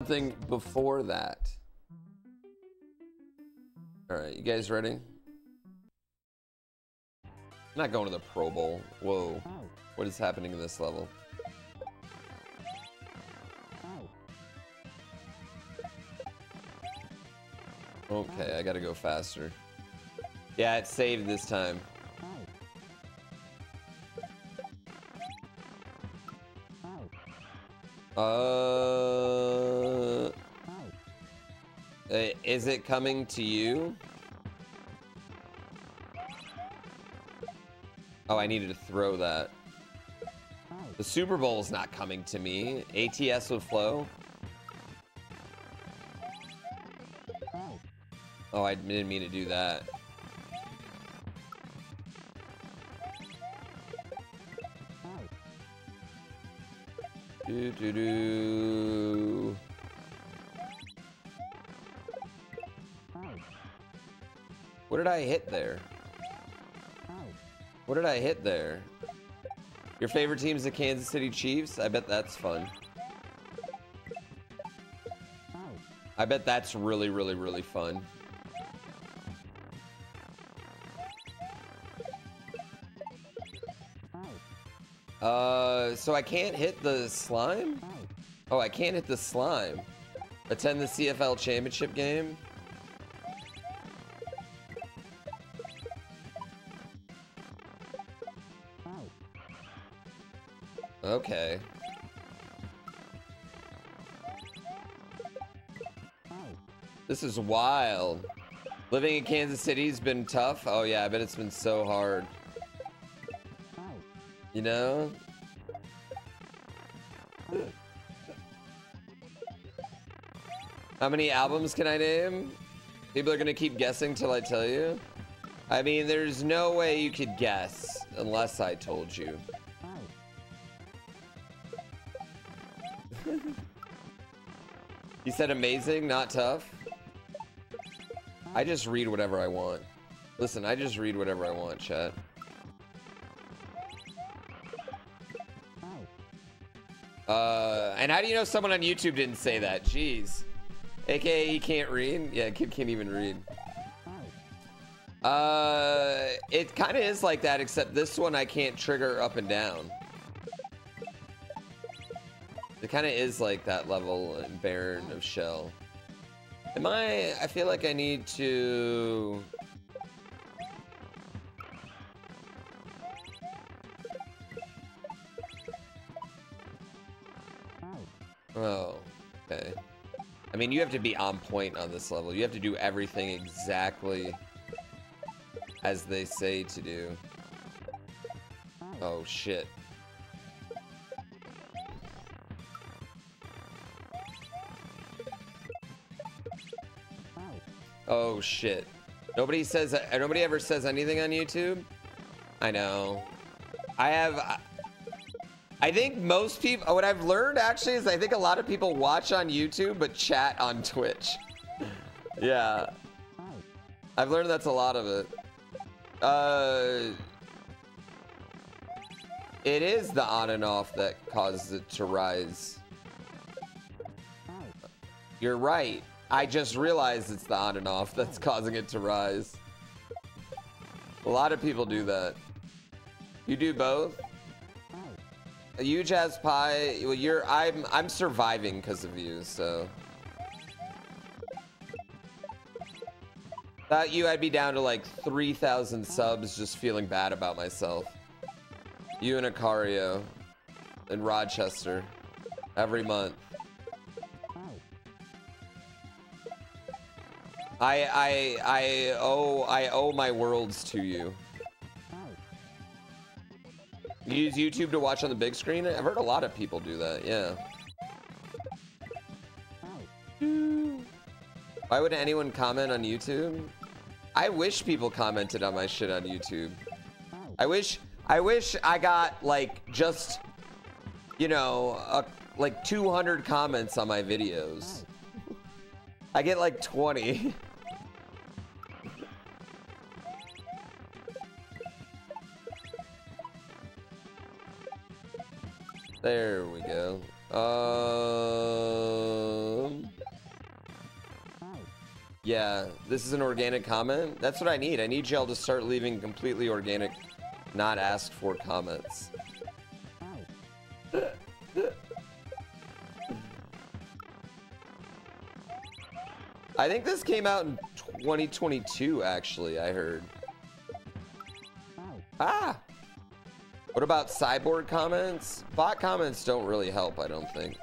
something before that. All right, you guys ready? I'm not going to the Pro Bowl. Whoa. What is happening in this level? Okay, I gotta go faster. Yeah, it saved this time. Uh, Uh, is it coming to you? Oh, I needed to throw that. The Super Bowl is not coming to me. ATS would flow. Oh, I didn't mean to do that. Do do do. What did I hit there? What did I hit there? Your favorite team is the Kansas City Chiefs? I bet that's fun. I bet that's really, really, really fun. Uh, so I can't hit the slime? Oh, I can't hit the slime. Attend the CFL championship game? Okay. This is wild. Living in Kansas City's been tough. Oh yeah, I bet it's been so hard. You know? How many albums can I name? People are gonna keep guessing till I tell you. I mean, there's no way you could guess unless I told you. Said amazing, not tough. I just read whatever I want. Listen, I just read whatever I want, chat. Uh, and how do you know someone on YouTube didn't say that? Jeez. AKA he can't read? Yeah, kid can't even read. Uh, it kind of is like that, except this one I can't trigger up and down. It kind of is like that level Baron of Shell. Am I... I feel like I need to... Oh, okay. I mean, you have to be on point on this level. You have to do everything exactly as they say to do. Oh, shit. Oh, shit. Nobody says, uh, nobody ever says anything on YouTube? I know. I have, I think most people, what I've learned actually is I think a lot of people watch on YouTube but chat on Twitch. yeah. I've learned that's a lot of it. Uh, it is the on and off that causes it to rise. You're right. I just realized it's the on and off that's causing it to rise. A lot of people do that. You do both? You Jazz Pie, well you're I'm I'm surviving because of you, so Without you I'd be down to like 3,000 subs just feeling bad about myself. You and Acario in Rochester every month. I I I owe I owe my worlds to you. You use YouTube to watch on the big screen? I've heard a lot of people do that, yeah. Why would anyone comment on YouTube? I wish people commented on my shit on YouTube. I wish I wish I got like just you know, a, like 200 comments on my videos. I get like 20. There we go. Um, Yeah, this is an organic comment. That's what I need. I need y'all to start leaving completely organic, not asked for comments. I think this came out in 2022, actually, I heard. Ah! What about cyborg comments? Bot comments don't really help, I don't think.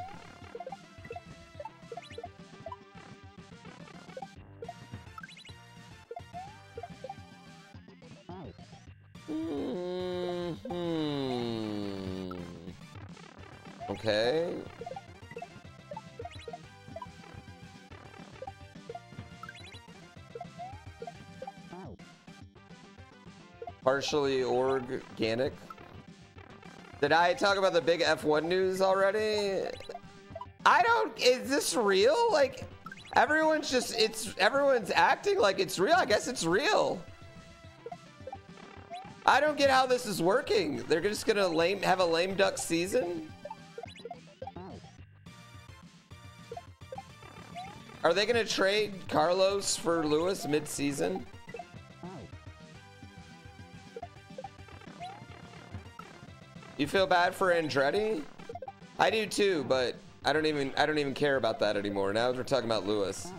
Mm hmm. Okay. Partially organic. Did I talk about the big F1 news already? I don't, is this real? Like, everyone's just, it's, everyone's acting like it's real. I guess it's real. I don't get how this is working. They're just gonna lame, have a lame duck season? Are they gonna trade Carlos for Lewis mid-season? You feel bad for Andretti? I do too, but I don't even I don't even care about that anymore. Now we're talking about Lewis.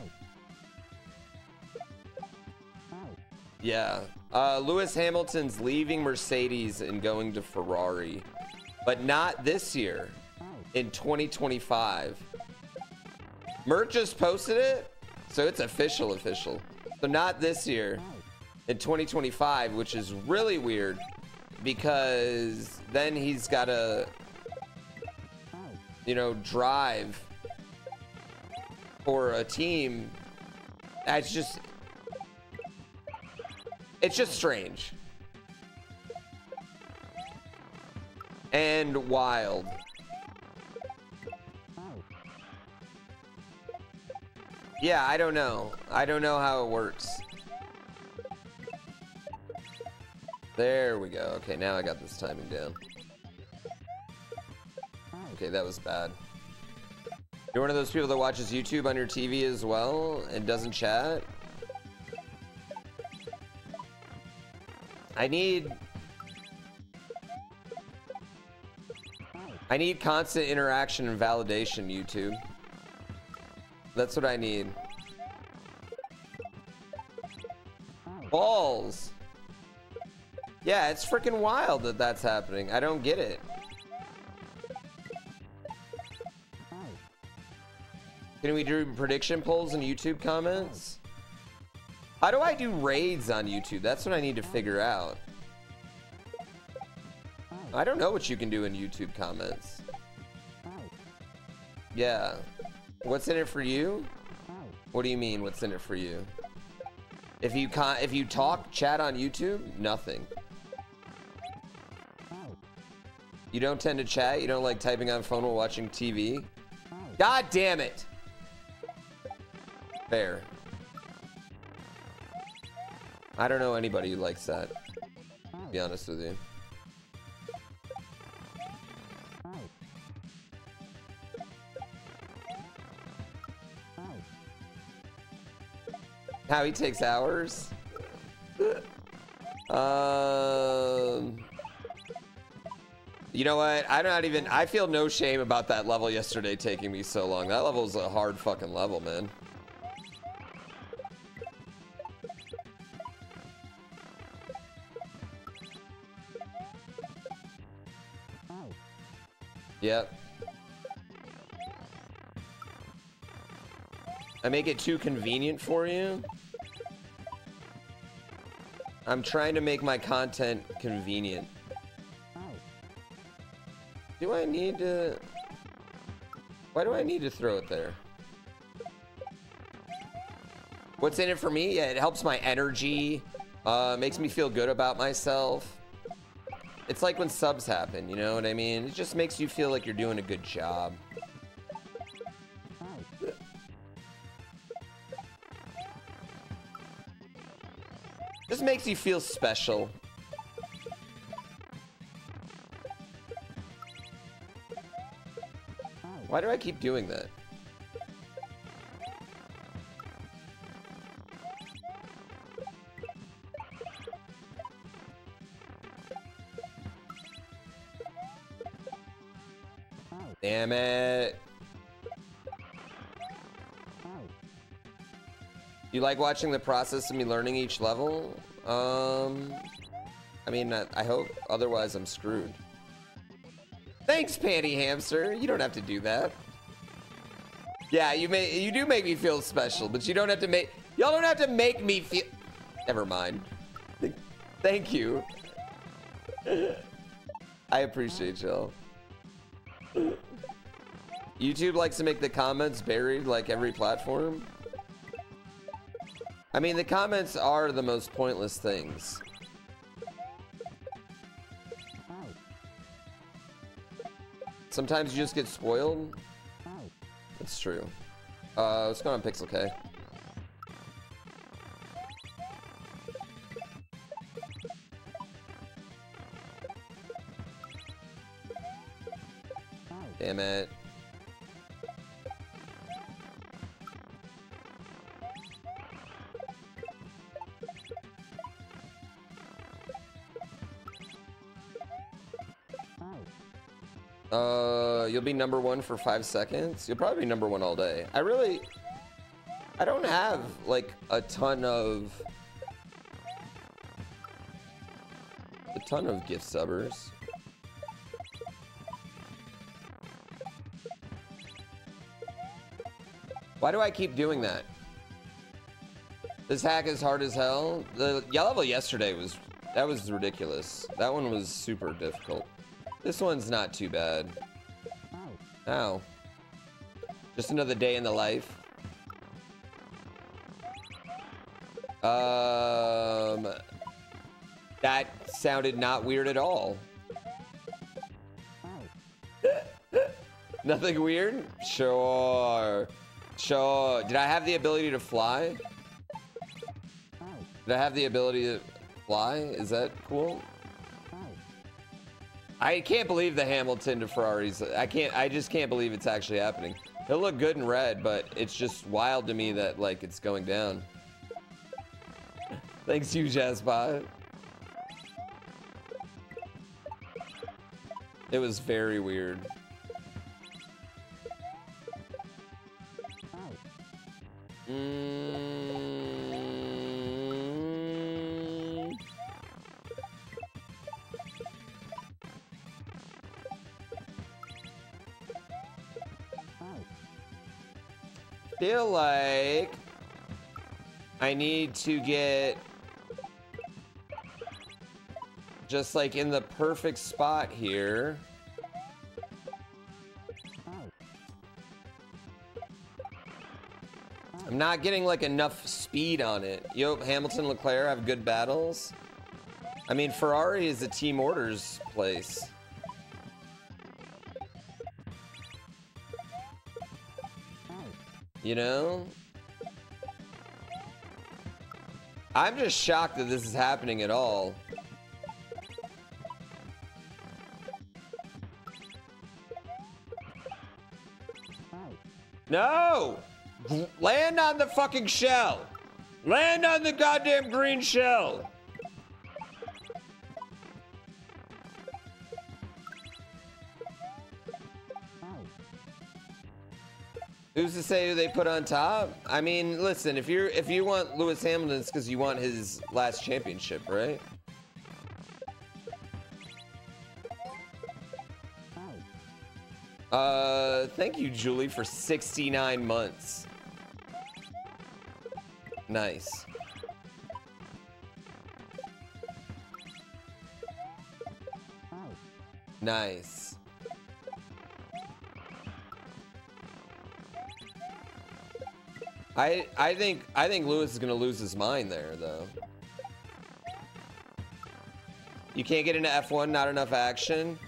Yeah. Uh, Lewis Hamilton's leaving Mercedes and going to Ferrari. But not this year. In 2025. Mert just posted it. So it's official official. So not this year. In 2025, which is really weird because then he's got to, you know, drive for a team. That's just, it's just strange and wild. Yeah, I don't know. I don't know how it works. There we go. Okay, now I got this timing down. Okay, that was bad. You're one of those people that watches YouTube on your TV as well and doesn't chat? I need... I need constant interaction and validation, YouTube. That's what I need. Balls! Yeah, it's freaking wild that that's happening. I don't get it. Can we do prediction polls in YouTube comments? How do I do raids on YouTube? That's what I need to figure out. I don't know what you can do in YouTube comments. Yeah. What's in it for you? What do you mean, what's in it for you? If you con if you talk chat on YouTube, nothing. You don't tend to chat? You don't like typing on phone while watching TV? God damn it! Fair. I don't know anybody who likes that. Be honest with you. How he takes hours? um... You know what? I'm not even. I feel no shame about that level yesterday taking me so long. That level is a hard fucking level, man. Yep. I make it too convenient for you. I'm trying to make my content convenient. Do I need to... Why do I need to throw it there? What's in it for me? Yeah, it helps my energy. Uh, makes me feel good about myself. It's like when subs happen, you know what I mean? It just makes you feel like you're doing a good job. Just makes you feel special. Why do I keep doing that? Damn it. You like watching the process of me learning each level? Um, I mean, I, I hope. Otherwise, I'm screwed. Thanks, Panty Hamster. You don't have to do that. Yeah, you may you do make me feel special, but you don't have to make y'all don't have to make me feel. Never mind. Thank you. I appreciate y'all. YouTube likes to make the comments buried like every platform. I mean, the comments are the most pointless things. Sometimes you just get spoiled. That's true. Uh, let's go on Pixel K. Damn it. Uh, you'll be number one for five seconds. You'll probably be number one all day. I really, I don't have like a ton of, a ton of gift subbers. Why do I keep doing that? This hack is hard as hell. The level yesterday was, that was ridiculous. That one was super difficult. This one's not too bad. Ow. Just another day in the life. Um, that sounded not weird at all. Nothing weird? Sure. Sure. Did I have the ability to fly? Did I have the ability to fly? Is that cool? I can't believe the Hamilton to Ferraris. I can't. I just can't believe it's actually happening. He'll look good in red, but it's just wild to me that like it's going down. Thanks, you Jazzbot. It was very weird. Like I need to get just like in the perfect spot here. I'm not getting like enough speed on it. Yo, Hamilton Leclerc have good battles. I mean, Ferrari is a team orders place. You know? I'm just shocked that this is happening at all. No! Land on the fucking shell! Land on the goddamn green shell! Who's to say who they put on top? I mean, listen, if you're if you want Lewis Hamilton, it's because you want his last championship, right? Uh, thank you, Julie, for 69 months. Nice. Nice. I I think I think Lewis is gonna lose his mind there though. You can't get into F1, not enough action.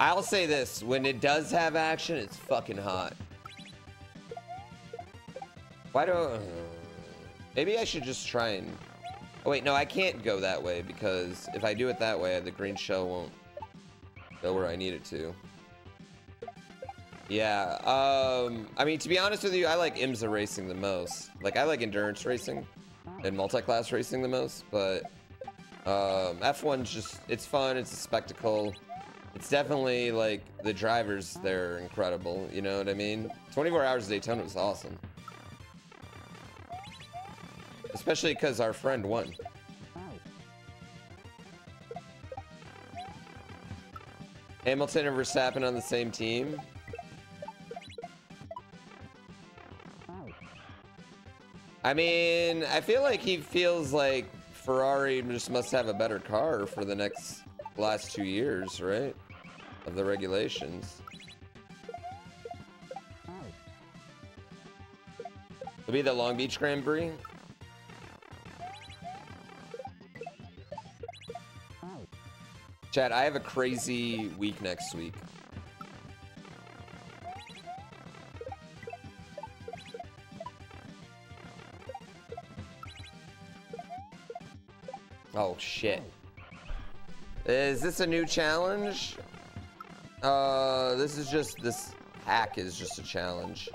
I'll say this, when it does have action, it's fucking hot. Why do I, uh, Maybe I should just try and... Oh wait, no, I can't go that way because if I do it that way, the green shell won't go where I need it to. Yeah, um, I mean, to be honest with you, I like IMSA racing the most. Like, I like endurance racing and multi-class racing the most, but um, F1's just, it's fun, it's a spectacle. It's definitely like the drivers, they're incredible. You know what I mean? 24 Hours of Daytona was awesome. Especially because our friend won. Hamilton and Verstappen on the same team. I mean, I feel like he feels like Ferrari just must have a better car for the next last two years, right? Of the regulations. It'll be the Long Beach Grand Prix. Chad, I have a crazy week next week. Oh shit. Is this a new challenge? Uh, this is just, this hack is just a challenge.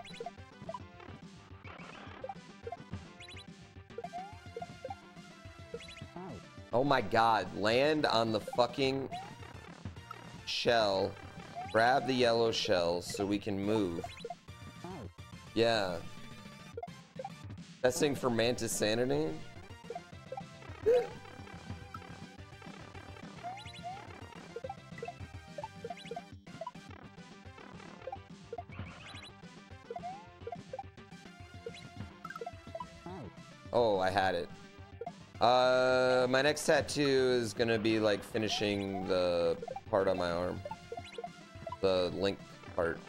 Oh my god, land on the fucking shell. Grab the yellow shells so we can move. Yeah. Testing for mantis sanity? Oh, I had it. Uh, my next tattoo is gonna be like finishing the part on my arm. The link part.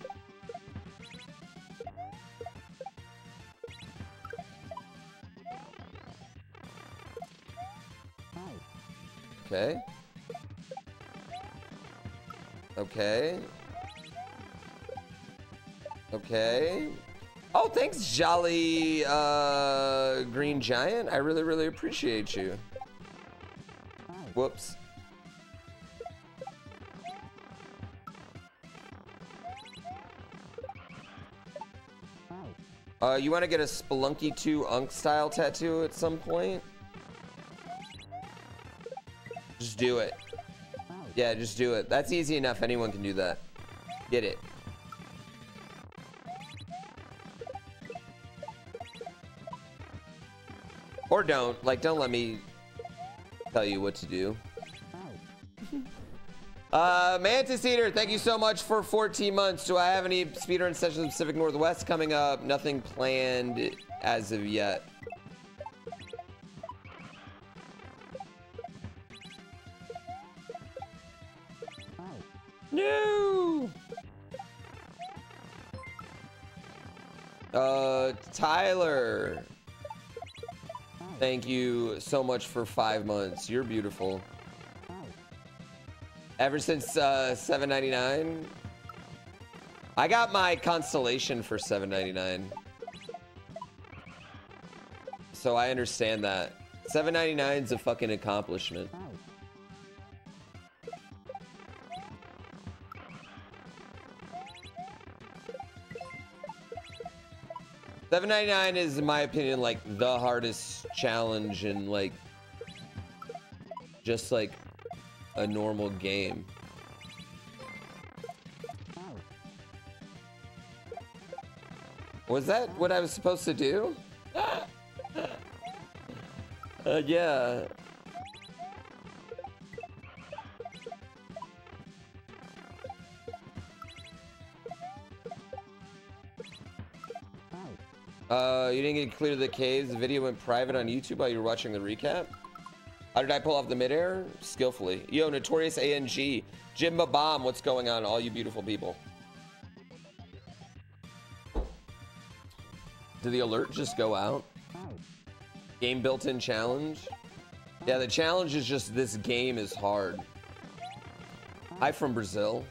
Okay. Okay. Okay. Oh, thanks, Jolly uh, Green Giant. I really, really appreciate you. Whoops. Uh, you want to get a Spelunky 2 Unk style tattoo at some point? Just do it. Yeah, just do it. That's easy enough. Anyone can do that. Get it. Or don't. Like, don't let me tell you what to do. Uh, Mantis Eater, thank you so much for 14 months. Do I have any speedrun sessions in Pacific Northwest coming up? Nothing planned as of yet. No! Uh, Tyler. Thank you so much for five months. You're beautiful. Ever since uh, 7.99, I got my constellation for 7.99. So I understand that. 7.99 is a fucking accomplishment. Seven ninety nine is, in my opinion, like the hardest challenge in like just like a normal game. Was that what I was supposed to do? uh, yeah. Uh, you didn't get clear to the caves. The video went private on YouTube while you were watching the recap. How did I pull off the midair? Skillfully. Yo, Notorious ANG. Jimba Bomb, what's going on, all you beautiful people? Did the alert just go out? Game built-in challenge? Yeah, the challenge is just this game is hard. Hi from Brazil.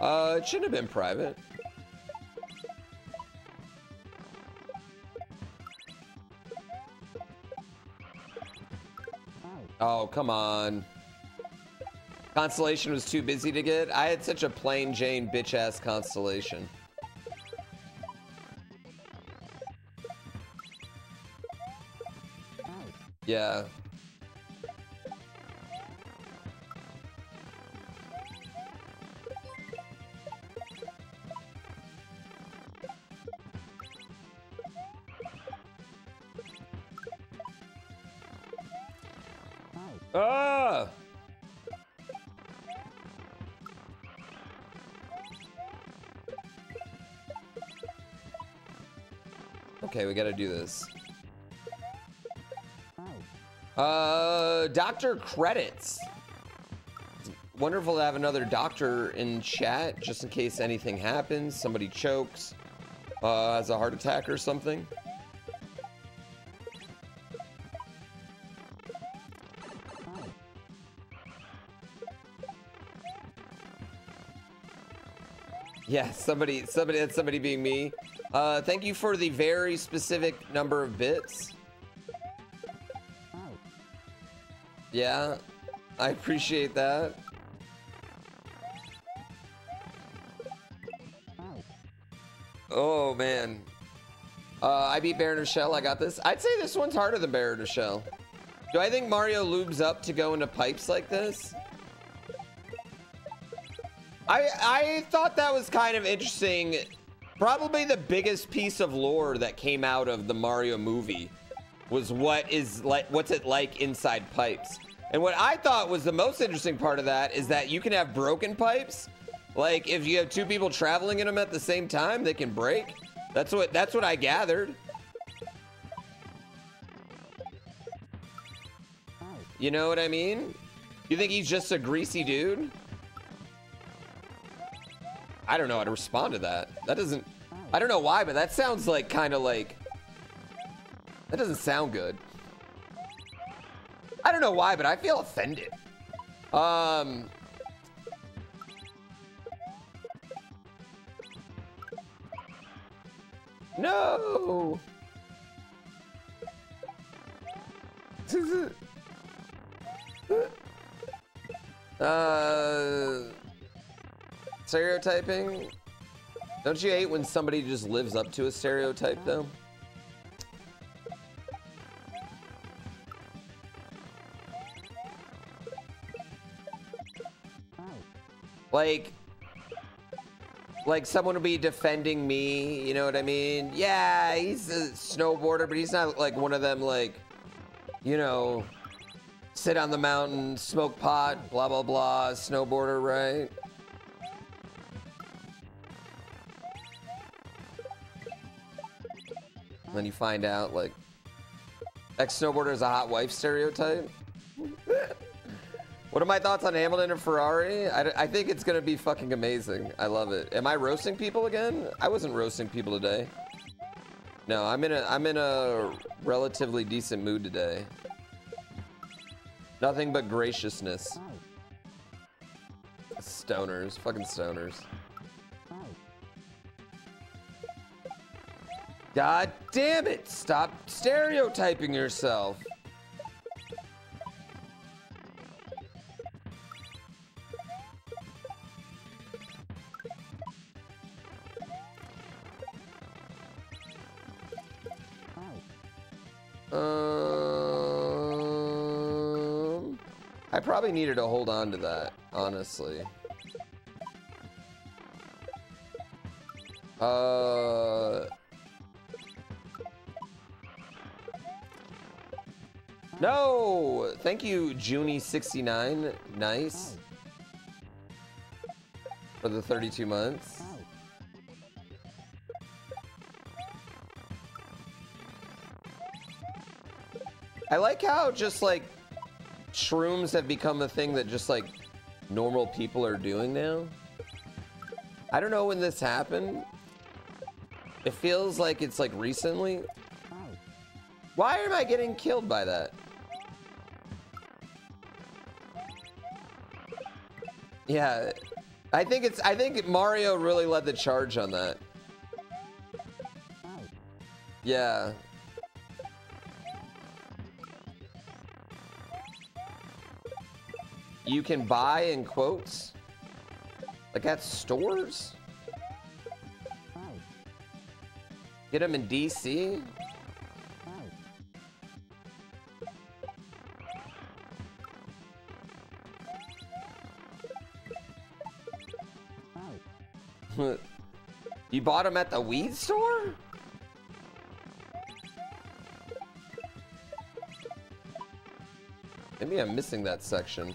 Uh, it shouldn't have been private. Oh, come on. Constellation was too busy to get. I had such a plain Jane bitch ass constellation. Yeah. Okay, we gotta do this. Uh, doctor credits. wonderful to have another doctor in chat just in case anything happens. Somebody chokes, uh, has a heart attack or something. Yeah, somebody, somebody, that's somebody being me. Uh, thank you for the very specific number of bits. Yeah, I appreciate that. Oh man. Uh, I beat Baron of Shell. I got this. I'd say this one's harder than Baron of Shell. Do I think Mario lubes up to go into pipes like this? I I thought that was kind of interesting. Probably the biggest piece of lore that came out of the Mario movie was what is like what's it like inside pipes. And what I thought was the most interesting part of that is that you can have broken pipes. Like if you have two people traveling in them at the same time, they can break. That's what that's what I gathered. You know what I mean? You think he's just a greasy dude? I don't know how to respond to that. That doesn't, I don't know why, but that sounds like kind of like, that doesn't sound good. I don't know why, but I feel offended. Um, no. uh, stereotyping. Don't you hate when somebody just lives up to a stereotype, though? Like, like someone would be defending me, you know what I mean? Yeah, he's a snowboarder, but he's not like one of them, like, you know, sit on the mountain, smoke pot, blah, blah, blah, snowboarder, right? Then you find out, like, ex-snowboarder is a hot wife stereotype. what are my thoughts on Hamilton and Ferrari? I, I think it's gonna be fucking amazing. I love it. Am I roasting people again? I wasn't roasting people today. No, I'm in a I'm in a relatively decent mood today. Nothing but graciousness. Stoners, fucking stoners. God damn it! Stop stereotyping yourself. Um, I probably needed to hold on to that, honestly. Uh, no, thank you, Junie69. Nice for the 32 months. I like how just like shrooms have become a thing that just like normal people are doing now. I don't know when this happened. It feels like it's like recently. Why am I getting killed by that? Yeah, I think it's, I think Mario really led the charge on that. Yeah. You can buy in quotes? Like at stores? Get them in DC? You bought them at the weed store? Maybe I'm missing that section.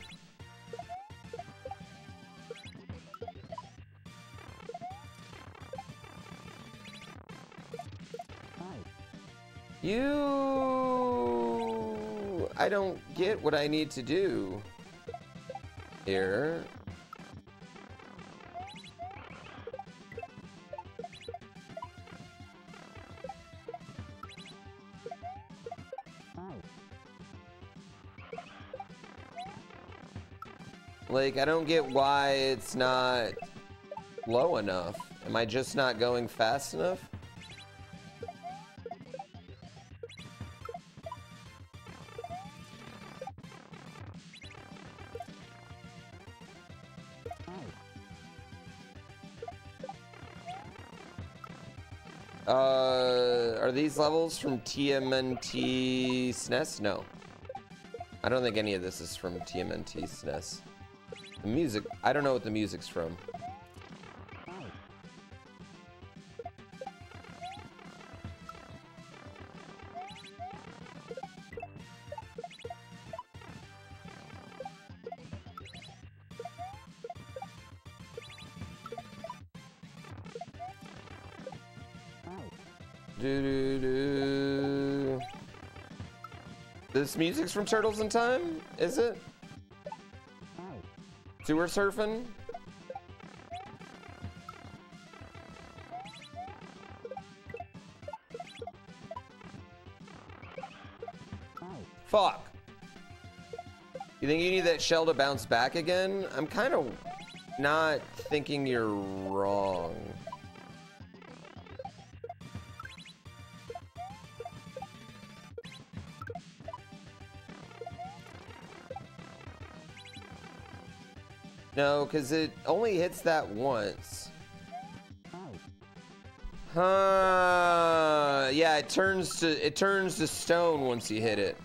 You... I don't get what I need to do here. Like, I don't get why it's not low enough. Am I just not going fast enough? Uh, are these levels from TMNT SNES? No. I don't think any of this is from TMNT SNES. The music, I don't know what the music's from. This music's from Turtles in Time, is it? Sewer surfing? Fuck. You think you need that shell to bounce back again? I'm kind of not thinking you're wrong. Because it only hits that once. Oh. Huh. Yeah, it turns to it turns to stone once you hit it.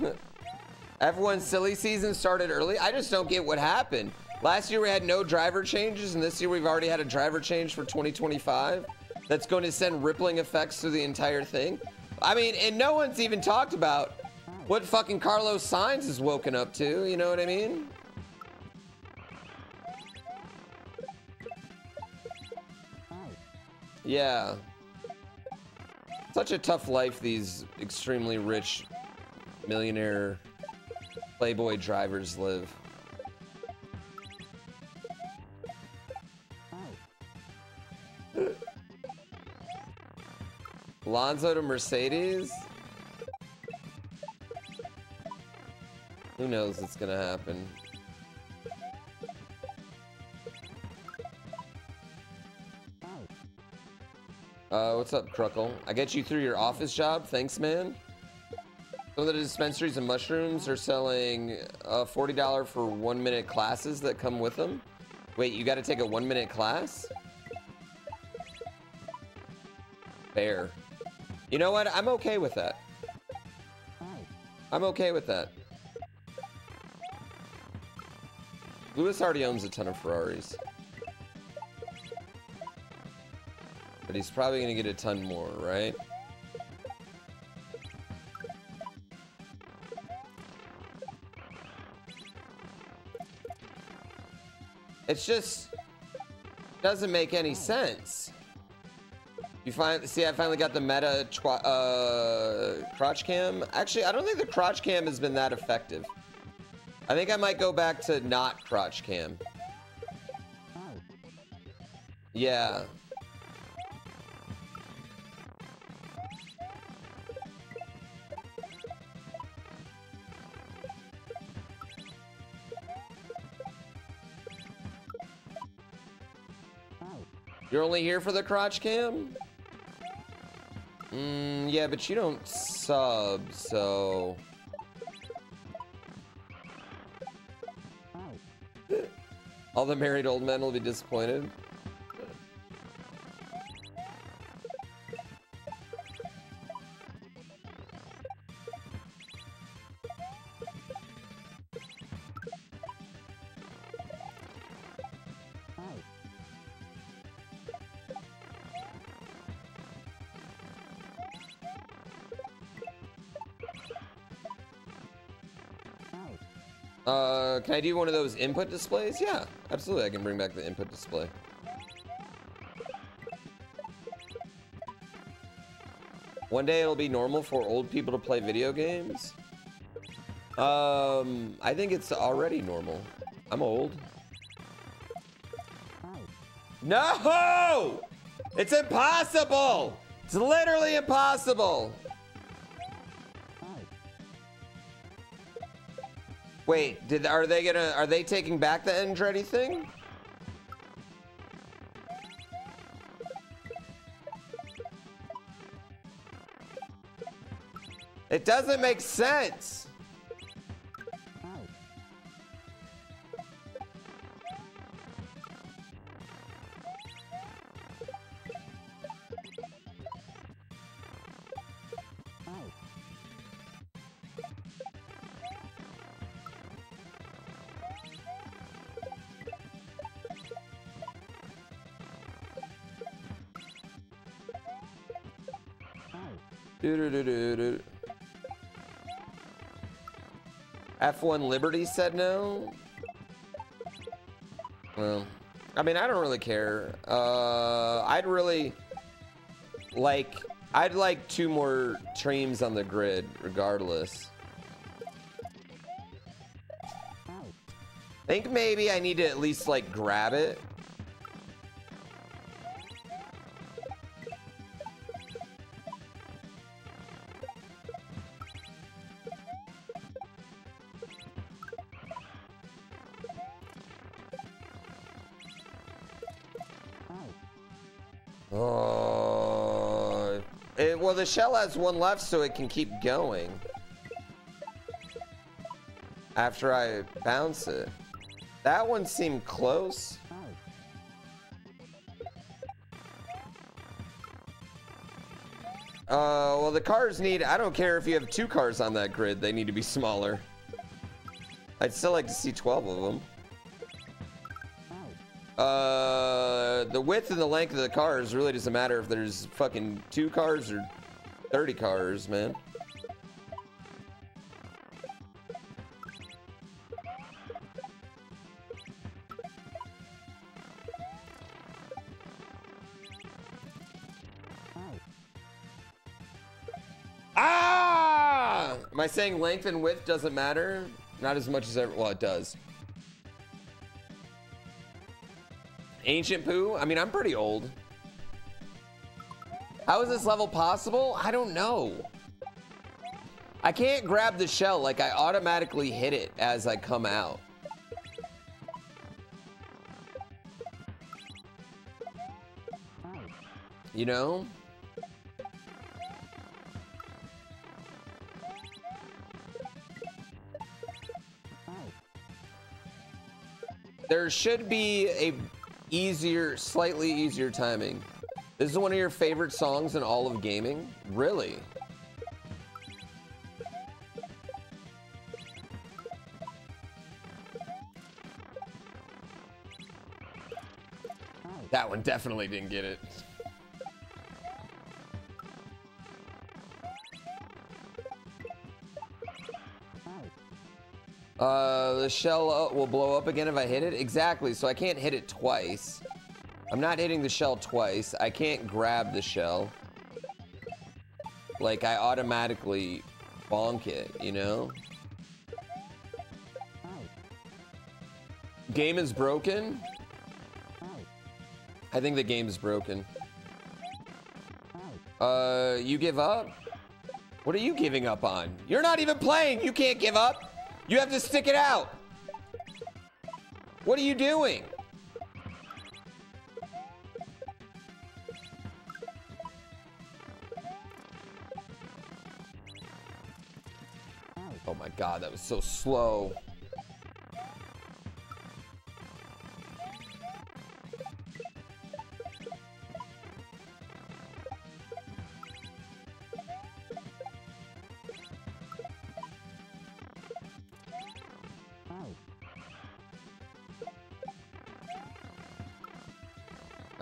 F1 silly season started early. I just don't get what happened. Last year we had no driver changes, and this year we've already had a driver change for 2025. That's going to send rippling effects through the entire thing. I mean, and no one's even talked about what fucking Carlos Sainz is woken up to. You know what I mean? Yeah. Such a tough life these extremely rich millionaire playboy drivers live. Alonso to Mercedes? Who knows what's gonna happen? Uh, what's up, Cruckle? I get you through your office job. Thanks, man. Some of the dispensaries and mushrooms are selling uh, $40 for one minute classes that come with them. Wait, you gotta take a one minute class? Fair. You know what? I'm okay with that. I'm okay with that. Lewis already owns a ton of Ferraris. But he's probably going to get a ton more, right? It's just doesn't make any sense. See, I finally got the meta uh, crotch cam. Actually, I don't think the crotch cam has been that effective. I think I might go back to not crotch cam. Yeah. You're only here for the crotch cam? Mm, yeah, but you don't sub, so... All the married old men will be disappointed. Uh, can I do one of those input displays? Yeah, absolutely. I can bring back the input display. One day it'll be normal for old people to play video games. Um, I think it's already normal. I'm old. No! It's impossible! It's literally impossible! Wait, did are they gonna are they taking back the Andretti thing? It doesn't make sense. F1 Liberty said no. Well, I mean, I don't really care. Uh, I'd really like, I'd like two more streams on the grid, regardless. I think maybe I need to at least like grab it. The shell has one left, so it can keep going. After I bounce it. That one seemed close. Uh, well, the cars need, I don't care if you have two cars on that grid, they need to be smaller. I'd still like to see 12 of them. Uh, the width and the length of the cars really doesn't matter if there's fucking two cars or 30 cars, man. Ah! Am I saying length and width doesn't matter? Not as much as ever. Well, it does. Ancient poo? I mean, I'm pretty old. How is this level possible? I don't know. I can't grab the shell. Like, I automatically hit it as I come out. You know? There should be a easier, slightly easier timing. This is one of your favorite songs in all of gaming? Really? That one definitely didn't get it. Uh, the shell uh, will blow up again if I hit it? Exactly, so I can't hit it twice. I'm not hitting the shell twice. I can't grab the shell. Like, I automatically bonk it, you know? Game is broken? I think the game is broken. Uh, you give up? What are you giving up on? You're not even playing! You can't give up! You have to stick it out. What are you doing? So slow.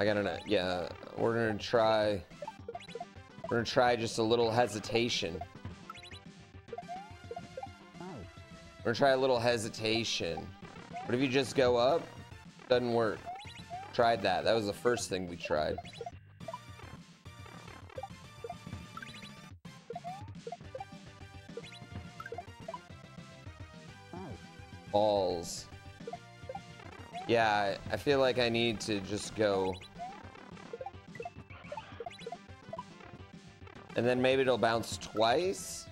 I gotta, yeah, we're gonna try, we're gonna try just a little hesitation. Gonna try a little hesitation. What if you just go up? Doesn't work. Tried that. That was the first thing we tried. Balls. Yeah, I feel like I need to just go. And then maybe it'll bounce twice.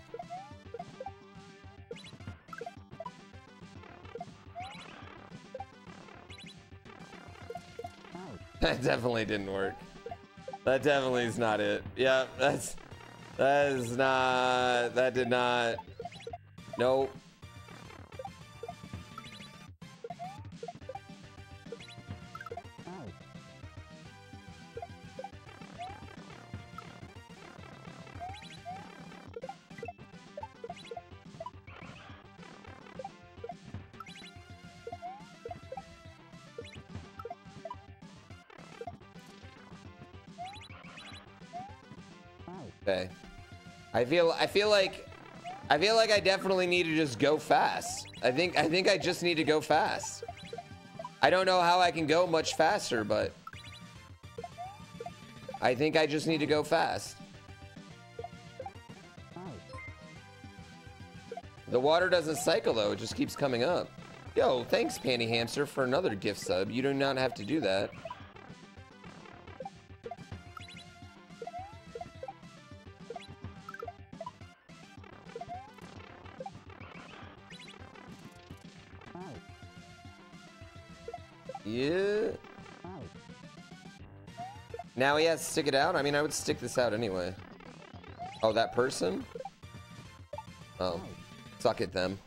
That definitely didn't work. That definitely is not it. Yeah, that's that is not that did not. Nope. Okay. I feel I feel like I feel like I definitely need to just go fast. I think I think I just need to go fast. I don't know how I can go much faster, but I think I just need to go fast. The water doesn't cycle though, it just keeps coming up. Yo, thanks Panty Hamster for another gift sub. You do not have to do that. Now he has to stick it out? I mean, I would stick this out anyway. Oh, that person? Oh. Suck it, them.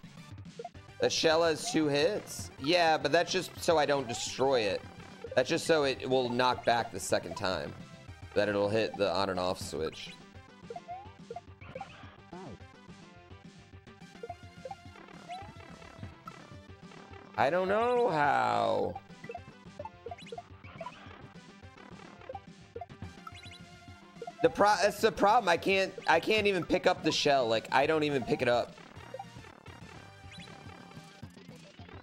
The shell has two hits? Yeah, but that's just so I don't destroy it. That's just so it will knock back the second time. That it'll hit the on and off switch. I don't know how. Pro that's the problem. I can't I can't even pick up the shell. Like I don't even pick it up.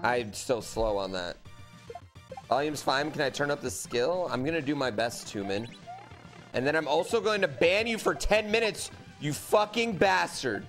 I'm so slow on that. Volume's fine. Can I turn up the skill? I'm gonna do my best, Tumen. And then I'm also going to ban you for 10 minutes, you fucking bastard.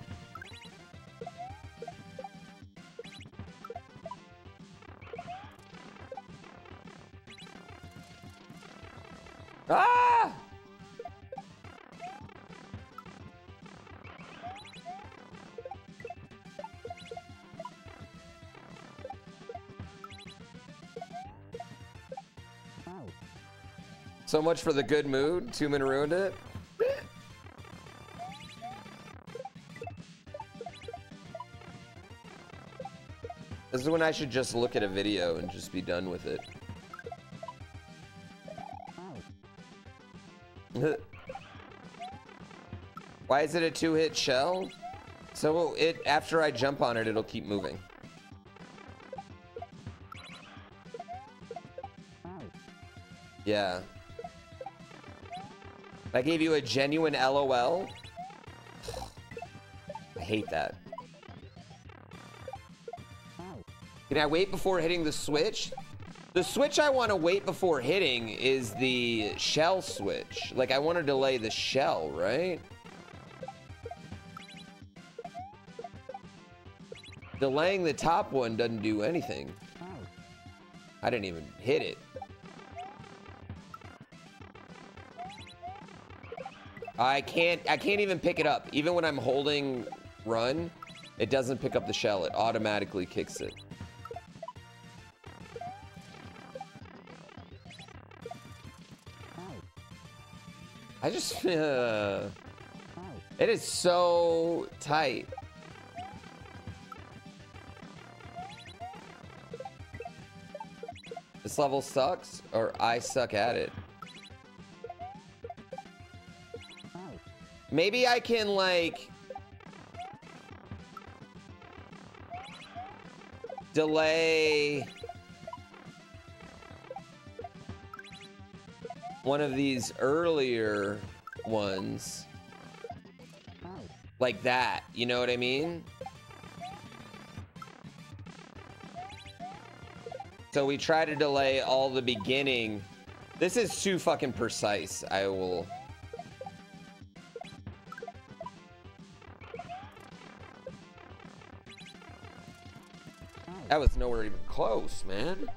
So much for the good mood. Two men ruined it. This is when I should just look at a video and just be done with it. Why is it a two-hit shell? So it after I jump on it, it'll keep moving. Yeah. I gave you a genuine LOL. I hate that. Can I wait before hitting the switch? The switch I want to wait before hitting is the shell switch. Like, I want to delay the shell, right? Delaying the top one doesn't do anything. I didn't even hit it. I can't I can't even pick it up. Even when I'm holding run, it doesn't pick up the shell. It automatically kicks it. I just uh, it is so tight. This level sucks or I suck at it. Maybe I can like delay one of these earlier ones oh. like that. You know what I mean? So we try to delay all the beginning. This is too fucking precise. I will... That was nowhere even close, man.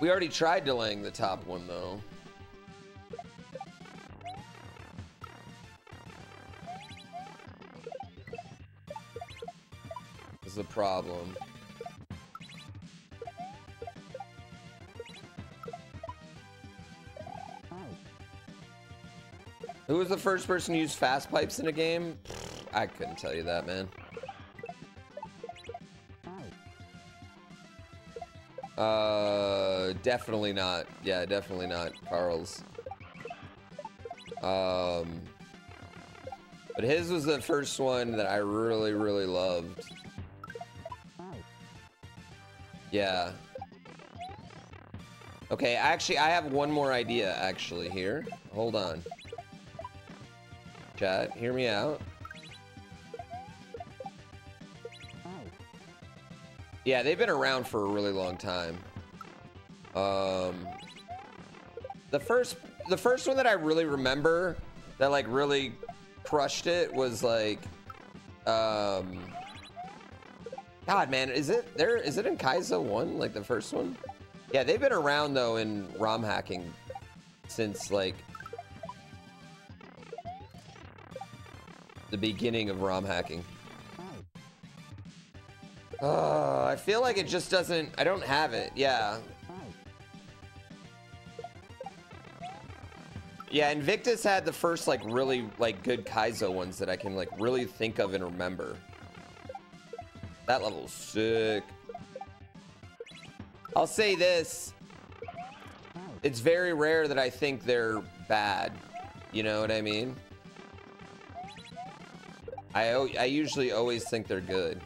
We already tried delaying the top one, though. This Is the problem. Who was the first person to use fast pipes in a game? I couldn't tell you that, man. Uh, definitely not. Yeah, definitely not Carl's. Um, but his was the first one that I really, really loved. Yeah. Okay, actually, I have one more idea, actually, here. Hold on. Chat, hear me out. Yeah, they've been around for a really long time. Um, the first, the first one that I really remember that like really crushed it was like, um, God, man, is it there? Is it in Kaizo one, like the first one? Yeah, they've been around though in ROM hacking since like the beginning of ROM hacking. Oh, uh, I feel like it just doesn't, I don't have it. Yeah. Yeah, Invictus had the first like really like good Kaizo ones that I can like really think of and remember. That level's sick. I'll say this. It's very rare that I think they're bad. You know what I mean? I, I usually always think they're good.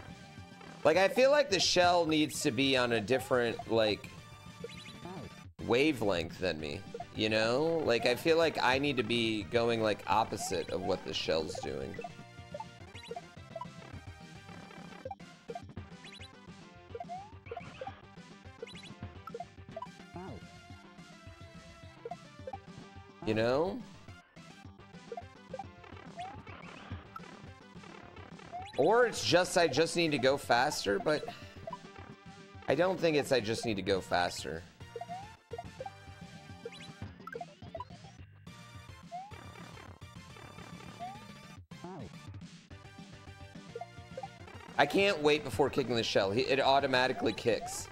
Like, I feel like the shell needs to be on a different, like, wavelength than me. You know? Like, I feel like I need to be going, like, opposite of what the shell's doing. You know? Or it's just I just need to go faster, but I don't think it's I just need to go faster. I can't wait before kicking the shell. It automatically kicks.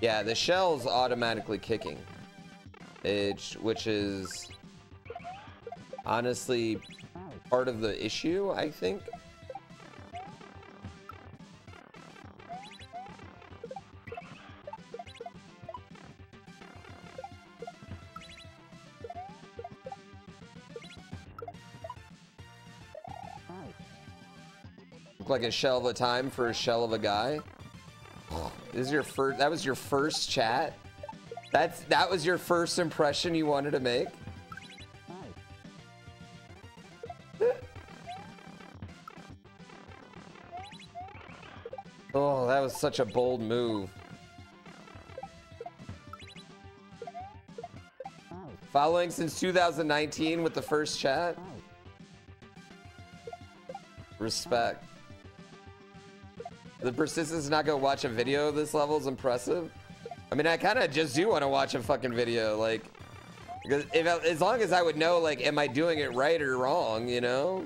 Yeah, the shell's automatically kicking. It, which is honestly part of the issue, I think. Like a shell of a time for a shell of a guy. This is your first. That was your first chat. That's that was your first impression you wanted to make. oh, that was such a bold move. Following since 2019 with the first chat. Respect. The persistence to not go watch a video this level is impressive. I mean, I kind of just do want to watch a fucking video, like, because if as long as I would know, like, am I doing it right or wrong, you know?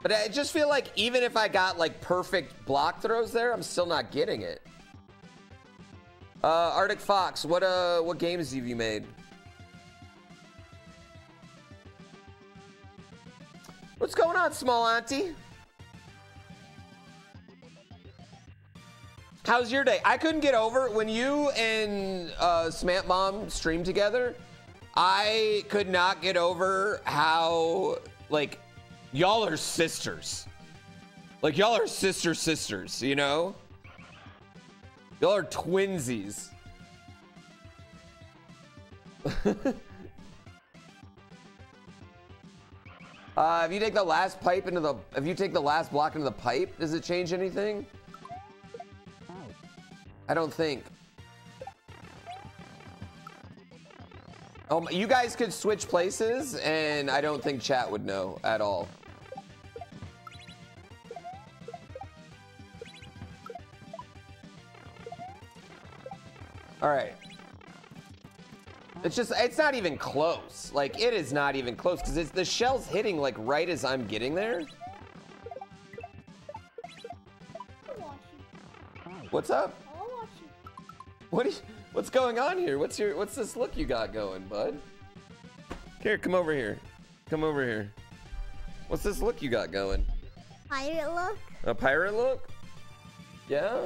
But I just feel like even if I got like perfect block throws there, I'm still not getting it. Uh, Arctic Fox, what uh, what games have you made? What's going on, small auntie? How's your day? I couldn't get over when you and uh, Smant Mom streamed together. I could not get over how like y'all are sisters. Like y'all are sister sisters, you know? Y'all are twinsies. uh, if you take the last pipe into the, if you take the last block into the pipe, does it change anything? I don't think. Oh, you guys could switch places, and I don't think chat would know at all. All right. It's just, it's not even close. Like, it is not even close because it's the shell's hitting like right as I'm getting there. What's up? What is, what's going on here? What's your, what's this look you got going, bud? Here, come over here. Come over here. What's this look you got going? Pirate look? A pirate look? Yeah?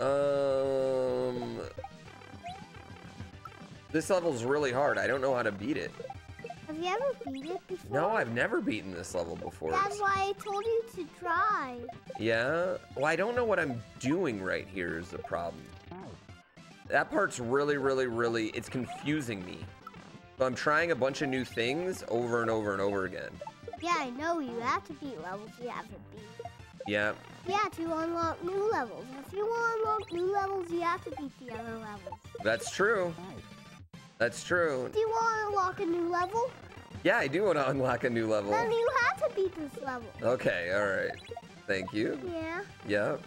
Um, this level's really hard. I don't know how to beat it. Have you ever beat it before? No, I've never beaten this level before. That's why I told you to try. Yeah? Well, I don't know what I'm doing right here is the problem. That part's really, really, really, it's confusing me. So I'm trying a bunch of new things over and over and over again. Yeah, I know. You have to beat levels you haven't beat. Yeah. Yeah, to unlock new levels. If you want to unlock new levels, you have to beat the other levels. That's true. That's true. Do you want to unlock a new level? Yeah, I do want to unlock a new level. Then you have to beat this level. Okay, all right. Thank you. Yeah, Yep.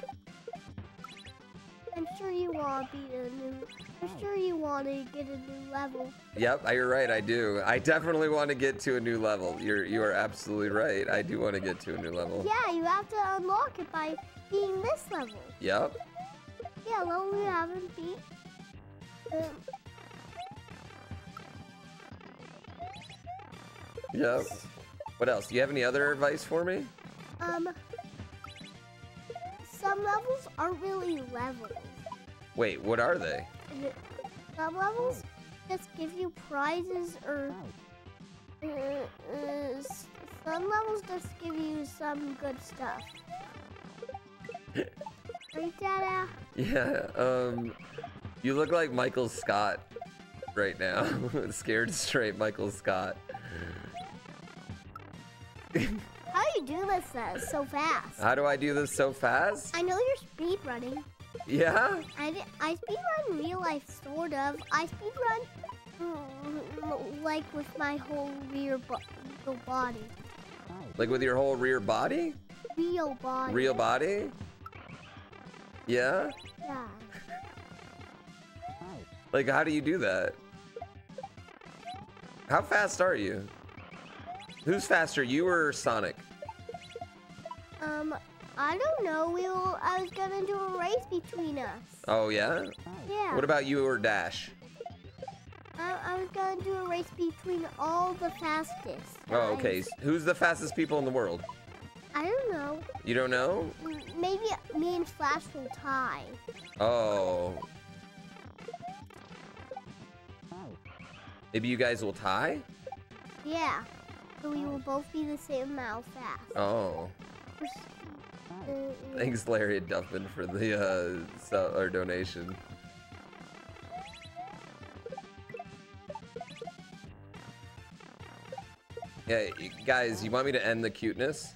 I'm sure you want to beat a new. I'm sure you want to get a new level. Yep, you're right. I do. I definitely want to get to a new level. You're you are absolutely right. I do want to get to a new level. Yeah, you have to unlock it by beating this level. Yep. Yeah, level you haven't beat. Um, Yep. What else? Do you have any other advice for me? um, some levels aren't really levels. Wait, what are they? Some levels just give you prizes or uh, uh, some levels just give you some good stuff. right, Dada? Yeah. Um, you look like Michael Scott right now. Scared straight Michael Scott. How do you do this uh, so fast? How do I do this so fast? I know you're speed running. Yeah. I, I speed run real life, sort of. I speed run mm, like with my whole rear bo- body. Like with your whole rear body? Real body. Real body? Yeah. Yeah. Like, how do you do that? How fast are you? Who's faster, you or Sonic? Um, I don't know. We will, I was gonna do a race between us. Oh, yeah? Yeah. What about you or Dash? I, I was gonna do a race between all the fastest. Oh, okay. guys. Who's the fastest people in the world? I don't know. You don't know? Maybe me and Flash will tie. Oh. Maybe you guys will tie? Yeah. So we will both be the same amount fast. Oh. Thanks, Larry and Duffin, for the uh, so, or donation. Yeah, guys, you want me to end the cuteness?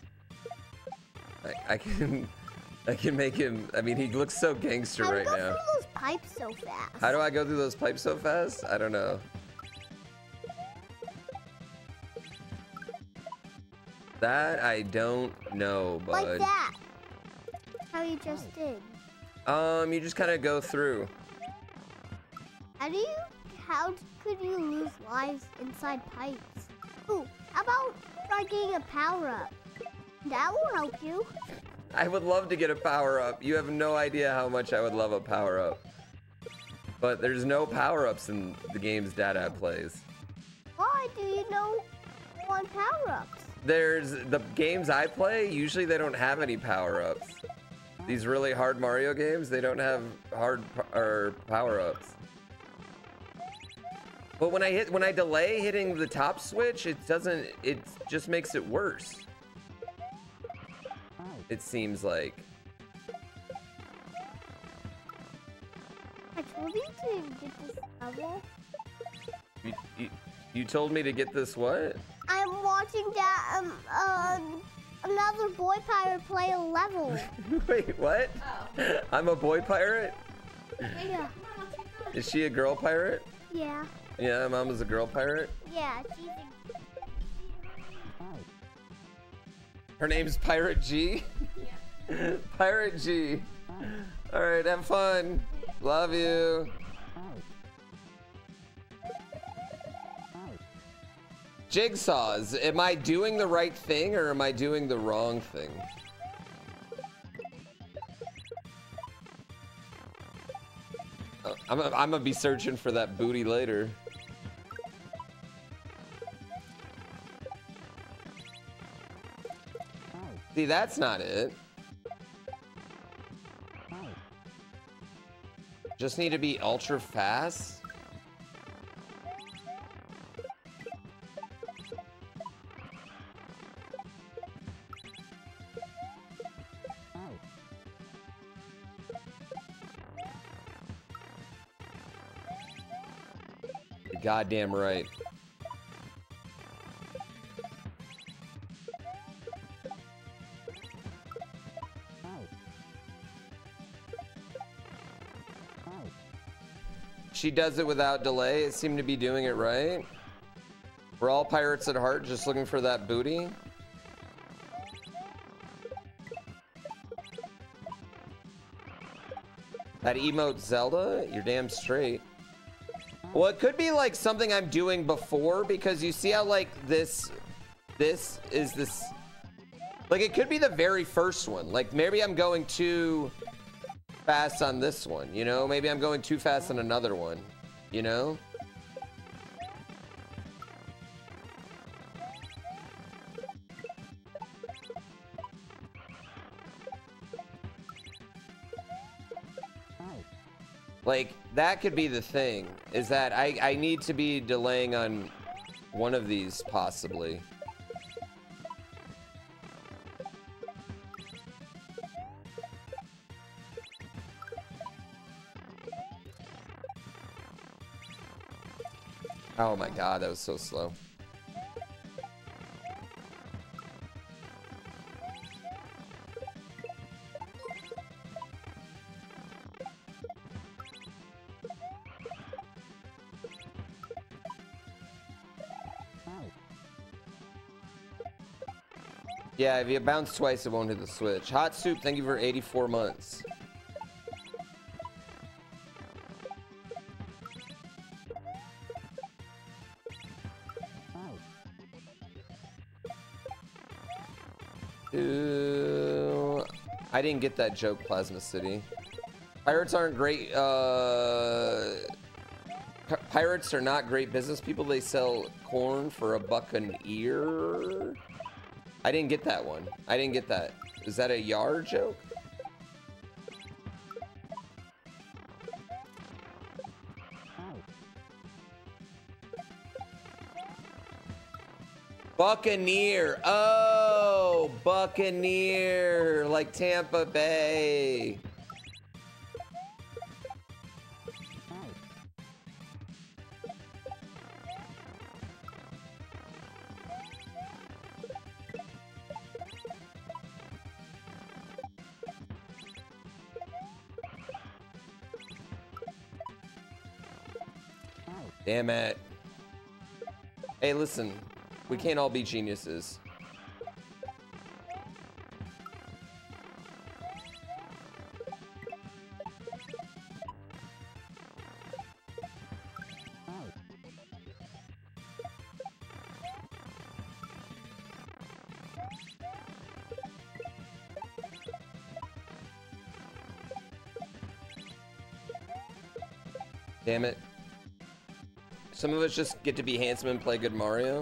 I, I can, I can make him. I mean, he looks so gangster How do right go now. through those pipes so fast? How do I go through those pipes so fast? I don't know. That I don't know, bud. Like that. How you just did. Um, you just kind of go through. How do you? How could you lose lives inside pipes? Ooh, how about try getting a power up? That will help you. I would love to get a power up. You have no idea how much I would love a power up. But there's no power ups in the games Dada plays. Why do you know one power ups? There's the games I play, usually they don't have any power ups. These really hard Mario games, they don't have hard or power ups. But when I hit when I delay hitting the top switch, it doesn't it just makes it worse. It seems like. I told you to get this level. You, you, you told me to get this what? I'm watching that um uh, another boy pirate play a level. Wait, what? Oh. I'm a boy pirate? yeah. Is she a girl pirate? Yeah. Yeah, mom is a girl pirate. Yeah. She's a, Her name's Pirate G. Pirate G. All right, have fun. Love you. Jigsaws. Am I doing the right thing or am I doing the wrong thing? Uh, I'm I'm gonna be searching for that booty later. See, that's not it. Just need to be ultra fast. You're goddamn right. She does it without delay. It seemed to be doing it right. We're all pirates at heart, just looking for that booty. That emote Zelda? You're damn straight. Well, it could be like something I'm doing before because you see how like this, this is this, like it could be the very first one. Like maybe I'm going too fast on this one, you know? Maybe I'm going too fast on another one, you know? Like, that could be the thing, is that I, I need to be delaying on one of these, possibly. Oh my god, that was so slow. Yeah, if you bounce twice, it won't hit the switch. Hot Soup, thank you for 84 months. Ooh, I didn't get that joke, Plasma City. Pirates aren't great. Uh, pirates are not great business people. They sell corn for a buck an ear. I didn't get that one. I didn't get that. Is that a yar joke? Buccaneer. Oh, Buccaneer. Like Tampa Bay. Damn it. Hey, listen. We can't all be geniuses. Some of us just get to be handsome and play good Mario.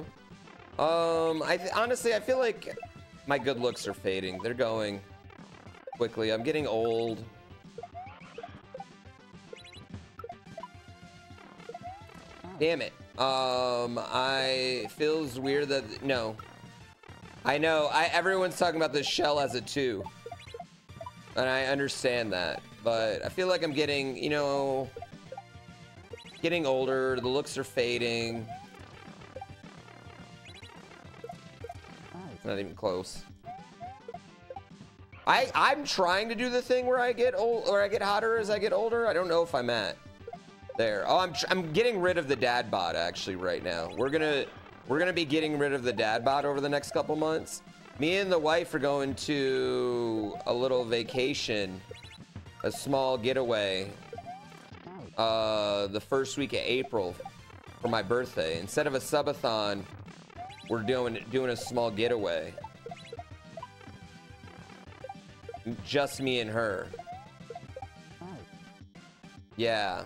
Um, I honestly I feel like my good looks are fading. They're going quickly. I'm getting old. Damn it. Um, I feels weird that no. I know. I everyone's talking about the shell as a two, and I understand that, but I feel like I'm getting, you know, Getting older, the looks are fading. It's not even close. I I'm trying to do the thing where I get old or I get hotter as I get older. I don't know if I'm at there. Oh, I'm I'm getting rid of the dad bod actually right now. We're gonna we're gonna be getting rid of the dad bod over the next couple months. Me and the wife are going to a little vacation, a small getaway, uh, the first week of April for my birthday. Instead of a subathon, we're doing doing a small getaway. Just me and her. Yeah.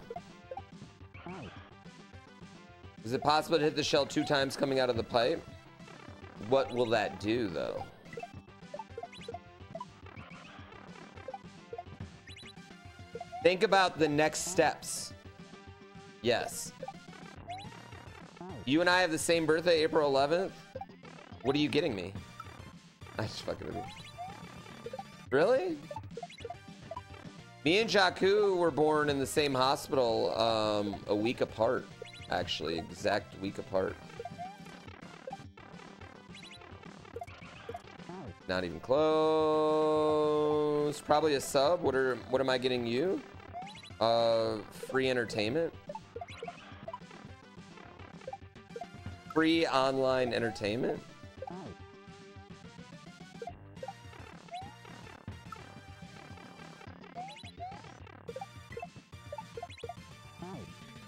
Is it possible to hit the shell two times coming out of the pipe? What will that do, though? Think about the next steps. Yes. You and I have the same birthday, April 11th? What are you getting me? I just fucking with you. Really? Me and Jakku were born in the same hospital um, a week apart, actually, exact week apart. Not even close. Probably a sub. What are what am I getting you? Uh, free entertainment. Free online entertainment.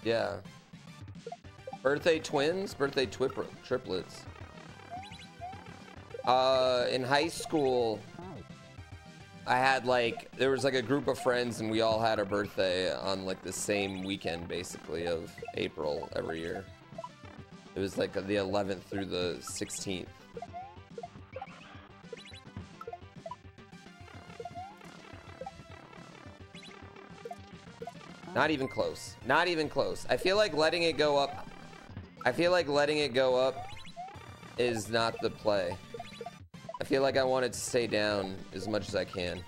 Yeah. Birthday twins, birthday twip- triplets. Uh, in high school, I had like there was like a group of friends, and we all had a birthday on like the same weekend, basically of April every year. It was like the 11th through the 16th. Not even close. Not even close. I feel like letting it go up. I feel like letting it go up is not the play. I feel like I want it to stay down as much as I can.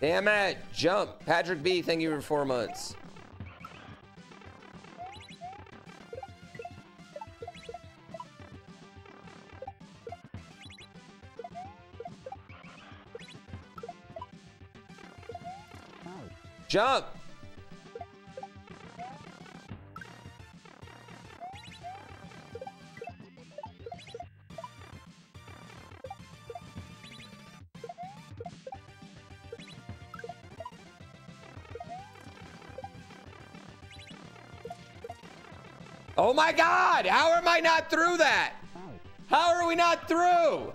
Damn it! Jump! Patrick B, thank you for four months. Jump! Oh my god! How am I not through that? How are we not through?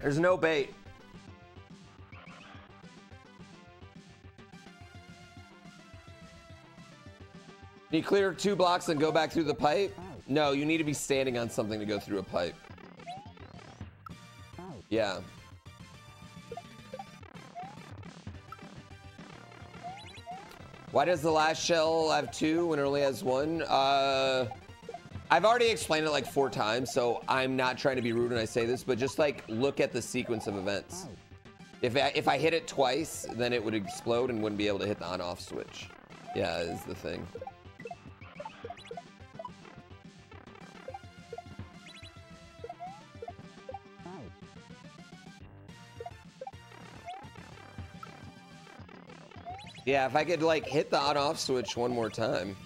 There's no bait. Can you clear two blocks and go back through the pipe? No, you need to be standing on something to go through a pipe. Yeah. Why does the last shell have two when it only has one? Uh, I've already explained it like four times, so I'm not trying to be rude when I say this, but just like look at the sequence of events. If I, if I hit it twice, then it would explode and wouldn't be able to hit the on-off switch. Yeah, is the thing. Yeah, if I could like hit the on-off switch one more time.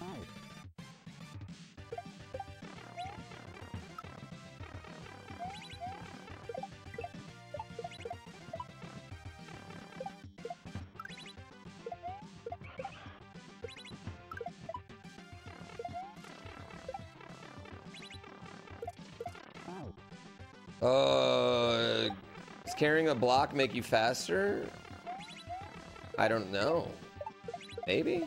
Uh, does carrying a block make you faster? I don't know. Maybe?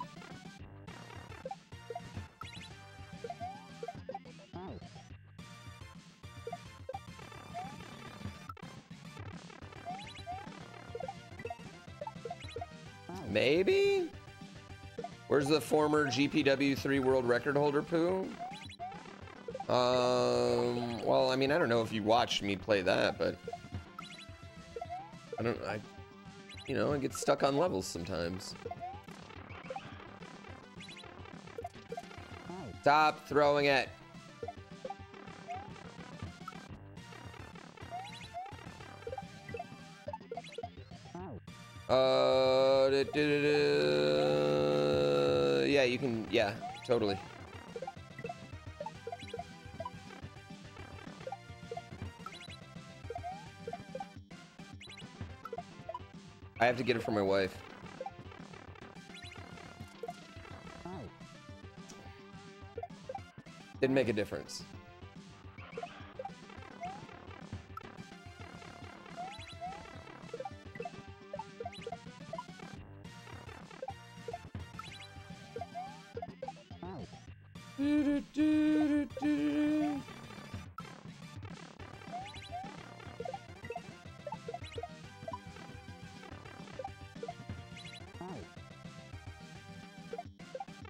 Maybe? Where's the former GPW3 world record holder poo? Um, well, I mean, I don't know if you watched me play that, but I don't, I, you know, I get stuck on levels sometimes. Stop throwing it. Uh, da- da- da- yeah, you can, yeah, totally. I have to get it for my wife. Didn't make a difference. Oh.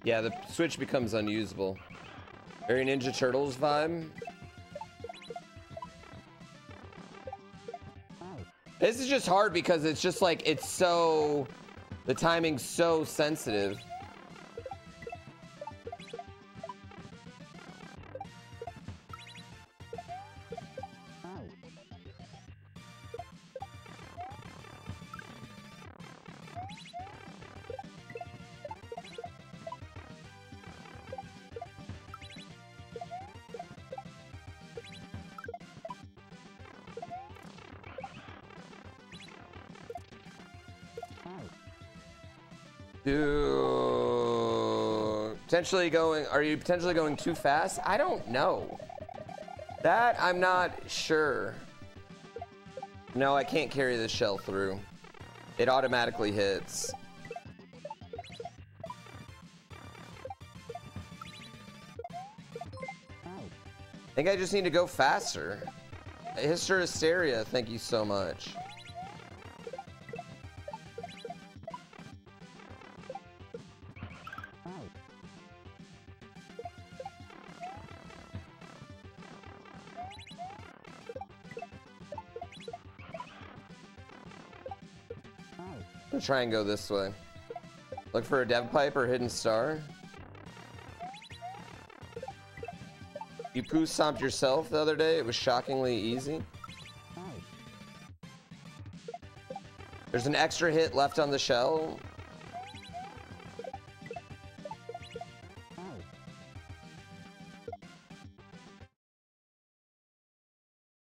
Yeah, the Switch becomes unusable. Very Ninja Turtles vibe. This is just hard because it's just like, it's so, the timing's so sensitive. Potentially going are you potentially going too fast? I don't know. That I'm not sure. No, I can't carry the shell through. It automatically hits. I think I just need to go faster. Hysteria, thank you so much. Try and go this way. Look for a dev pipe or hidden star. You poo stomped yourself the other day. It was shockingly easy. There's an extra hit left on the shell.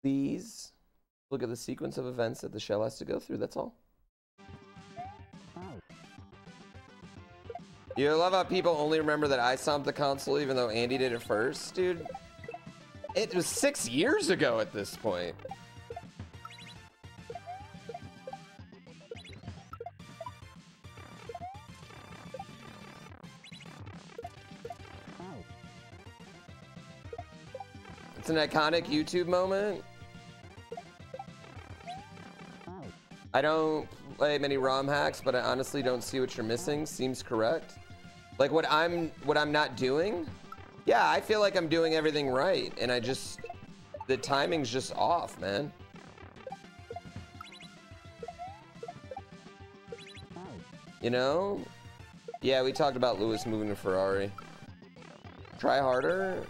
Please look at the sequence of events that the shell has to go through. That's all. You love how people only remember that I stomped the console even though Andy did it first, dude. It was six years ago at this point. It's an iconic YouTube moment. I don't play many ROM hacks, but I honestly don't see what you're missing. Seems correct. Like what I'm what I'm not doing? Yeah, I feel like I'm doing everything right and I just the timing's just off, man. You know? Yeah, we talked about Lewis moving to Ferrari. Try harder.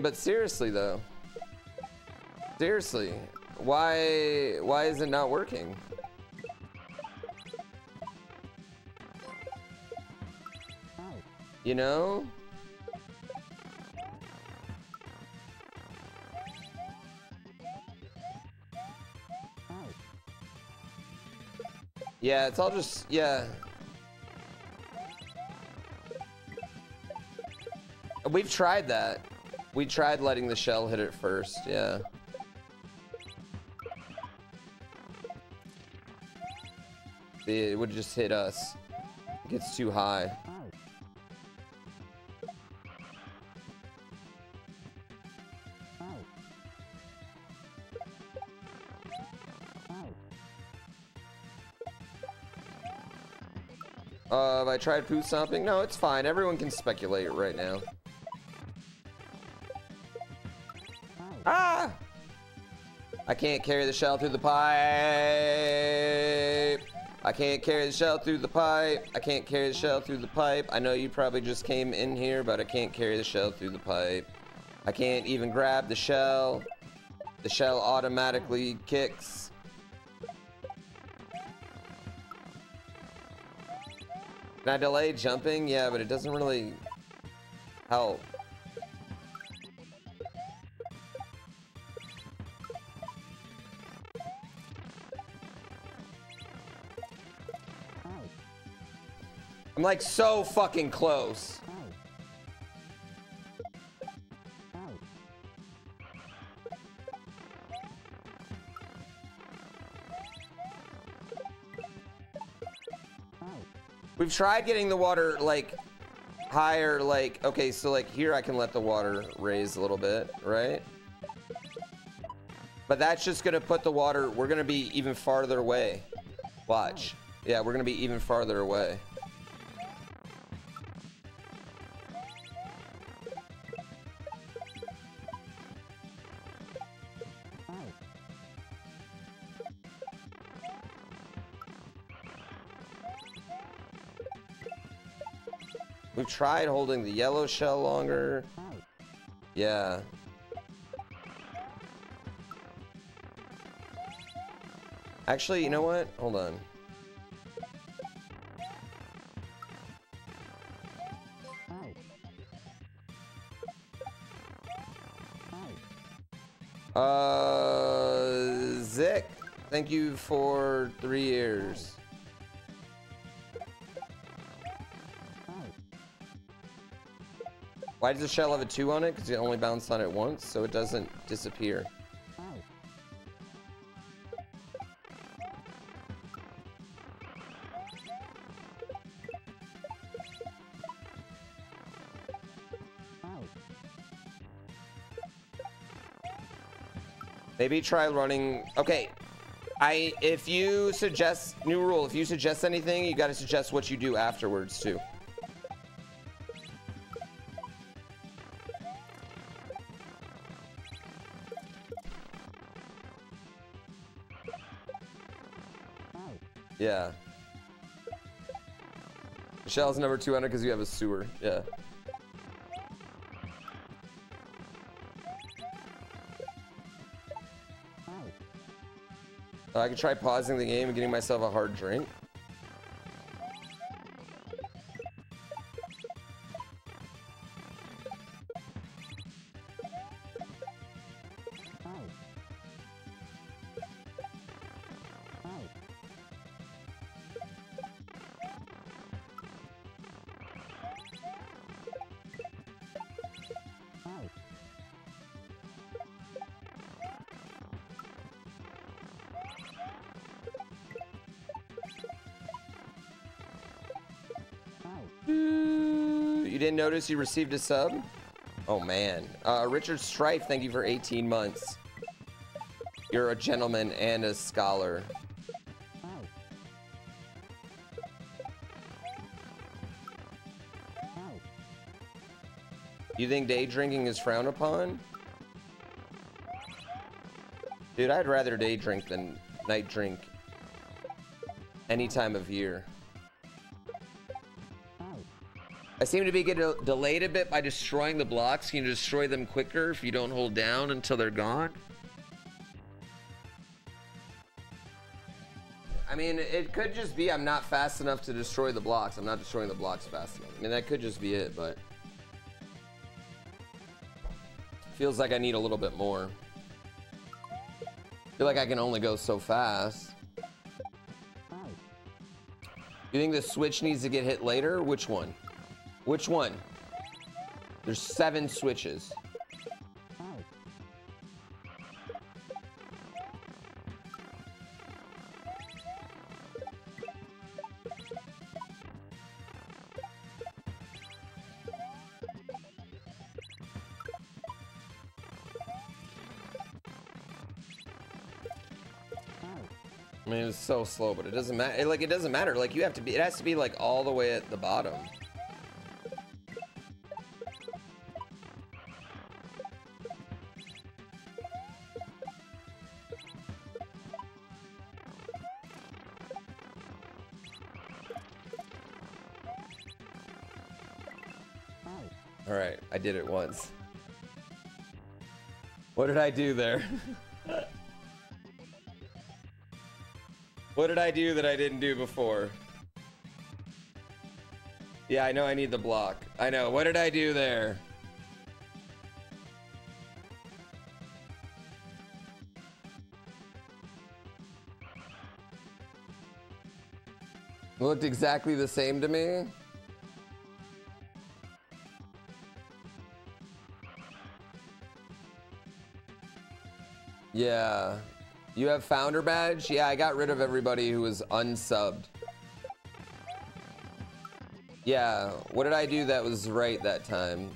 But seriously though. Seriously, why why is it not working? You know? Yeah, it's all just yeah. We've tried that. We tried letting the shell hit it first, yeah. It would just hit us. It gets too high. Uh, have I tried poo stomping? No, it's fine. Everyone can speculate right now. Can't carry the shell through the pipe. I can't carry the shell through the pipe. I can't carry the shell through the pipe. I know you probably just came in here, but I can't carry the shell through the pipe. I can't even grab the shell. The shell automatically kicks. Can I delay jumping? Yeah, but it doesn't really help. Like so fucking close. We've tried getting the water like higher, like, okay, so like here I can let the water raise a little bit, right? But that's just gonna put the water, we're gonna be even farther away. Watch. Yeah, we're gonna be even farther away. Tried holding the yellow shell longer. Yeah. Actually, you know what? Hold on. Uh, Zick, thank you for three years. Why does the shell have a 2 on it? Because it only bounced on it once, so it doesn't disappear. Maybe try running... Okay, I if you suggest... New rule, if you suggest anything, you gotta suggest what you do afterwards, too. Michelle's number 200 because you have a sewer. Yeah. Uh, I could try pausing the game and getting myself a hard drink. Notice you received a sub? Oh man. Uh, Richard Strife, thank you for 18 months. You're a gentleman and a scholar. You think day drinking is frowned upon? Dude, I'd rather day drink than night drink any time of year. I seem to be getting uh, delayed a bit by destroying the blocks. You can destroy them quicker if you don't hold down until they're gone. I mean, it could just be I'm not fast enough to destroy the blocks. I'm not destroying the blocks fast enough. I mean, that could just be it, but... Feels like I need a little bit more. feel like I can only go so fast. You think the switch needs to get hit later? Which one? Which one? There's seven switches. I mean, it's so slow, but it doesn't matter. Like, it doesn't matter. Like, you have to be, it has to be, like, all the way at the bottom. Once. What did I do there? what did I do that I didn't do before? Yeah, I know I need the block. I know. What did I do there? Looked exactly the same to me. Yeah. You have founder badge? Yeah, I got rid of everybody who was unsubbed. Yeah, what did I do that was right that time?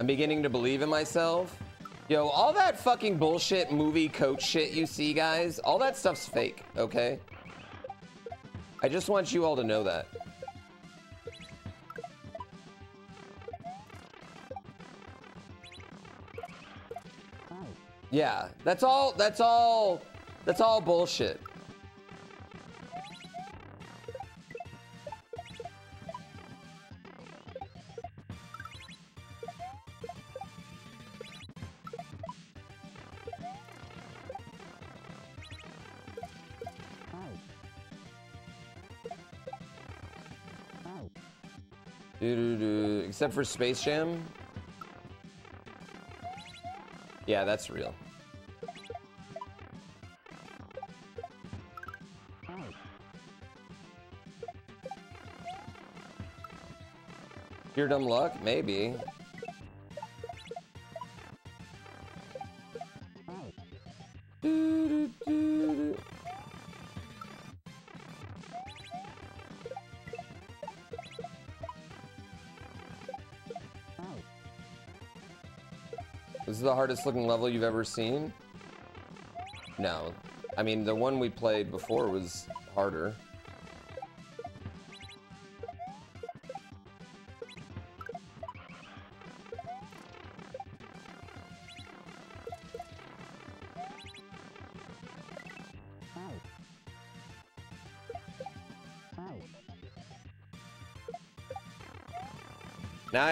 I'm beginning to believe in myself. Yo, all that fucking bullshit movie coach shit you see, guys, all that stuff's fake, okay? I just want you all to know that. Yeah, that's all, that's all, that's all bullshit. Except for Space Jam. Yeah, that's real. Pure dumb luck? Maybe. Doo-doo-doo-doo. This is the hardest looking level you've ever seen? No. I mean, the one we played before was harder.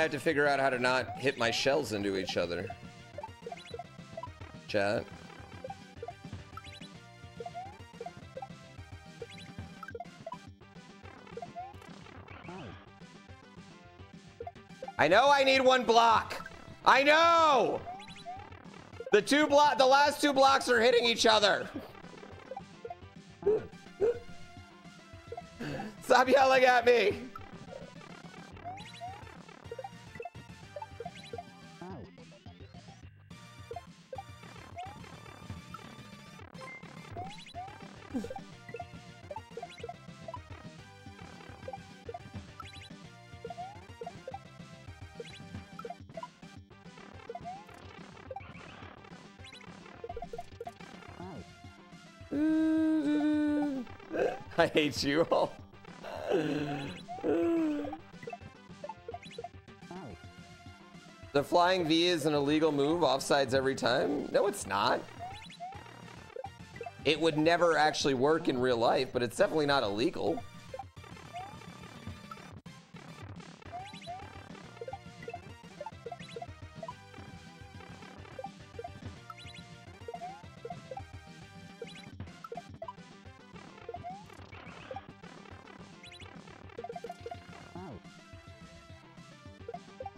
Have to figure out how to not hit my shells into each other. Chat. I know I need one block. I know. The two block, the last two blocks are hitting each other. Stop yelling at me. I hate you all. Oh. The flying V is an illegal move, offsides every time? No, it's not. It would never actually work in real life, but it's definitely not illegal.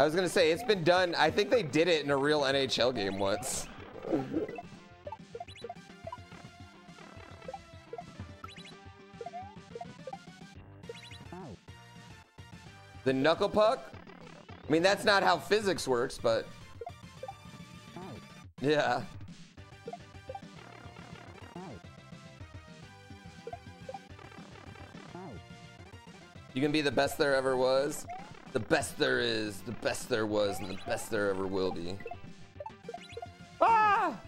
Was gonna say, it's been done. I think they did it in a real NHL game once. The knuckle puck? I mean, that's not how physics works, but... Yeah. You can be the best there ever was the best there is, the best there was, and the best there ever will be. Ah!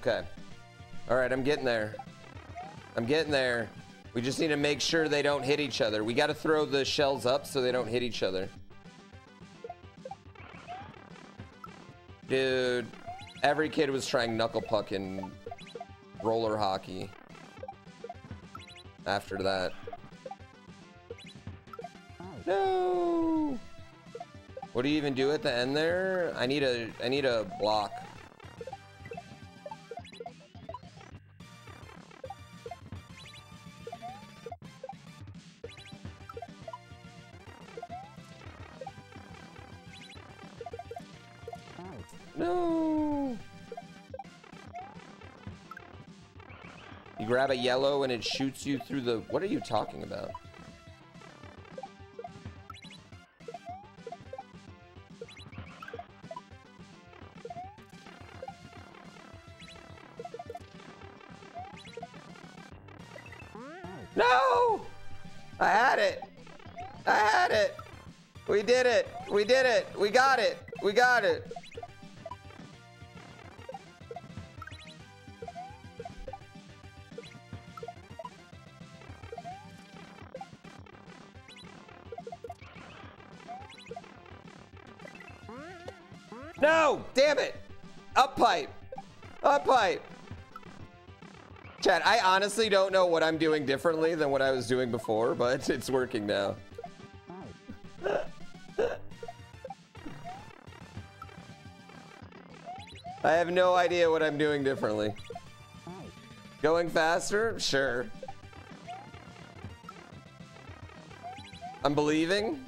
Okay. All right, I'm getting there. I'm getting there. We just need to make sure they don't hit each other. We got to throw the shells up so they don't hit each other. Dude, every kid was trying knuckle puck and roller hockey after that. No. What do you even do at the end there? I need a I need a block. A yellow and it shoots you through the. What are you talking about? No! I had it. I had it. We did it. We did it. We got it. We got it. Honestly don't know what I'm doing differently than what I was doing before, but it's working now. I have no idea what I'm doing differently. Going faster? Sure. I'm believing.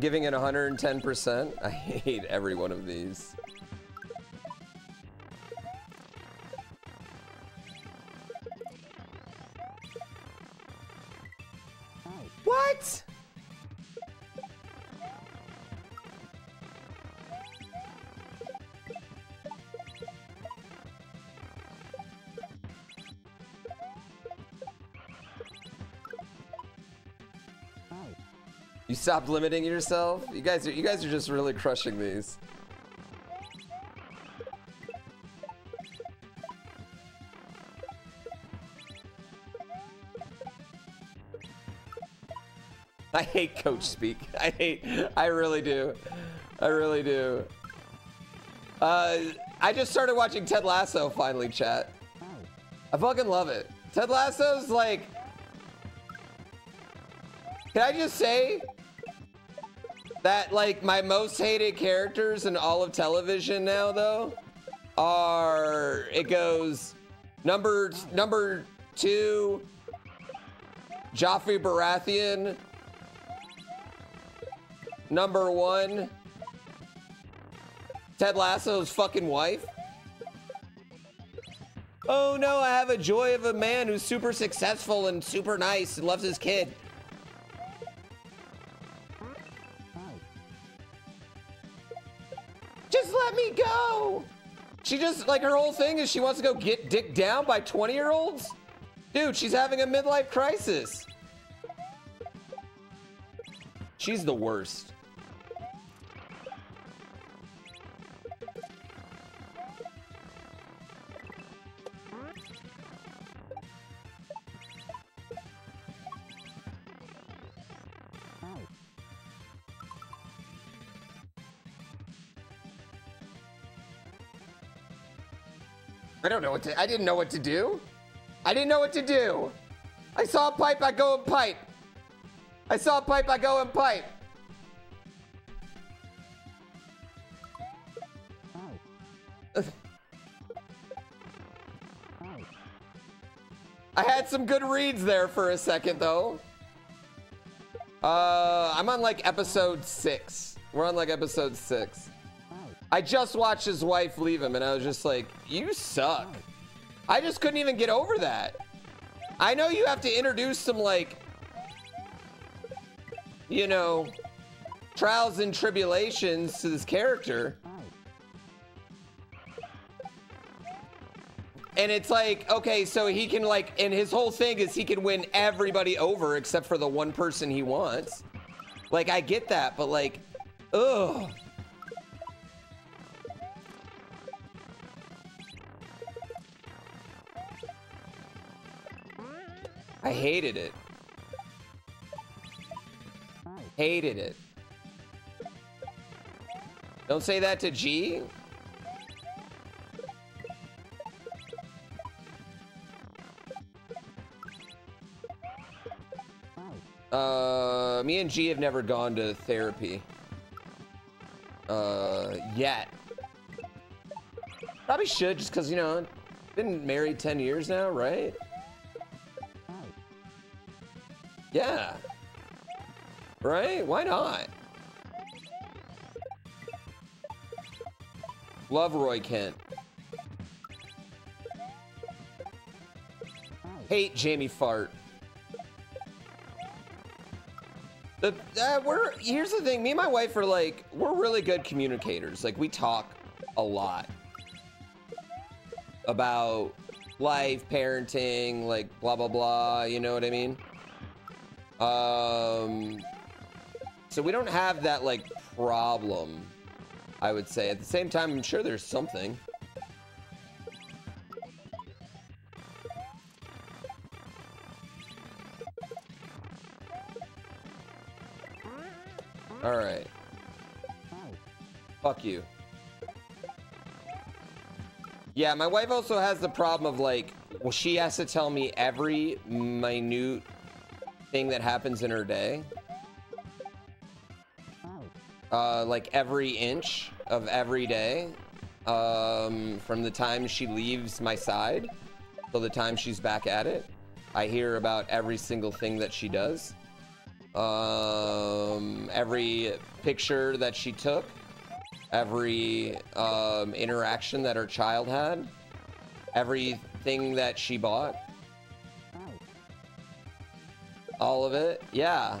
I'm giving it 110%. I hate every one of these. Stopped limiting yourself? You guys are you guys are just really crushing these. I hate coach speak. I hate I really do. I really do. Uh I just started watching Ted Lasso finally, chat. I fucking love it. Ted Lasso's like Can I just say that like my most hated characters in all of television now though are it goes number number two Joffrey Baratheon number one Ted Lasso's fucking wife Oh no, I have a joy of a man who's super successful and super nice and loves his kid. Just let me go. She just like her whole thing is she wants to go get dick down by 20 year olds. Dude, she's having a midlife crisis. She's the worst. I don't know what to I didn't know what to do. I didn't know what to do. I saw a pipe, I go and pipe. I saw a pipe, I go and pipe. I had some good reads there for a second though. Uh, I'm on like episode six. We're on like episode six. I just watched his wife leave him and I was just like, you suck. I just couldn't even get over that. I know you have to introduce some like, you know, trials and tribulations to this character. and it's like, okay, so he can like, and his whole thing is he can win everybody over except for the one person he wants. Like, I get that, but like, ugh. I hated it. Hated it. Don't say that to G. Uh, me and G have never gone to therapy. Uh, yet. Probably should, just because, you know, been married 10 years now, right? Yeah. Right? Why not? Love Roy Kent. Hate Jamie Fart. The, uh, we're here's the thing. Me and my wife are like we're really good communicators. Like we talk a lot about life, parenting, like blah blah blah. You know what I mean? Um, so we don't have that like problem. I would say. At the same time, I'm sure there's something. All right. Fuck you. Yeah, my wife also has the problem of like, well, she has to tell me every minute thing that happens in her day. Uh, like every inch of every day. Um, from the time she leaves my side till the time she's back at it. I hear about every single thing that she does. Um, every picture that she took. Every um, interaction that her child had. Everything that she bought. All of it. Yeah.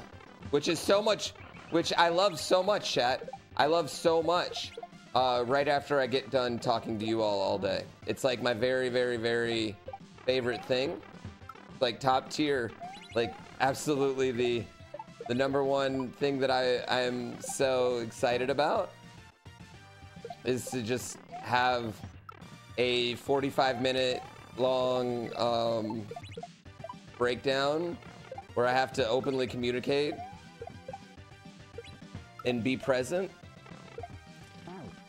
Which is so much, which I love so much, chat. I love so much. Uh, right after I get done talking to you all all day. It's like my very, very, very favorite thing. Like top tier. Like absolutely the the number one thing that I, I am so excited about is to just have a 45 minute long um, breakdown where I have to openly communicate and be present.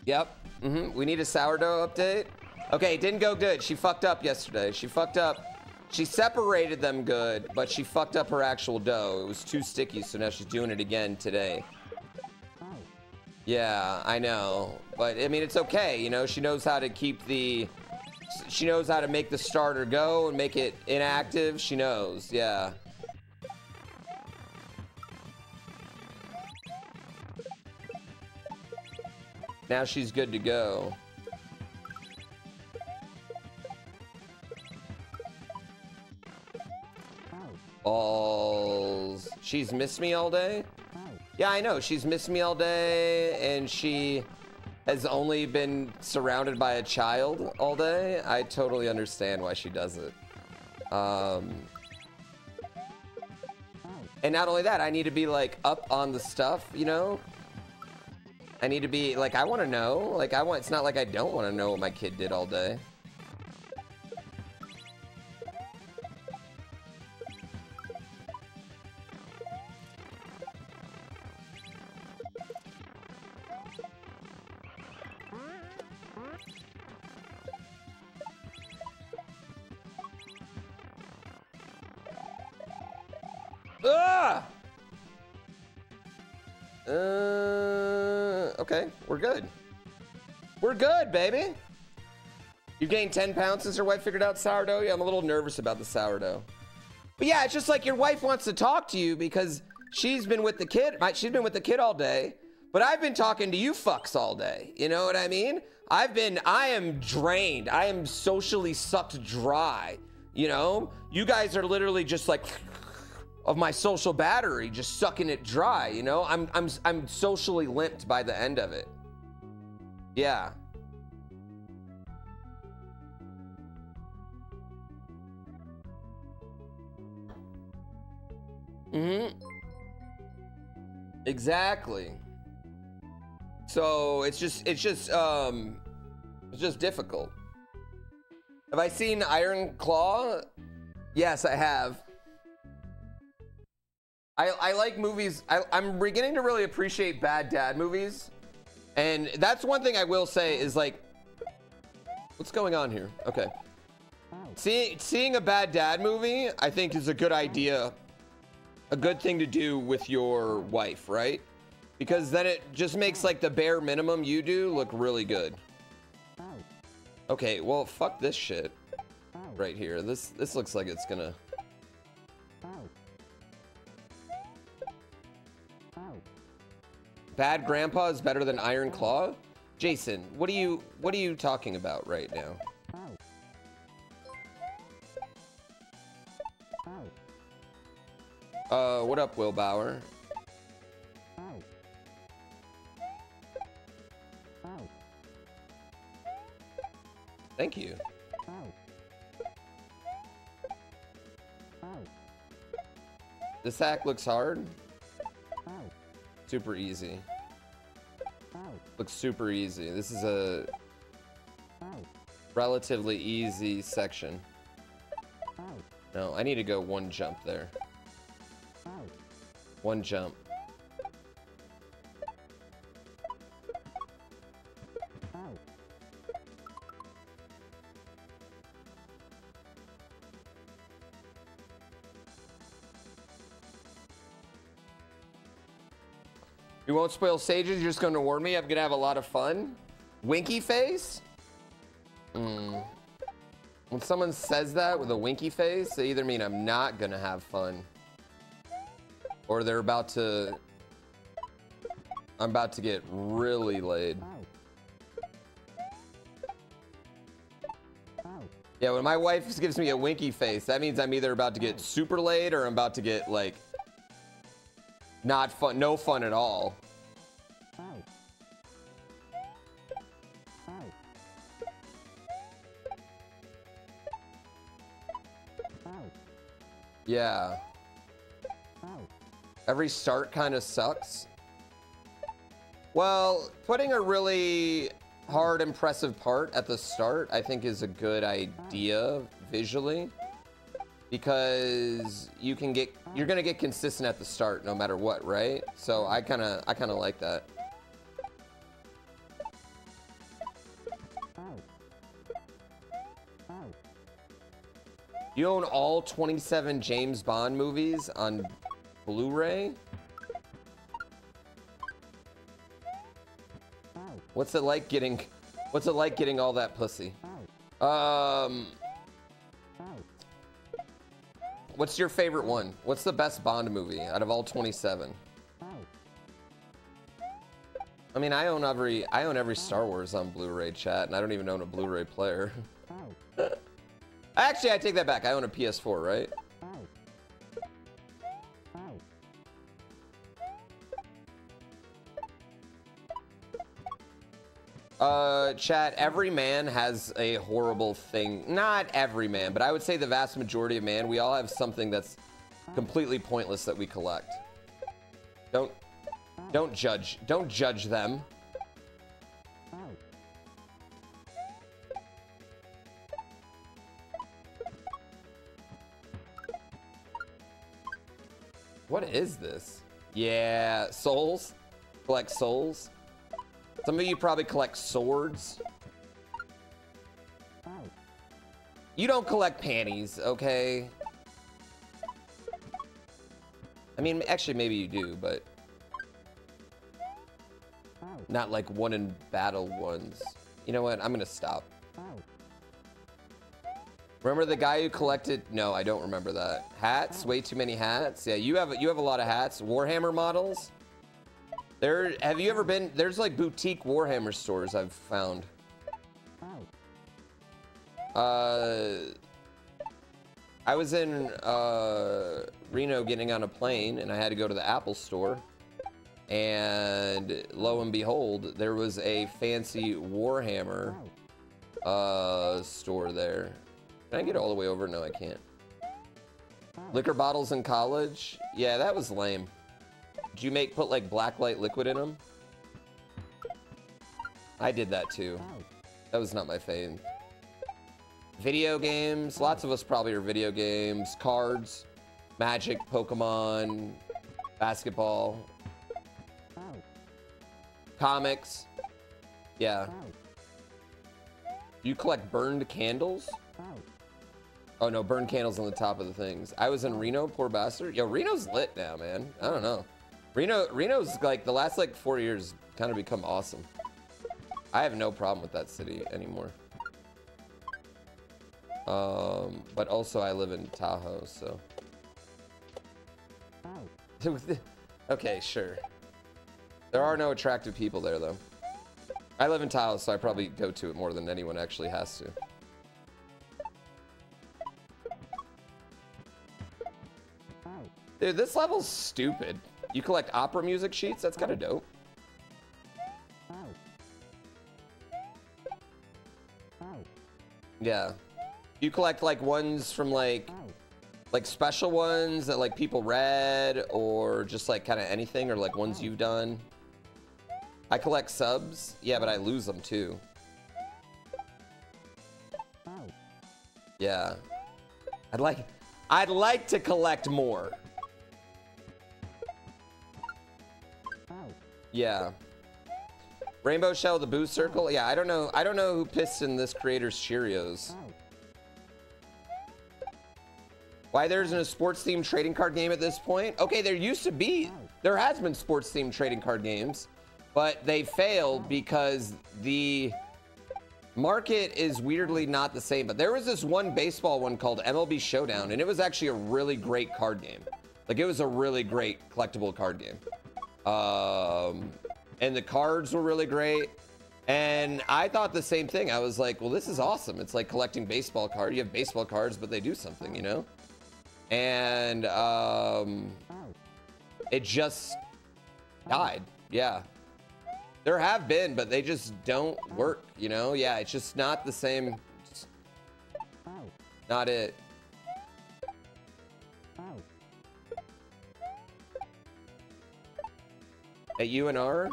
Yep. Mm-hmm. We need a sourdough update. Okay, it didn't go good. She fucked up yesterday. She fucked up. She separated them good, but she fucked up her actual dough. It was too sticky, so now she's doing it again today. Yeah, I know. But, I mean, it's okay. You know, she knows how to keep the... She knows how to make the starter go and make it inactive. She knows, yeah. Now she's good to go. Balls. She's missed me all day? Yeah, I know. She's missed me all day, and she has only been surrounded by a child all day. I totally understand why she does it. Um, and not only that, I need to be like up on the stuff, you know? I need to be like, I want to know. Like, I want, it's not like I don't want to know what my kid did all day. Ah! Uh, okay, we're good. We're good, baby. You gained 10 pounds since your wife figured out sourdough? Yeah, I'm a little nervous about the sourdough. But yeah, it's just like your wife wants to talk to you because she's been with the kid. She's been with the kid all day. But I've been talking to you fucks all day. You know what I mean? I've been, I am drained. I am socially sucked dry. You know? You guys are literally just like of my social battery, just sucking it dry, you know? I'm, I'm, I'm socially limped by the end of it. Yeah. Hmm Exactly. So it's just it's just um it's just difficult. Have I seen Iron Claw? Yes, I have. I, I like movies. I, I'm beginning to really appreciate bad dad movies. And that's one thing I will say is like, what's going on here? Okay. See, seeing a bad dad movie, I think is a good idea. A good thing to do with your wife, right? Because then it just makes like the bare minimum you do look really good. Okay, well, fuck this shit right here. This this looks like it's gonna. Bad Grandpa is better than Iron Claw. Jason, what are you what are you talking about right now? Uh, what up, Will Bauer? Thank you. The sack looks hard. Super easy. Looks super easy. This is a relatively easy section. No, I need to go one jump there. One jump. You won't spoil stages. You're just going to warn me. I'm to have a lot of fun. Winky face? Mm. When someone says that with a winky face, they either mean I'm not going to have fun or they're about to. I'm about to get really laid. Yeah, when my wife gives me a winky face, that means I'm either about to get super laid or I'm about to get like not fun, no fun at all. Yeah. Every start kind of sucks. Well, putting a really hard, impressive part at the start, I think is a good idea visually. Because you can get, you're gonna get consistent at the start no matter what, right? So I kind of, I kind of like that. You own all 27 James Bond movies on Blu-ray? What's it like getting What's it like getting all that pussy? Um What's your favorite one? What's the best Bond movie out of all 27? I mean, I own every I own every Star Wars on Blu-ray chat and I don't even own a Blu-ray player. Actually, I take that back. I own a PS4, right? Uh, chat, every man has a horrible thing. Not every man, but I would say the vast majority of man, we all have something that's completely pointless that we collect. Don't, don't judge, don't judge them. What is this? Yeah, souls? Collect souls? Some of you probably collect swords. You don't collect panties, okay? I mean, actually, maybe you do, but... Not like one in battle ones. You know what? I'm gonna stop. Remember the guy who collected? No, I don't remember that. Hats? Way too many hats? Yeah, you have you have a lot of hats. Warhammer models? There, have you ever been? There's like boutique Warhammer stores I've found. Uh, I was in uh, Reno getting on a plane, and I had to go to the Apple store. And lo and behold, there was a fancy Warhammer uh, store there. Can I get all the way over? No, I can't. Liquor bottles in college? Yeah, that was lame. Did you make put like black light liquid in them? I did that too. That was not my fave. Video games. Lots of us probably are video games. Cards. Magic, Pokemon, basketball. Comics. Yeah. You collect burned candles? Oh no, burned candles on the top of the things. I was in Reno, poor bastard. Yo, Reno's lit now, man. I don't know. Reno, Reno's like the last like four years kind of become awesome. I have no problem with that city anymore. Um, but also I live in Tahoe, so. okay, sure. There are no attractive people there, though. I live in Tahoe, so I probably go to it more than anyone actually has to. Dude, this level's stupid. You collect opera music sheets? That's kind of dope. Yeah. You collect like ones from like like special ones that like people read or just like kind of anything or like ones you've done. I collect subs. Yeah, but I lose them too. Yeah. I'd like I'd like to collect more. Yeah. Rainbow Shell, the boost circle. Yeah, I don't know. I don't know who pissed in this creator's Cheerios. Why there isn't a sports themed trading card game at this point? Okay, there used to be. There has been sports themed trading card games, but they failed because the market is weirdly not the same. But there was this one baseball one called MLB Showdown, and it was actually a really great card game. Like it was a really great collectible card game. Um, and the cards were really great. And I thought the same thing. I was like, well, this is awesome. It's like collecting baseball cards. You have baseball cards, but they do something, you know? And um, it just died. Yeah. There have been, but they just don't work, you know? Yeah, it's just not the same. Not it. At UNR?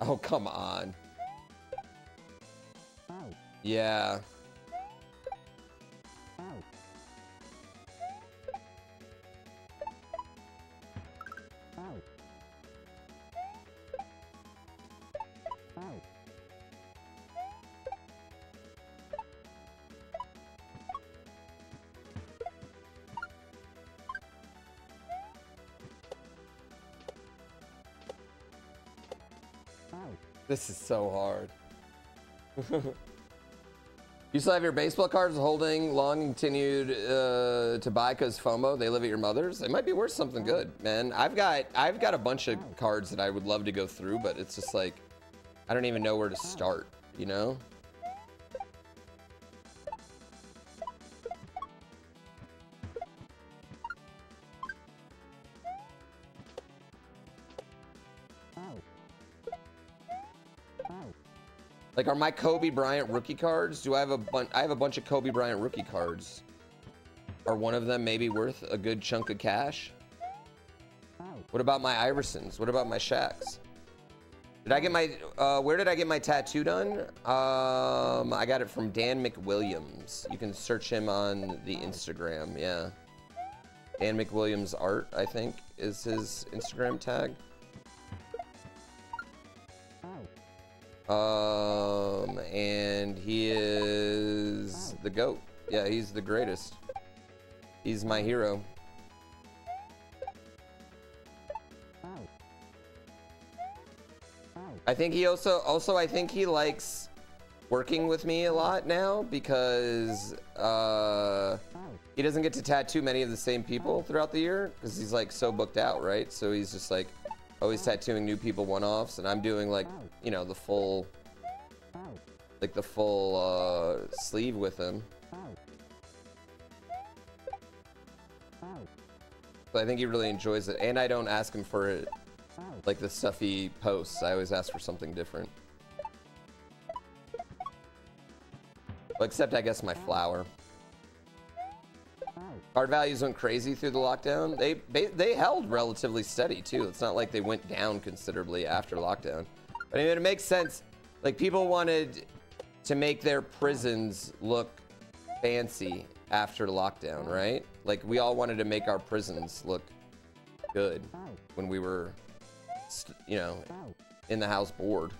Oh, come on. Yeah. This is so hard. you still have your baseball cards holding long continued uh, to buy because FOMO. They live at your mother's. It might be worth something good, man. I've got I've got a bunch of cards that I would love to go through, but it's just like I don't even know where to start. You know. Like, are my Kobe Bryant rookie cards? Do I have a bunch? I have a bunch of Kobe Bryant rookie cards. Are one of them maybe worth a good chunk of cash? What about my Iversons? What about my Shaqs? Did I get my? Uh, where did I get my tattoo done? Um, I got it from Dan McWilliams. You can search him on the Instagram. Yeah, Dan McWilliams Art, I think, is his Instagram tag. Um, and he is the GOAT. Yeah, he's the greatest. He's my hero. I think he also, also I think he likes working with me a lot now because uh, he doesn't get to tattoo many of the same people throughout the year because he's like so booked out, right? So he's just like always tattooing new people one-offs and I'm doing like, you know, the full, like the full uh, sleeve with him. So I think he really enjoys it and I don't ask him for it, like the stuff he posts. I always ask for something different. Well, except I guess my flower. Card values went crazy through the lockdown. They, they they held relatively steady too. It's not like they went down considerably after lockdown. But I mean, it makes sense. Like people wanted to make their prisons look fancy after lockdown, right? Like we all wanted to make our prisons look good when we were, you know, in the house bored.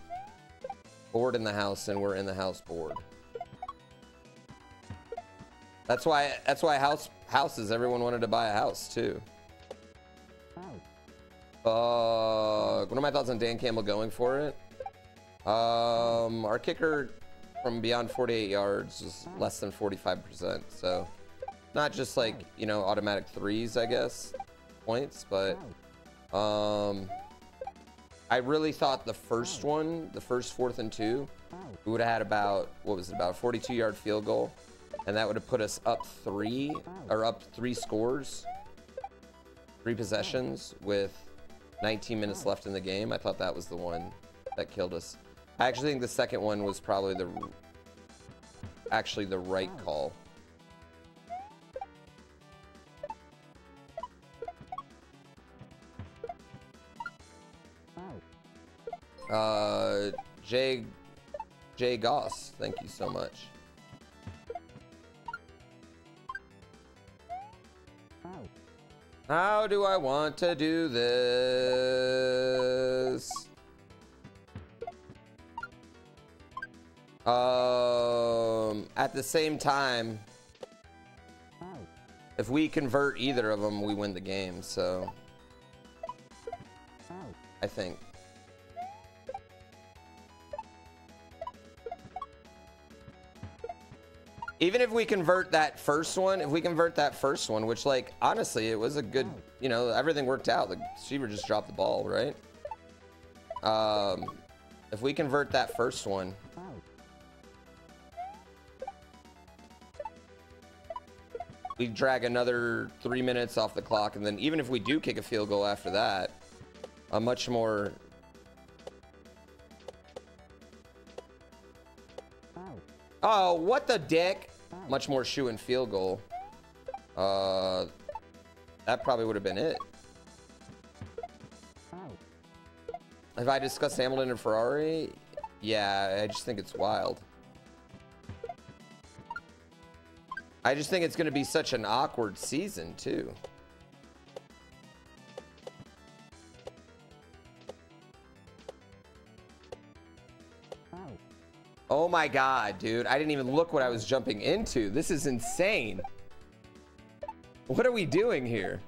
Bored in the house, and we're in the house bored. That's why. That's why house houses. Everyone wanted to buy a house too. Uh, what are my thoughts on Dan Campbell going for it? Um, our kicker from beyond 48 yards is less than 45%. So, not just like you know automatic threes, I guess, points, but um, I really thought the first one, the first fourth and two, we would have had about what was it about a 42 yard field goal, and that would have put us up three or up three scores, three possessions with 19 minutes left in the game. I thought that was the one that killed us. I actually think the second one was probably the actually the right call. Uh, Jay, Jay Goss, thank you so much. How do I want to do this? Um, at the same time, if we convert either of them, we win the game. So, I think. Even if we convert that first one, if we convert that first one, which like honestly, it was a good, you know, everything worked out. The receiver just dropped the ball, right? Um, if we convert that first one, we drag another three minutes off the clock, and then even if we do kick a field goal after that, a much more Oh, what the dick? Much more shoe and field goal. Uh, that probably would have been it. Have I discussed Hamilton and Ferrari? Yeah, I just think it's wild. I just think it's going to be such an awkward season, too. Oh my god, dude. I didn't even look what I was jumping into. This is insane. What are we doing here?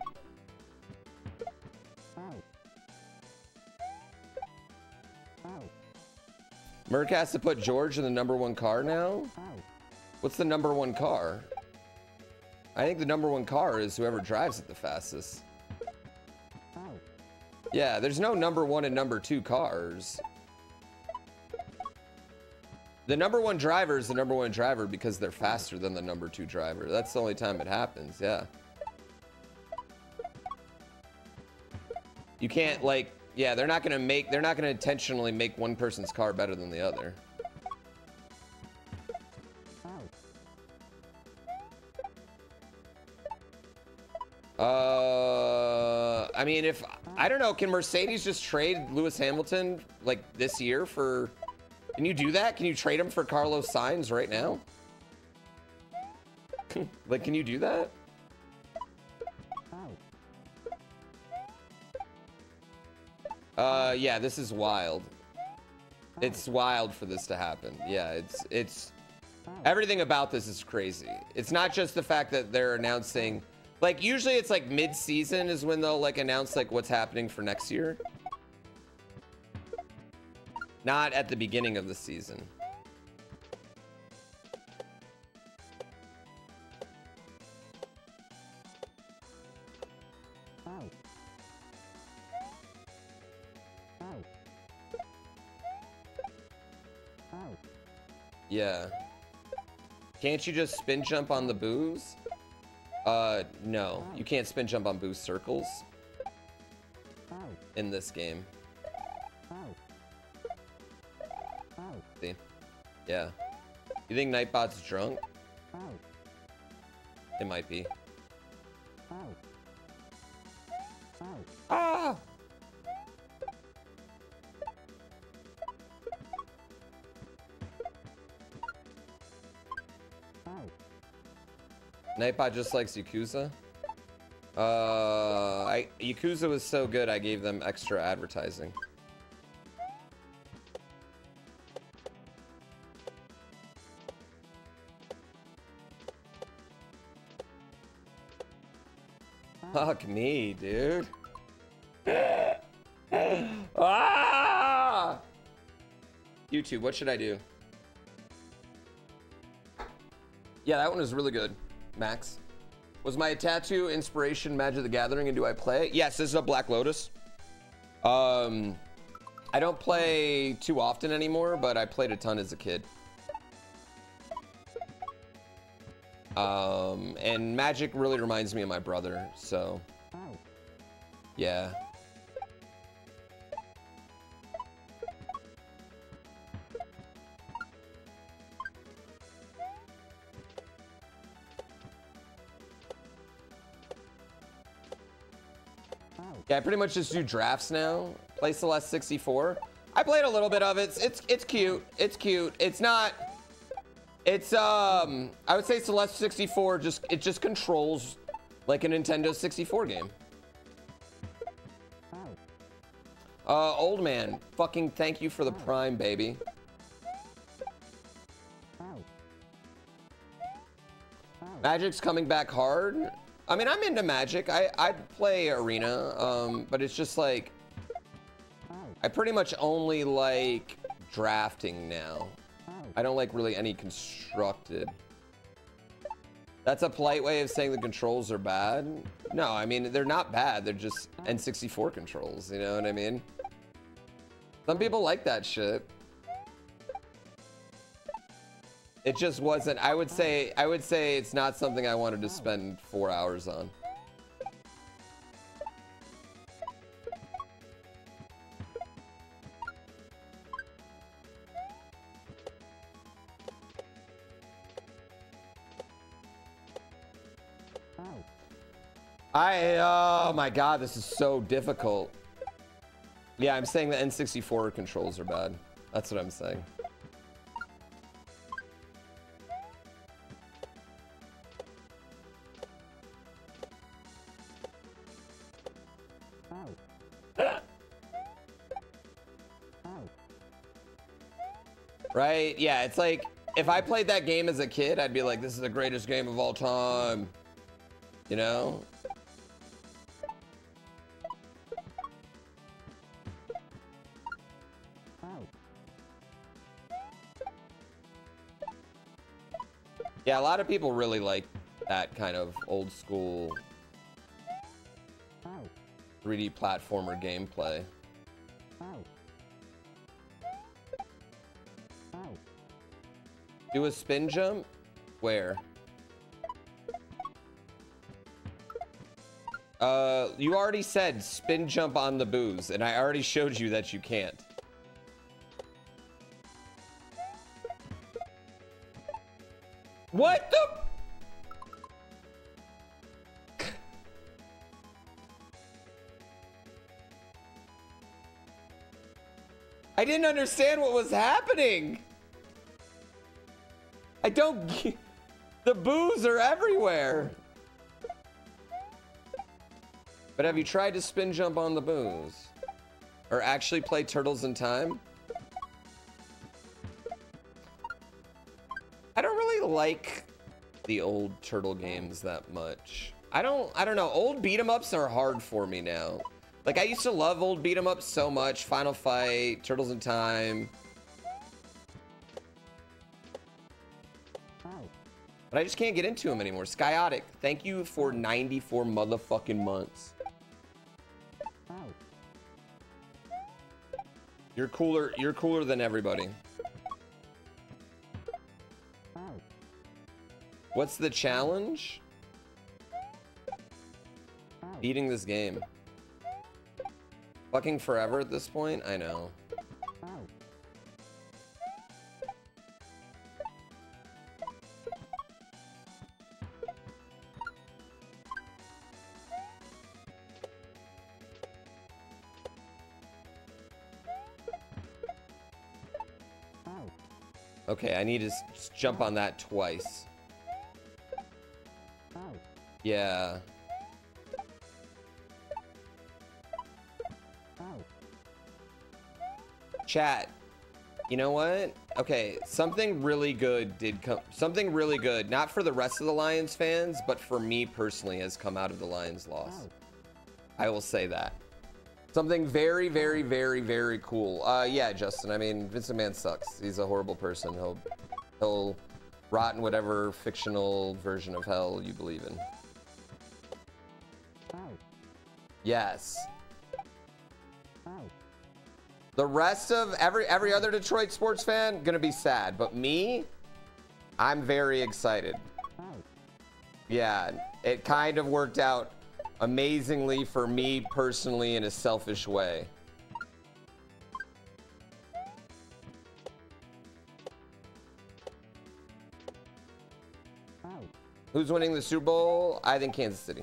Merc has to put George in the number one car now? What's the number one car? I think the number one car is whoever drives it the fastest. Yeah, there's no number one and number two cars. The number one driver is the number one driver because they're faster than the number two driver. That's the only time it happens, yeah. You can't, like, yeah, they're not gonna make, they're not gonna intentionally make one person's car better than the other. Uh, I mean, if, I don't know, can Mercedes just trade Lewis Hamilton, like, this year for can you do that? Can you trade him for Carlos Sainz right now? like, can you do that? Uh, yeah, this is wild. It's wild for this to happen. Yeah, it's it's everything about this is crazy. It's not just the fact that they're announcing like usually it's like mid-season is when they'll like announce like what's happening for next year. Not at the beginning of the season. Yeah. Can't you just spin jump on the boos? Uh, no. You can't spin jump on boost circles. in this game. Yeah. You think Nightbot's drunk? It might be. Ah! Nightbot just likes Yakuza? Uh, I, Yakuza was so good, I gave them extra advertising. Fuck me, dude. ah! YouTube, what should I do? Yeah, that one was really good, Max. Was my tattoo inspiration Magic the Gathering and do I play it? Yes, this is a Black Lotus. Um, I don't play too often anymore, but I played a ton as a kid. Um, and Magic really reminds me of my brother, so yeah. Yeah, I pretty much just do drafts now. Play Celeste 64. I played a little bit of it. It's it's, it's cute. It's cute. It's not. It's um. I would say Celeste 64 just it just controls like a Nintendo 64 game. Uh, old man, fucking thank you for the prime, baby. Magic's coming back hard. I mean, I'm into Magic. I I play Arena, um, but it's just like I pretty much only like drafting now. I don't like really any constructed. That's a polite way of saying the controls are bad. No, I mean they're not bad. They're just N64 controls. You know what I mean? Some people like that shit. It just wasn't. I would say. I would say it's not something I wanted to spend four hours on. I. Oh my god, this is so difficult. Yeah, I'm saying the N64 controls are bad. That's what I'm saying. Right? Yeah, it's like if I played that game as a kid, I'd be like, this is the greatest game of all time. You know? Yeah, a lot of people really like that kind of old school 3D platformer gameplay. Do a spin jump? Where? Uh, you already said spin jump on the boos, and I already showed you that you can't. What the? I didn't understand what was happening. I don't. The boos are everywhere. But have you tried to spin jump on the boos? Or actually play Turtles in Time? Like the old turtle games that much. I don't I don't know. Old beat 'em ups are hard for me now. Like I used to love old beat 'em ups so much. Final Fight, Turtles in Time. But I just can't get into them anymore. Skyotic, thank you for 94 motherfucking months. You're cooler. You're cooler than everybody. What's the challenge? Beating this game. Fucking forever at this point? I know. Okay, I need to s- jump on that twice. Yeah. Chat. You know what? Okay, something really good did come. Something really good, not for the rest of the Lions fans, but for me personally, has come out of the Lions loss. I will say that. Something very, very, very, very cool. Uh, yeah, Justin. I mean, Vincent Man sucks. He's a horrible person. He'll, he'll rot in whatever fictional version of hell you believe in. Yes. The rest of every every other Detroit sports fan gonna be sad, but me, I'm very excited. Yeah, it kind of worked out amazingly for me personally in a selfish way. Who's winning the Super Bowl? I think Kansas City.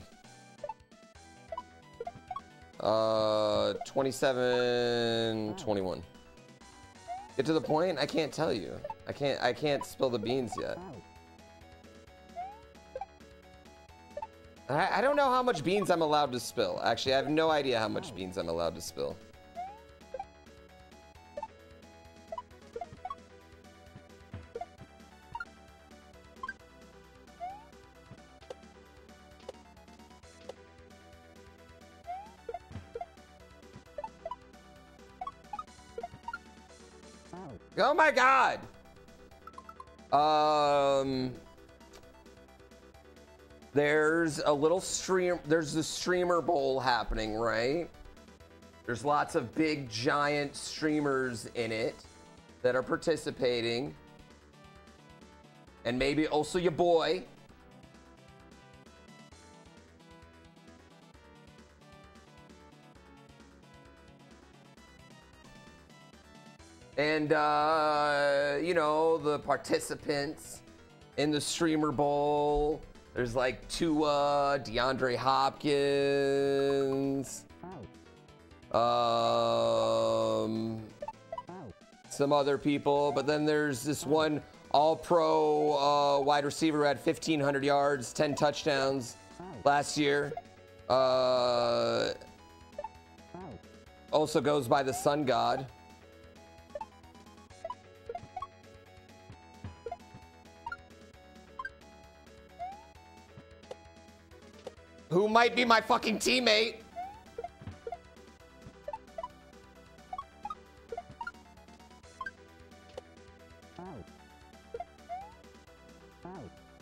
Uh, 27, 21. Get to the point? I can't tell you. I can't, I can't spill the beans yet. I, I don't know how much beans I'm allowed to spill. Actually, I have no idea how much beans I'm allowed to spill. Oh my god! Um, there's a little stream. There's the streamer bowl happening, right? There's lots of big, giant streamers in it that are participating, and maybe also your boy. And uh, you know the participants in the streamer bowl there's like Tua, DeAndre Hopkins, um, some other people, but then there's this one all-pro uh, wide receiver who had 1,500 yards, 10 touchdowns last year. Uh, also goes by the Sun God. Who might be my fucking teammate.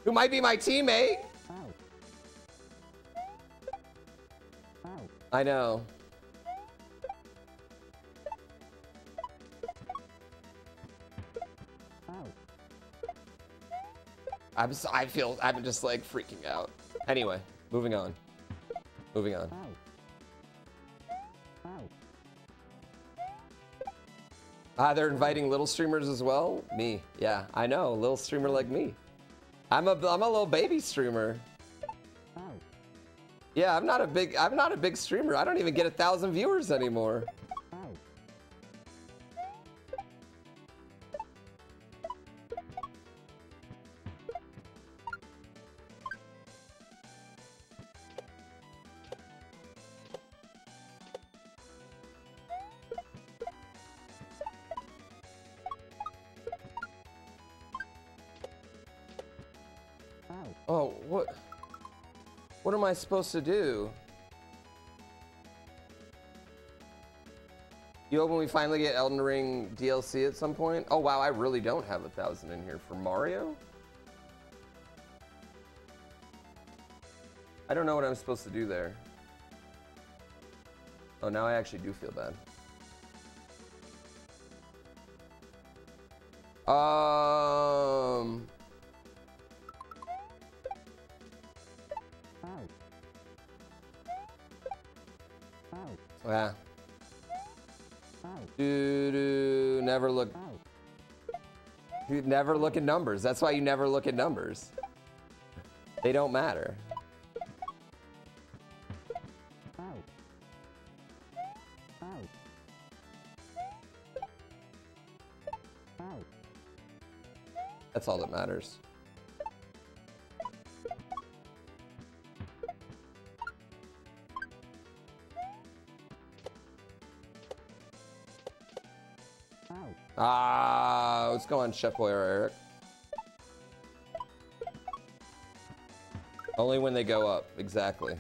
Who might be my teammate. I know. I'm s- I feel I'm just like freaking out. Anyway, moving on. Moving on. Ah, they're inviting little streamers as well? Me. Yeah, I know. Little streamer like me. I'm a I'm a little baby streamer. Yeah, I'm not a big I'm not a big streamer. I don't even get a thousand viewers anymore. I supposed to do? You hope when we finally get Elden Ring DLC at some point? Oh wow, I really don't have a thousand in here for Mario. I don't know what I'm supposed to do there. Oh, now I actually do feel bad. Um. Oh, yeah. Do, do, never look. You never look at numbers. That's why you never look at numbers. They don't matter. That's all that matters. Go on Chef Boy or Eric. Only when they go up, exactly.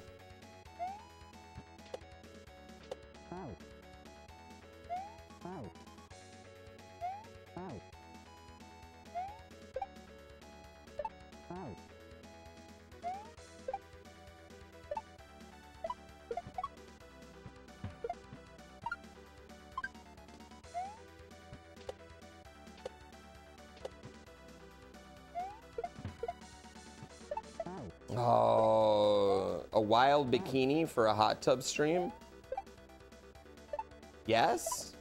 Bikini for a hot tub stream? Yes?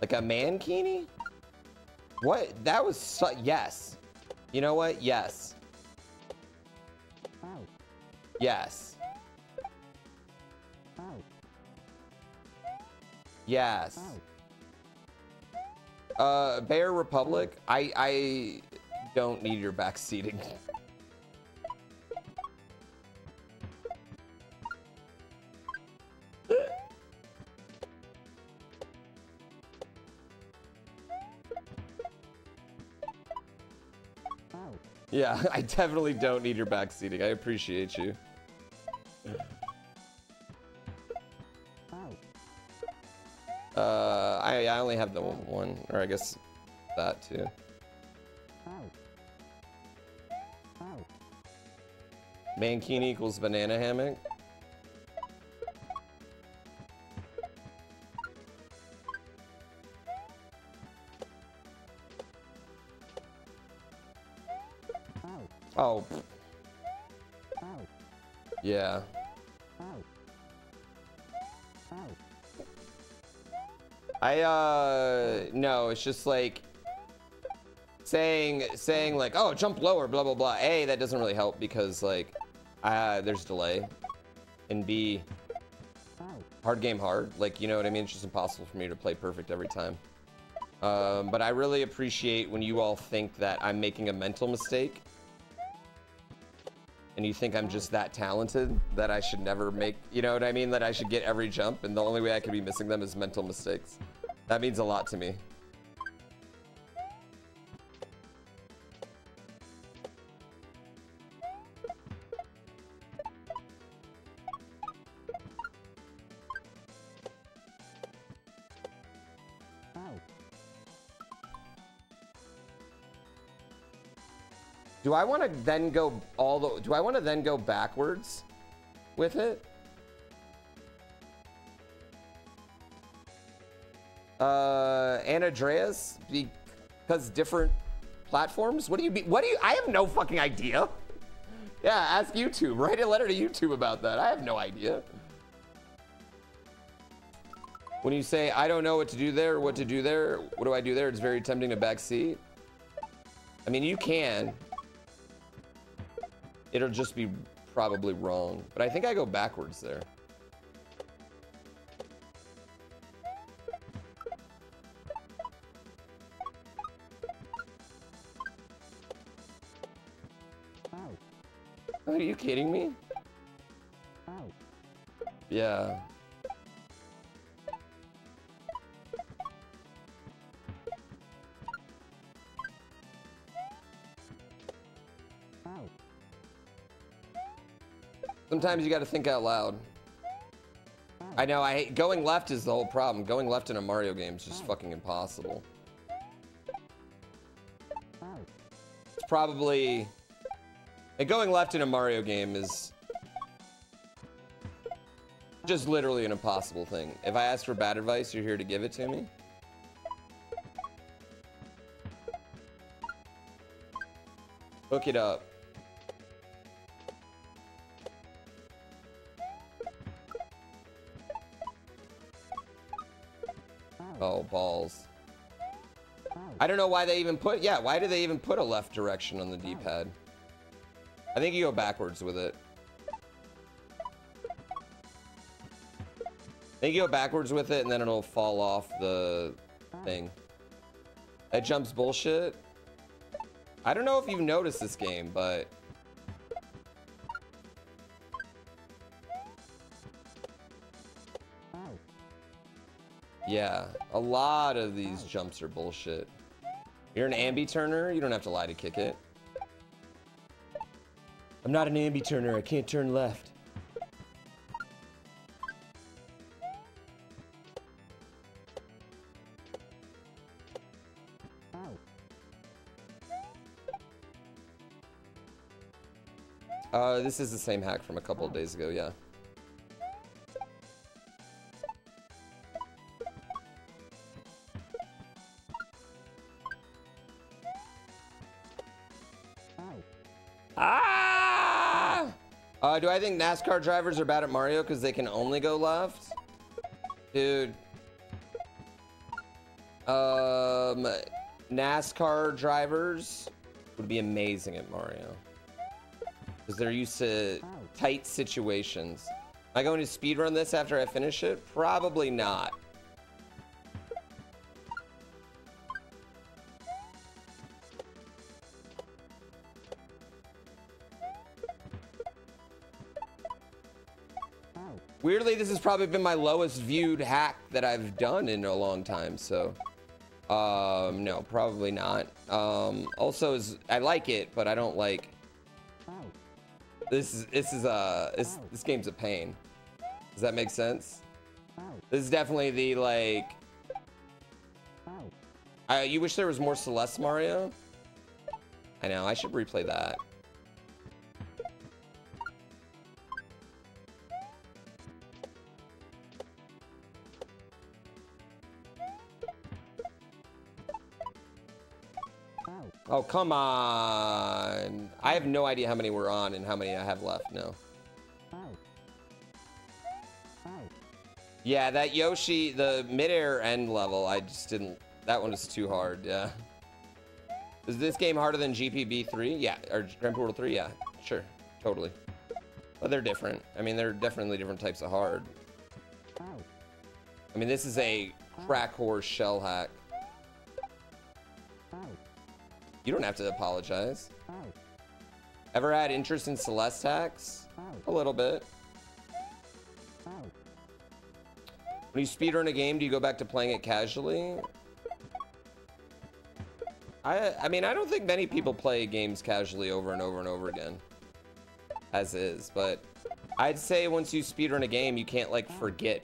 Like a mankini? What? That was so, yes. You know what? Yes. Yes. Yes. Uh, Bear Republic, I I don't need your back Yeah, I definitely don't need your back seating. I appreciate you. Uh, I, I only have the one, or I guess that too. Mankini equals banana hammock. It's just like saying saying like, "Oh, jump lower, blah blah blah." A, that doesn't really help because like uh there's delay. And B, hard game hard. Like, you know what I mean? It's just impossible for me to play perfect every time. Um, but I really appreciate when you all think that I'm making a mental mistake and you think I'm just that talented that I should never make, you know what I mean? That I should get every jump and the only way I could be missing them is mental mistakes. That means a lot to me. Do I want to then go all the do I want to then go backwards with it? Uh and Andreas because different platforms? What do you be what do you I have no fucking idea. Yeah, ask YouTube. Write a letter to YouTube about that. I have no idea. When you say I don't know what to do there, what to do there, what do I do there? It's very tempting to backseat. I mean, you can. It'll just be probably wrong. But I think I go backwards there. Are you kidding me? Yeah. Sometimes you got to think out loud. I know. I hate going left is the whole problem. Going left in a Mario game is just fucking impossible. It's probably and going left in a Mario game is just literally an impossible thing. If I ask for bad advice, you're here to give it to me. Hook it up. I don't know why they even put, yeah, why do they even put a left direction on the D-pad? I think you go backwards with it. I think you go backwards with it and then it'll fall off the thing. That jumps bullshit. I don't know if you've noticed this game, but Yeah, a lot of these jumps are bullshit. You're an ambi turner, you don't have to lie to kick it. I'm not an ambi turner, I can't turn left. Uh, this is the same hack from a couple of days ago, yeah. Do I think NASCAR drivers are bad at Mario because they can only go left? Dude. Um, NASCAR drivers would be amazing at Mario. Because they're used to tight situations. Am I going to speedrun this after I finish it? Probably not. Probably been my lowest viewed hack that I've done in a long time, so... Um, no, probably not. Um, also, is I like it, but I don't like... This is, this is, uh, this, this game's a pain. Does that make sense? This is definitely the, like... Uh, you wish there was more Celeste Mario? I know, I should replay that. Oh, come on. I have no idea how many we're on and how many I have left now. Yeah, that Yoshi, the midair end level, I just didn't, that one was too hard, yeah. Is this game harder than GPB 3? Yeah, or Grand Poo World 3? Yeah, sure, totally. But they're different. I mean, they're definitely different types of hard. I mean, this is a crack horse shell hack. You don't have to apologize. Oh. Ever had interest in Celeste hacks? Oh. A little bit. Oh. When you speedrun a game, do you go back to playing it casually? I I mean, I don't think many people play games casually over and over and over again. As is, but I'd say once you speedrun a game, you can't like forget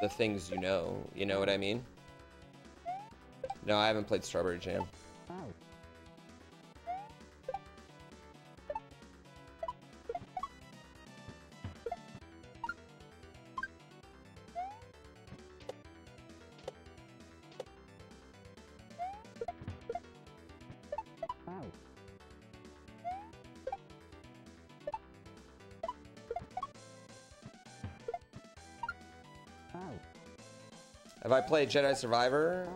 the things you know. You know what I mean? No, I haven't played Strawberry Jam. Have I played Jedi Survivor?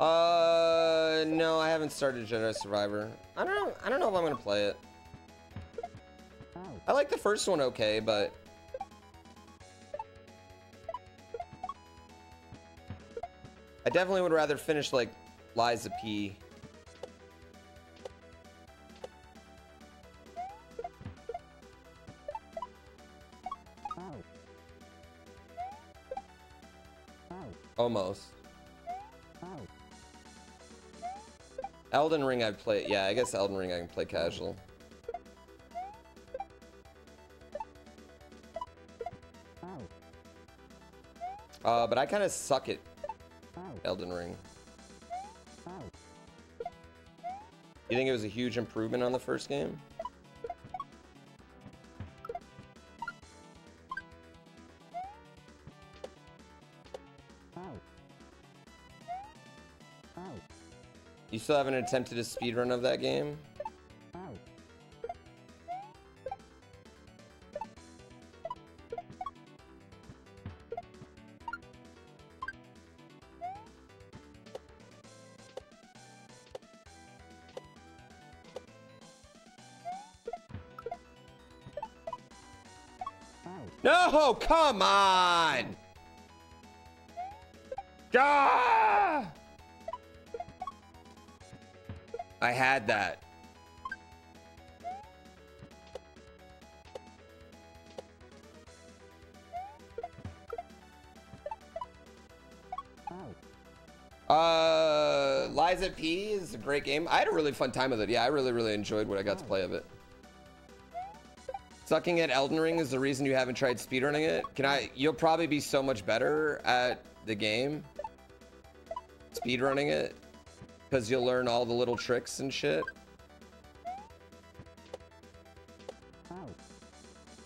Uh, no, I haven't started Jedi Survivor. I don't know. I don't know if I'm gonna play it. I like the first one okay, but I definitely would rather finish like Lies of P. Almost. Elden Ring I've played. Yeah, I guess Elden Ring I can play casual. Uh, but I kind of suck at Elden Ring. You think it was a huge improvement on the first game? still haven't attempted a speedrun of that game. No, come on! God! I had that. Uh, Lies of P is a great game. I had a really fun time with it. Yeah, I really, really enjoyed what I got to play of it. Sucking at Elden Ring is the reason you haven't tried speedrunning it. Can I? You'll probably be so much better at the game. Speedrunning it. Because you'll learn all the little tricks and shit.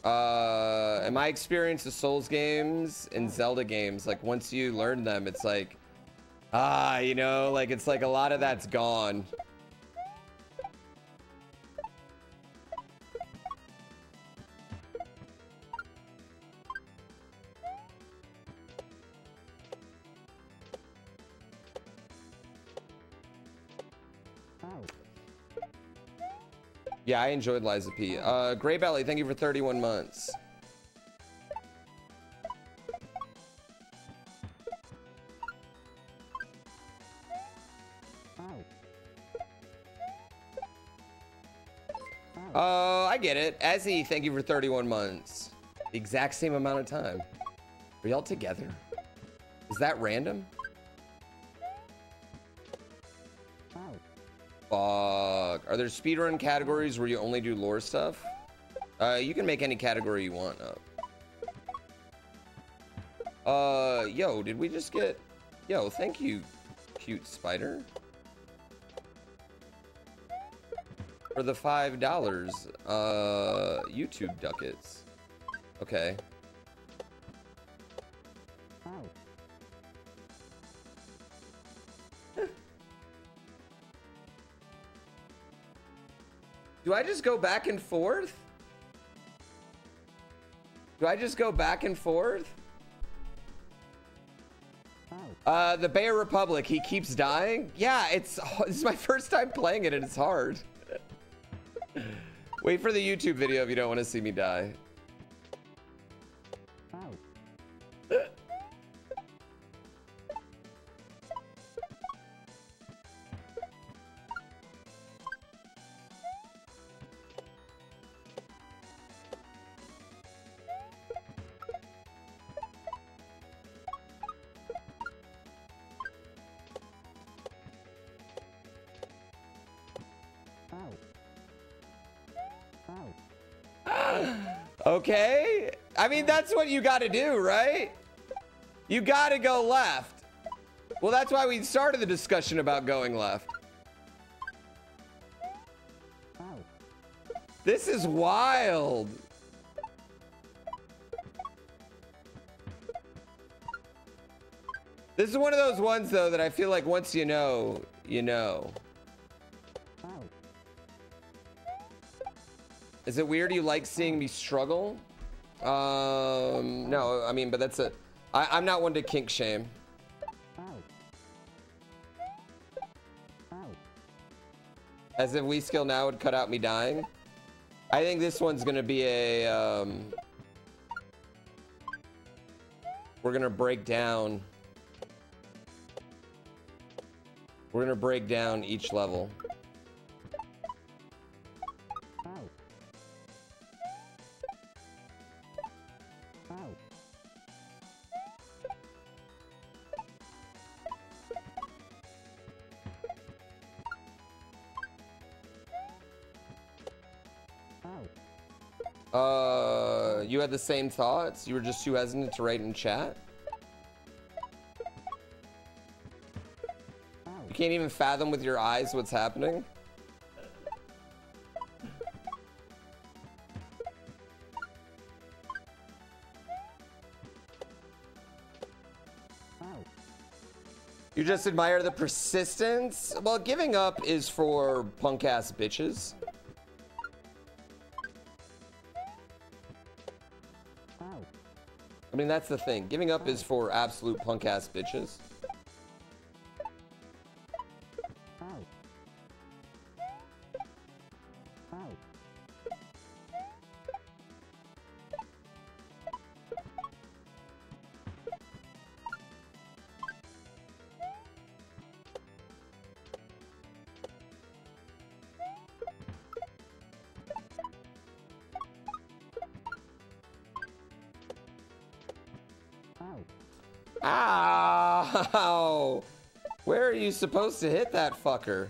Uh, in my experience the Souls games and Zelda games, like once you learn them, it's like, ah, you know, like it's like a lot of that's gone. Yeah, I enjoyed Lies of P. Uh, Gray Belly, thank you for 31 months. Oh, I get it. Ezzy, thank you for 31 months. The exact same amount of time. Are y'all together? Is that random? Fuck. Are there speedrun categories where you only do lore stuff? Uh, you can make any category you want up. Uh, yo, did we just get... Yo, thank you, cute spider. For the $5, uh, YouTube ducats. Okay. Do I just go back and forth? Do I just go back and forth? Uh, the Bear Republic, he keeps dying? Yeah, it's this is my first time playing it and it's hard. Wait for the YouTube video if you don't want to see me die. Okay? I mean, that's what you got to do, right? You got to go left. Well, that's why we started the discussion about going left. This is wild. This is one of those ones, though, that I feel like once you know, you know. Is it weird you like seeing me struggle? Um, no, I mean, but that's a. I, I'm not one to kink shame. As if we skill now would cut out me dying. I think this one's gonna be a. Um, we're gonna break down. We're gonna break down each level. Had the same thoughts? You were just too hesitant to write in chat? You can't even fathom with your eyes what's happening? You just admire the persistence? Well, giving up is for punk ass bitches. I mean, that's the thing. Giving up is for absolute punk ass bitches. Supposed to hit that fucker?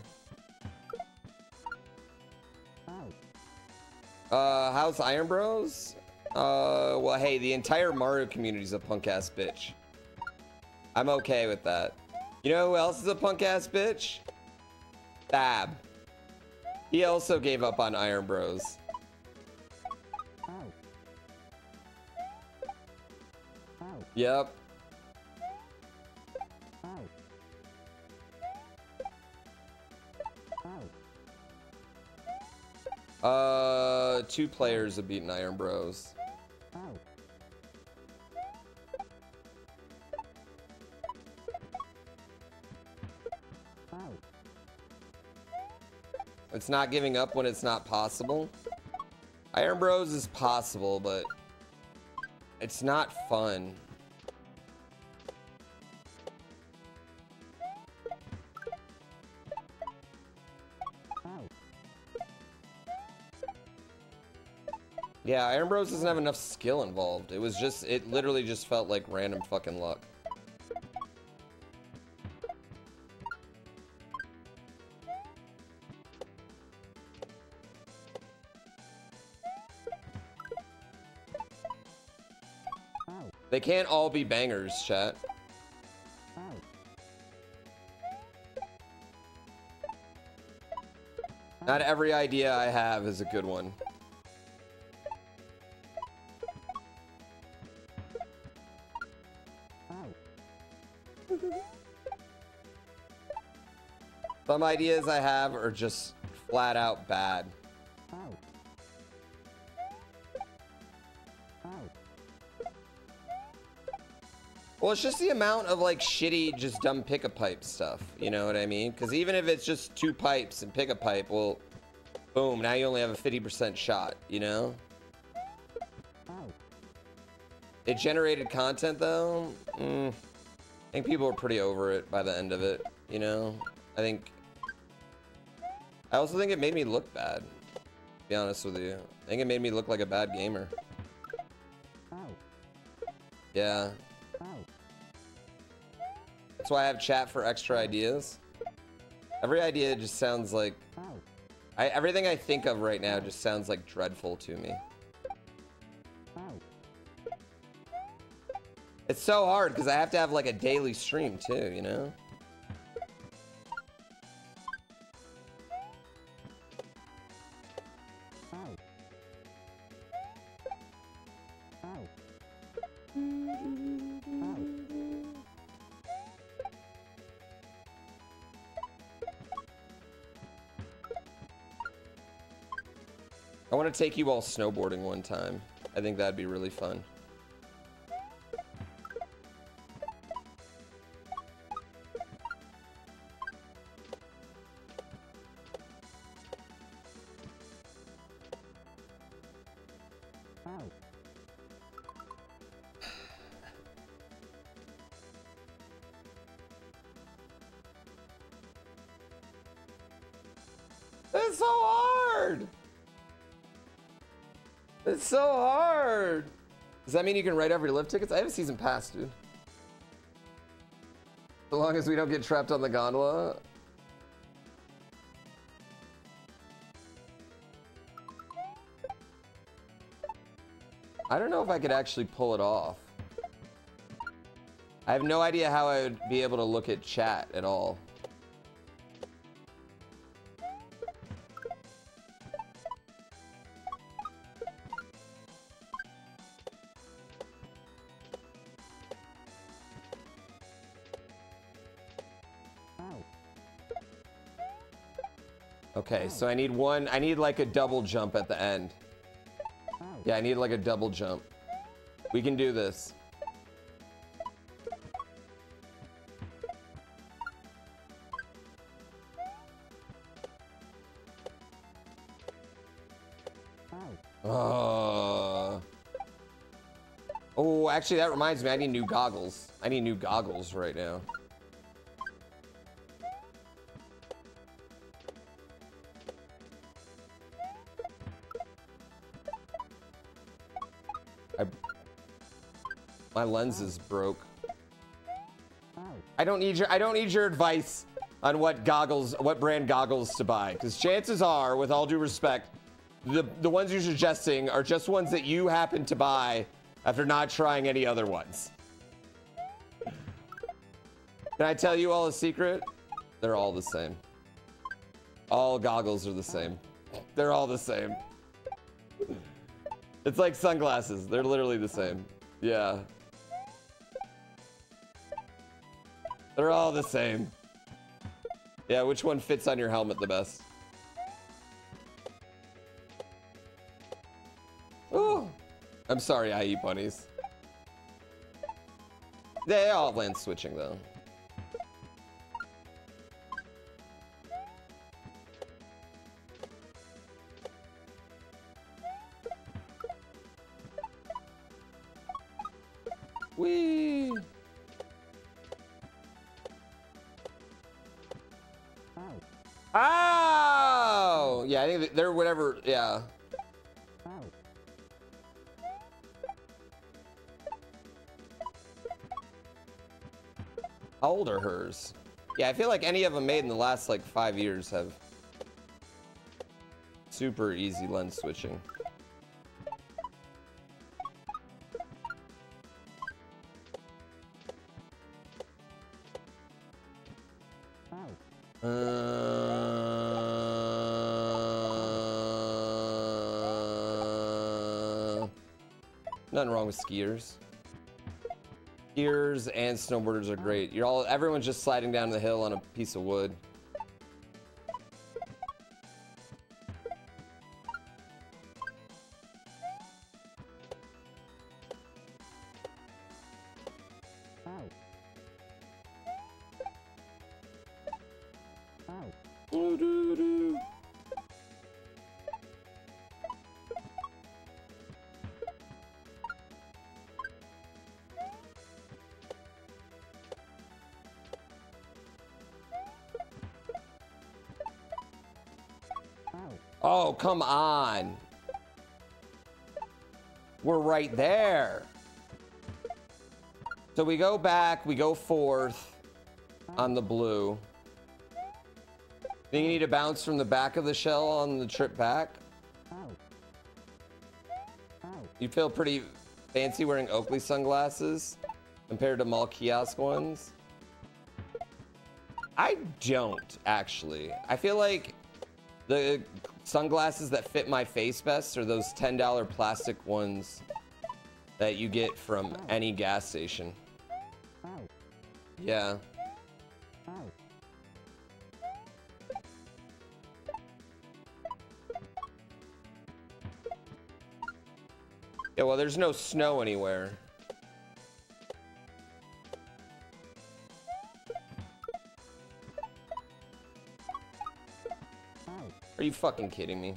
Uh, how's Iron Bros? Uh, well, hey, the entire Mario community's a punk ass bitch. I'm okay with that. You know who else is a punk ass bitch? Fab. He also gave up on Iron Bros. Yep. Two players have beaten Iron Bros. It's not giving up when it's not possible. Iron Bros is possible, but it's not fun. Yeah, Iron Bros doesn't have enough skill involved. It was just, it literally just felt like random fucking luck. They can't all be bangers, chat. Not every idea I have is a good one. Some ideas I have are just flat out bad. Well, it's just the amount of like shitty, just dumb pick a pipe stuff. You know what I mean? Because even if it's just two pipes and pick a pipe, well, boom, now you only have a 50% shot, you know? It generated content though. Mm, I think people were pretty over it by the end of it, you know? I think. I also think it made me look bad, to be honest with you. I think it made me look like a bad gamer. Yeah. That's why I have chat for extra ideas. Every idea just sounds like... I, everything I think of right now just sounds like dreadful to me. It's so hard because I have to have like a daily stream too, you know? Take you all snowboarding one time. I think that'd be really fun. That mean you can write over your lift tickets? I have a season pass, dude. So long as we don't get trapped on the gondola. I don't know if I could actually pull it off. I have no idea how I would be able to look at chat at all. Okay, so I need one, I need like a double jump at the end. Yeah, I need like a double jump. We can do this. Uh, oh, actually, that reminds me. I need new goggles. I need new goggles right now. My lens is broke. I don't need your I don't need your advice on what goggles, what brand goggles to buy, because chances are, with all due respect, the the ones you're suggesting are just ones that you happen to buy after not trying any other ones. Can I tell you all a secret? They're all the same. All goggles are the same. They're all the same. It's like sunglasses. They're literally the same. Yeah. They're all the same. Yeah, which one fits on your helmet the best? Oh, I'm sorry, I eat bunnies. They all land switching though. Yeah, I feel like any of them made in the last like five years have super easy lens switching. Uh, nothing wrong with skiers. Skiers and snowboarders are great. You're all everyone's just sliding down the hill on a piece of wood. Oh, come on. We're right there. So we go back, we go fourth on the blue. Then you need to bounce from the back of the shell on the trip back. You feel pretty fancy wearing Oakley sunglasses compared to mall kiosk ones. I don't actually. I feel like the sunglasses that fit my face best are those $10 plastic ones that you get from oh. any gas station. Yeah. Yeah, well, there's no snow anywhere. Are you fucking kidding me?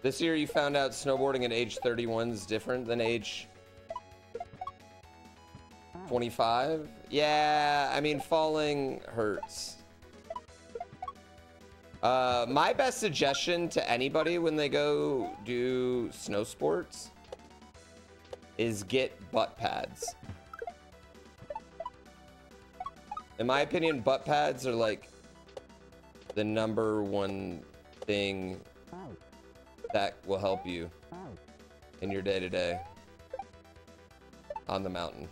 This year you found out snowboarding at age 31 is different than age 25? Yeah, I mean, falling hurts. Uh, my best suggestion to anybody when they go do snow sports is get butt pads. In my opinion, butt pads are like the number one thing that will help you in your day to day on the mountain.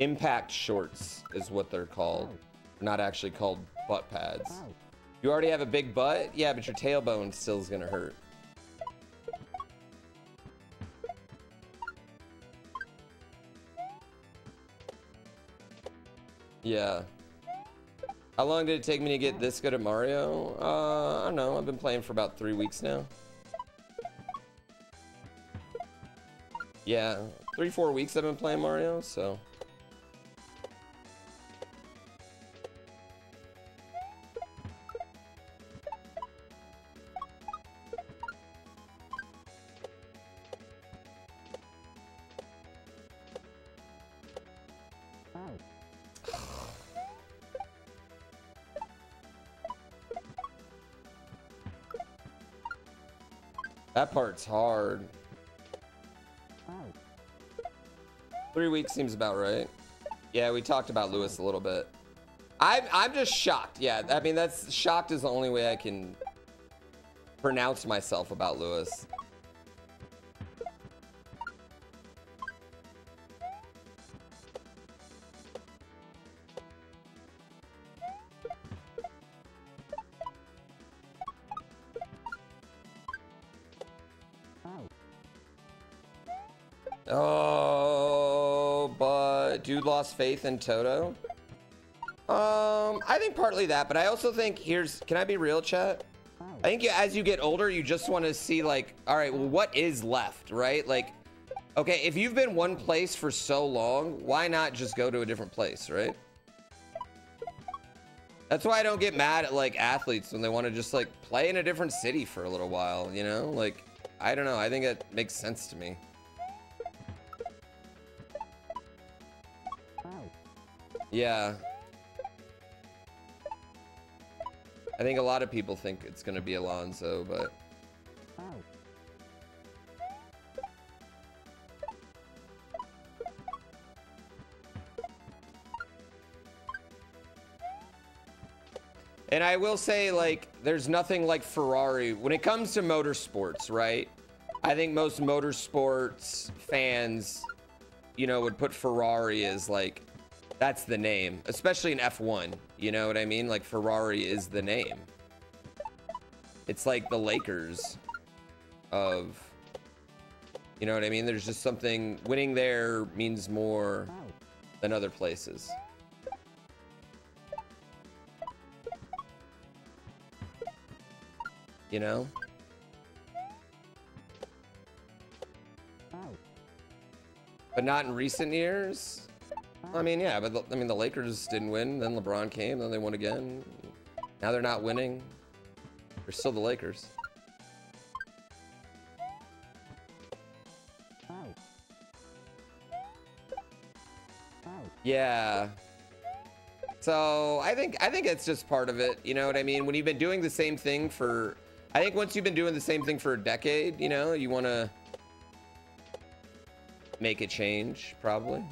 Impact shorts is what they're called. Not actually called butt pads. You already have a big butt? Yeah, but your tailbone still is gonna hurt. Yeah. How long did it take me to get this good at Mario? Uh, I don't know. I've been playing for about three weeks now. Yeah, three, four weeks I've been playing Mario, so. That part's hard. Three weeks seems about right. Yeah, we talked about Lewis a little bit. I'm I'm just shocked. Yeah, I mean that's shocked is the only way I can pronounce myself about Lewis. Lost faith in Toto. Um, I think partly that, but I also think here's. Can I be real, chat? I think you, as you get older, you just want to see like, all right, well, what is left, right? Like, okay, if you've been one place for so long, why not just go to a different place, right? That's why I don't get mad at like athletes when they want to just like play in a different city for a little while, you know? Like, I don't know. I think it makes sense to me. Yeah. I think a lot of people think it's going to be Alonso, but And I will say, like, there's nothing like Ferrari when it comes to motorsports, right? I think most motorsports fans, you know, would put Ferrari as like, that's the name, especially in F1. You know what I mean? Like, Ferrari is the name. It's like the Lakers of, you know what I mean? There's just something, winning there means more than other places. you know? But not in recent years. I mean, yeah, but the, I mean, the Lakers didn't win. Then LeBron came. Then they won again. Now they're not winning. They're still the Lakers. Yeah. So I think I think it's just part of it. You know what I mean? When you've been doing the same thing for I think once you've been doing the same thing for a decade, you know, you want to make a change, probably.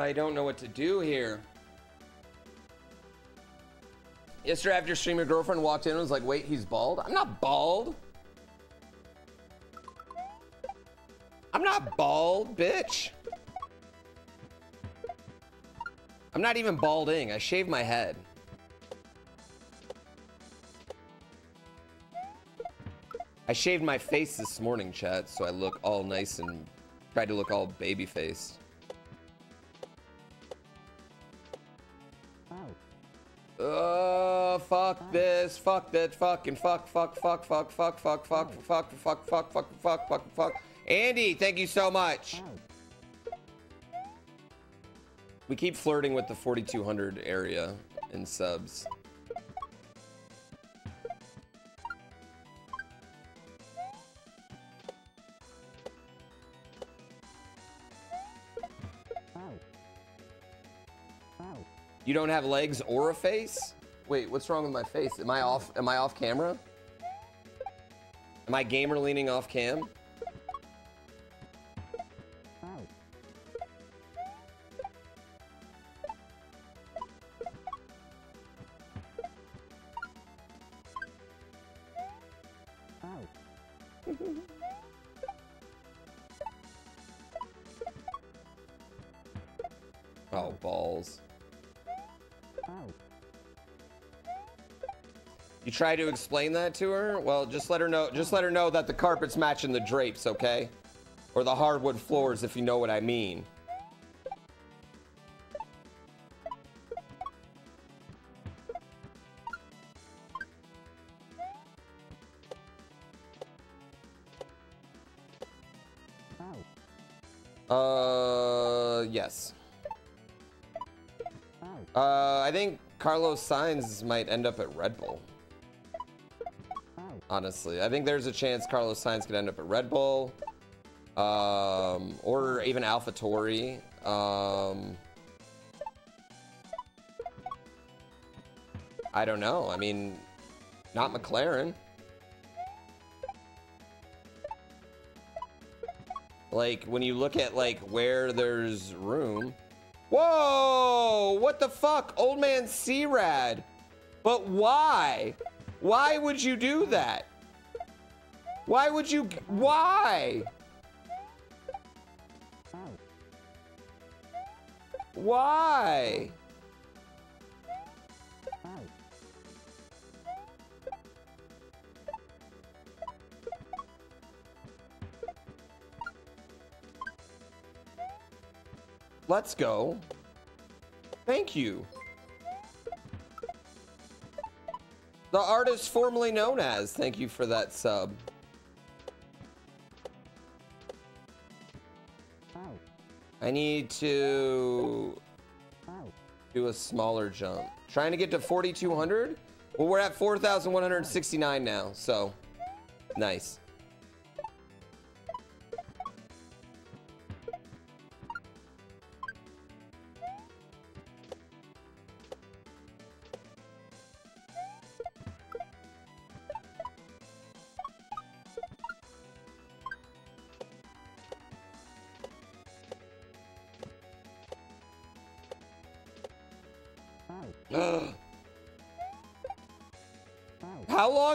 I don't know what to do here. Yesterday after stream, your girlfriend walked in and was like, wait, he's bald? I'm not bald. I'm not bald, bitch. I'm not even balding. I shaved my head. I shaved my face this morning, chat, so I look all nice and tried to look all baby Oh, fuck this, fuck that, fucking fuck, fuck, fuck, fuck, fuck, fuck, fuck, fuck, fuck, fuck, fuck, fuck, fuck, fuck. Andy, thank you so much. We keep flirting with the 4200 area in subs. You don't have legs or a face? Wait, what's wrong with my face? Am I off am I off camera? Am I gamer leaning off cam? Try to explain that to her? Well, just let her know just let her know that the carpet's matching the drapes, okay? Or the hardwood floors if you know what I mean. Uh, yes. Uh, I think Carlos Sainz might end up at Red Bull honestly. I think there's a chance Carlos Sainz could end up at Red Bull um, or even AlphaTauri. Um, I don't know. I mean, not McLaren. Like, when you look at, like, where there's room... Whoa! What the fuck? Old man C-Rad. But why? Why would you do that? Why would you... Why? Why? Let's go. Thank you. The artist formerly known as. Thank you for that sub. I need to do a smaller jump. Trying to get to 4,200? Well, we're at 4,169 now, so nice.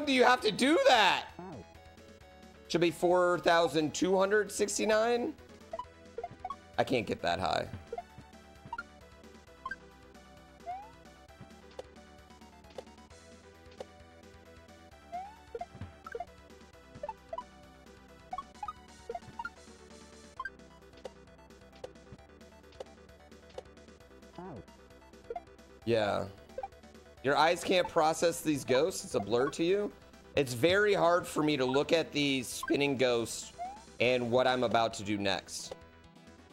Do you have to do that? Should be 4,269? I can't get that high. Yeah. Your eyes can't process these ghosts. It's a blur to you. It's very hard for me to look at these spinning ghosts and what I'm about to do next.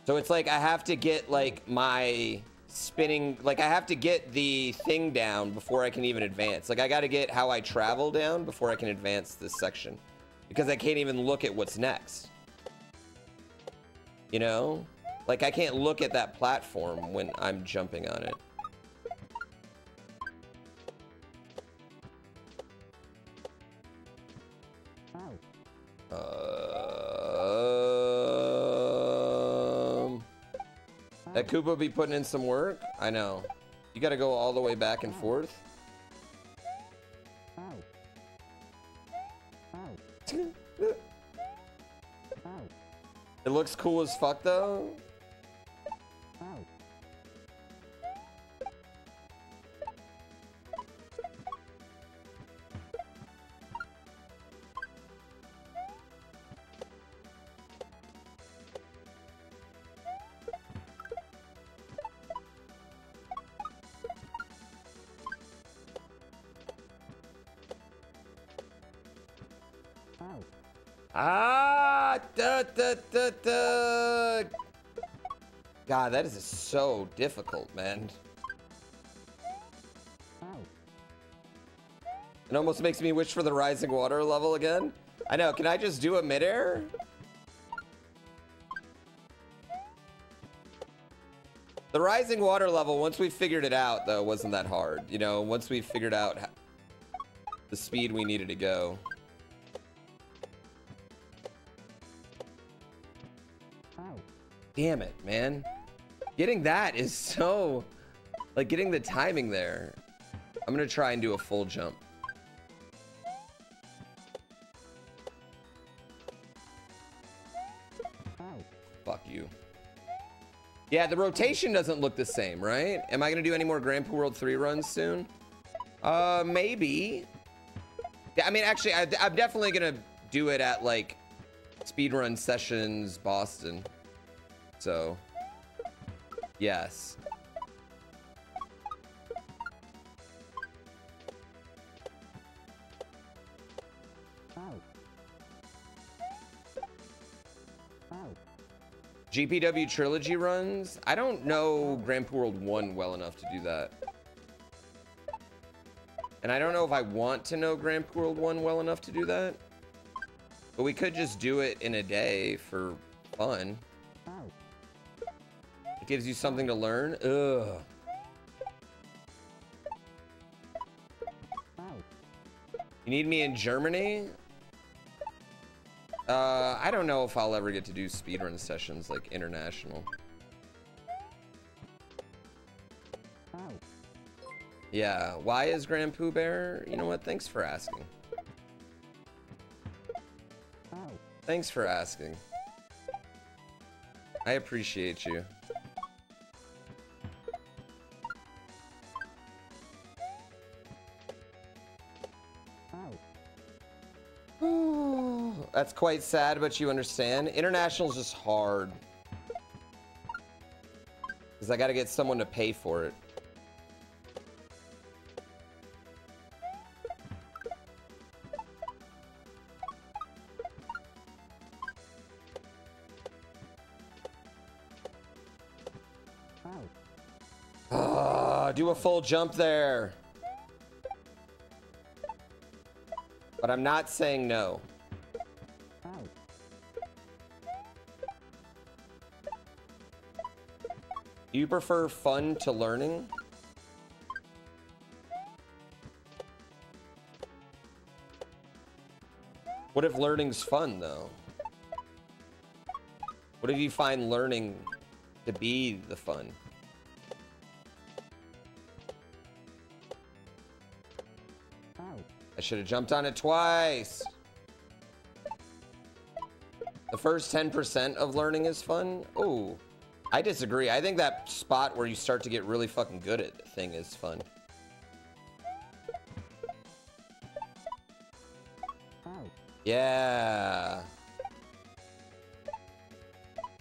So it's like I have to get like my spinning, like I have to get the thing down before I can even advance. Like I got to get how I travel down before I can advance this section because I can't even look at what's next. You know? Like I can't look at that platform when I'm jumping on it. Koopa be putting in some work? I know. You gotta go all the way back and forth. it looks cool as fuck though. So difficult, man. It almost makes me wish for the rising water level again. I know, can I just do a midair? The rising water level, once we figured it out, though, wasn't that hard. You know, once we figured out the speed we needed to go. Damn it, man. Getting that is so... Like, getting the timing there. I'm gonna try and do a full jump. Fuck you. Yeah, the rotation doesn't look the same, right? Am I gonna do any more Grand Poo World 3 runs soon? Uh, maybe. I mean, actually, I, I'm definitely gonna do it at, like, Speedrun Sessions Boston. So, yes. GPW trilogy runs? I don't know Grand Poo World 1 well enough to do that. And I don't know if I want to know Grand Poo World 1 well enough to do that. But we could just do it in a day for fun. Gives you something to learn. Ugh. You need me in Germany? Uh, I don't know if I'll ever get to do speedrun sessions like international. Yeah, why is Grand Poo Bear? You know what? Thanks for asking. Thanks for asking. I appreciate you. That's quite sad, but you understand. International is just hard. Because I gotta get someone to pay for it. Ah, do a full jump there. But I'm not saying no. Do you prefer fun to learning? What if learning's fun, though? What if you find learning to be the fun? I should have jumped on it twice. The first 10% of learning is fun? Oh, I disagree. I think that spot where you start to get really fucking good at the thing is fun. Yeah.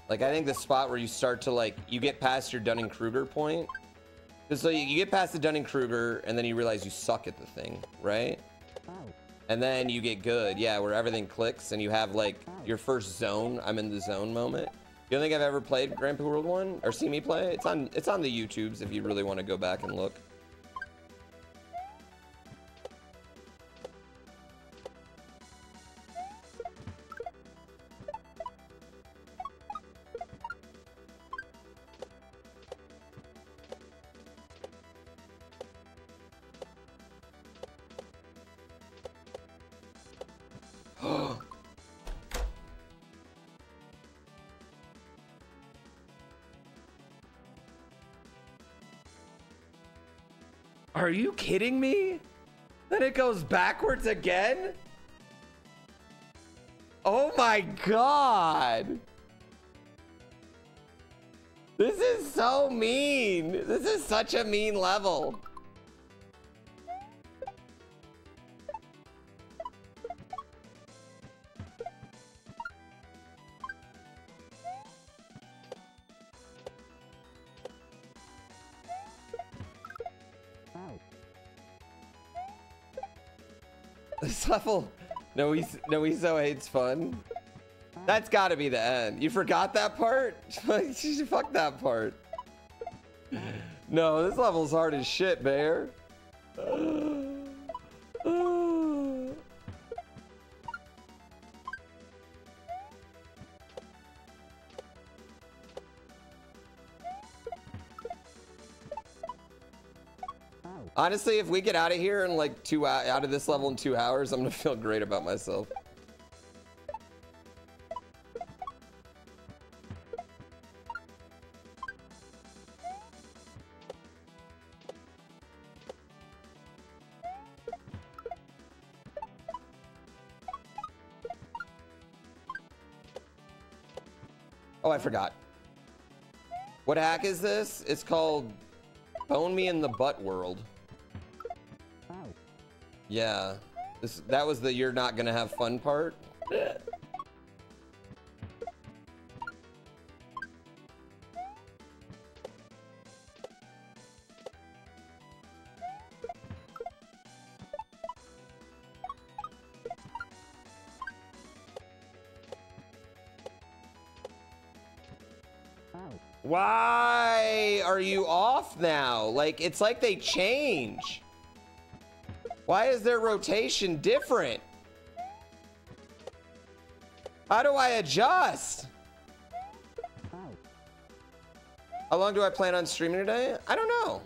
Like, I think the spot where you start to, like, you get past your Dunning-Kruger point. So you, you get past the Dunning-Kruger, and then you realize you suck at the thing, right? And then you get good, yeah, where everything clicks, and you have, like, your first zone, I'm in the zone moment. You don't think I've ever played Grand Poo World 1? Or see me play? It's on, it's on the YouTubes if you really want to go back and look. You kidding me? Then it goes backwards again? Oh my god. This is so mean. This is such a mean level. Level, no, he's no, he's so hates fun. That's got to be the end. You forgot that part? Fuck that part. No, this level's hard as shit, Bear. Honestly, if we get out of here in like two uh, out of this level in two hours, I'm gonna feel great about myself. Oh, I forgot. What hack is this? It's called Bone Me in the Butt World. Yeah. This that was the you're not gonna have fun part. Why are you off now? Like, it's like they change. Why is their rotation different? How do I adjust? How long do I plan on streaming today? I don't know.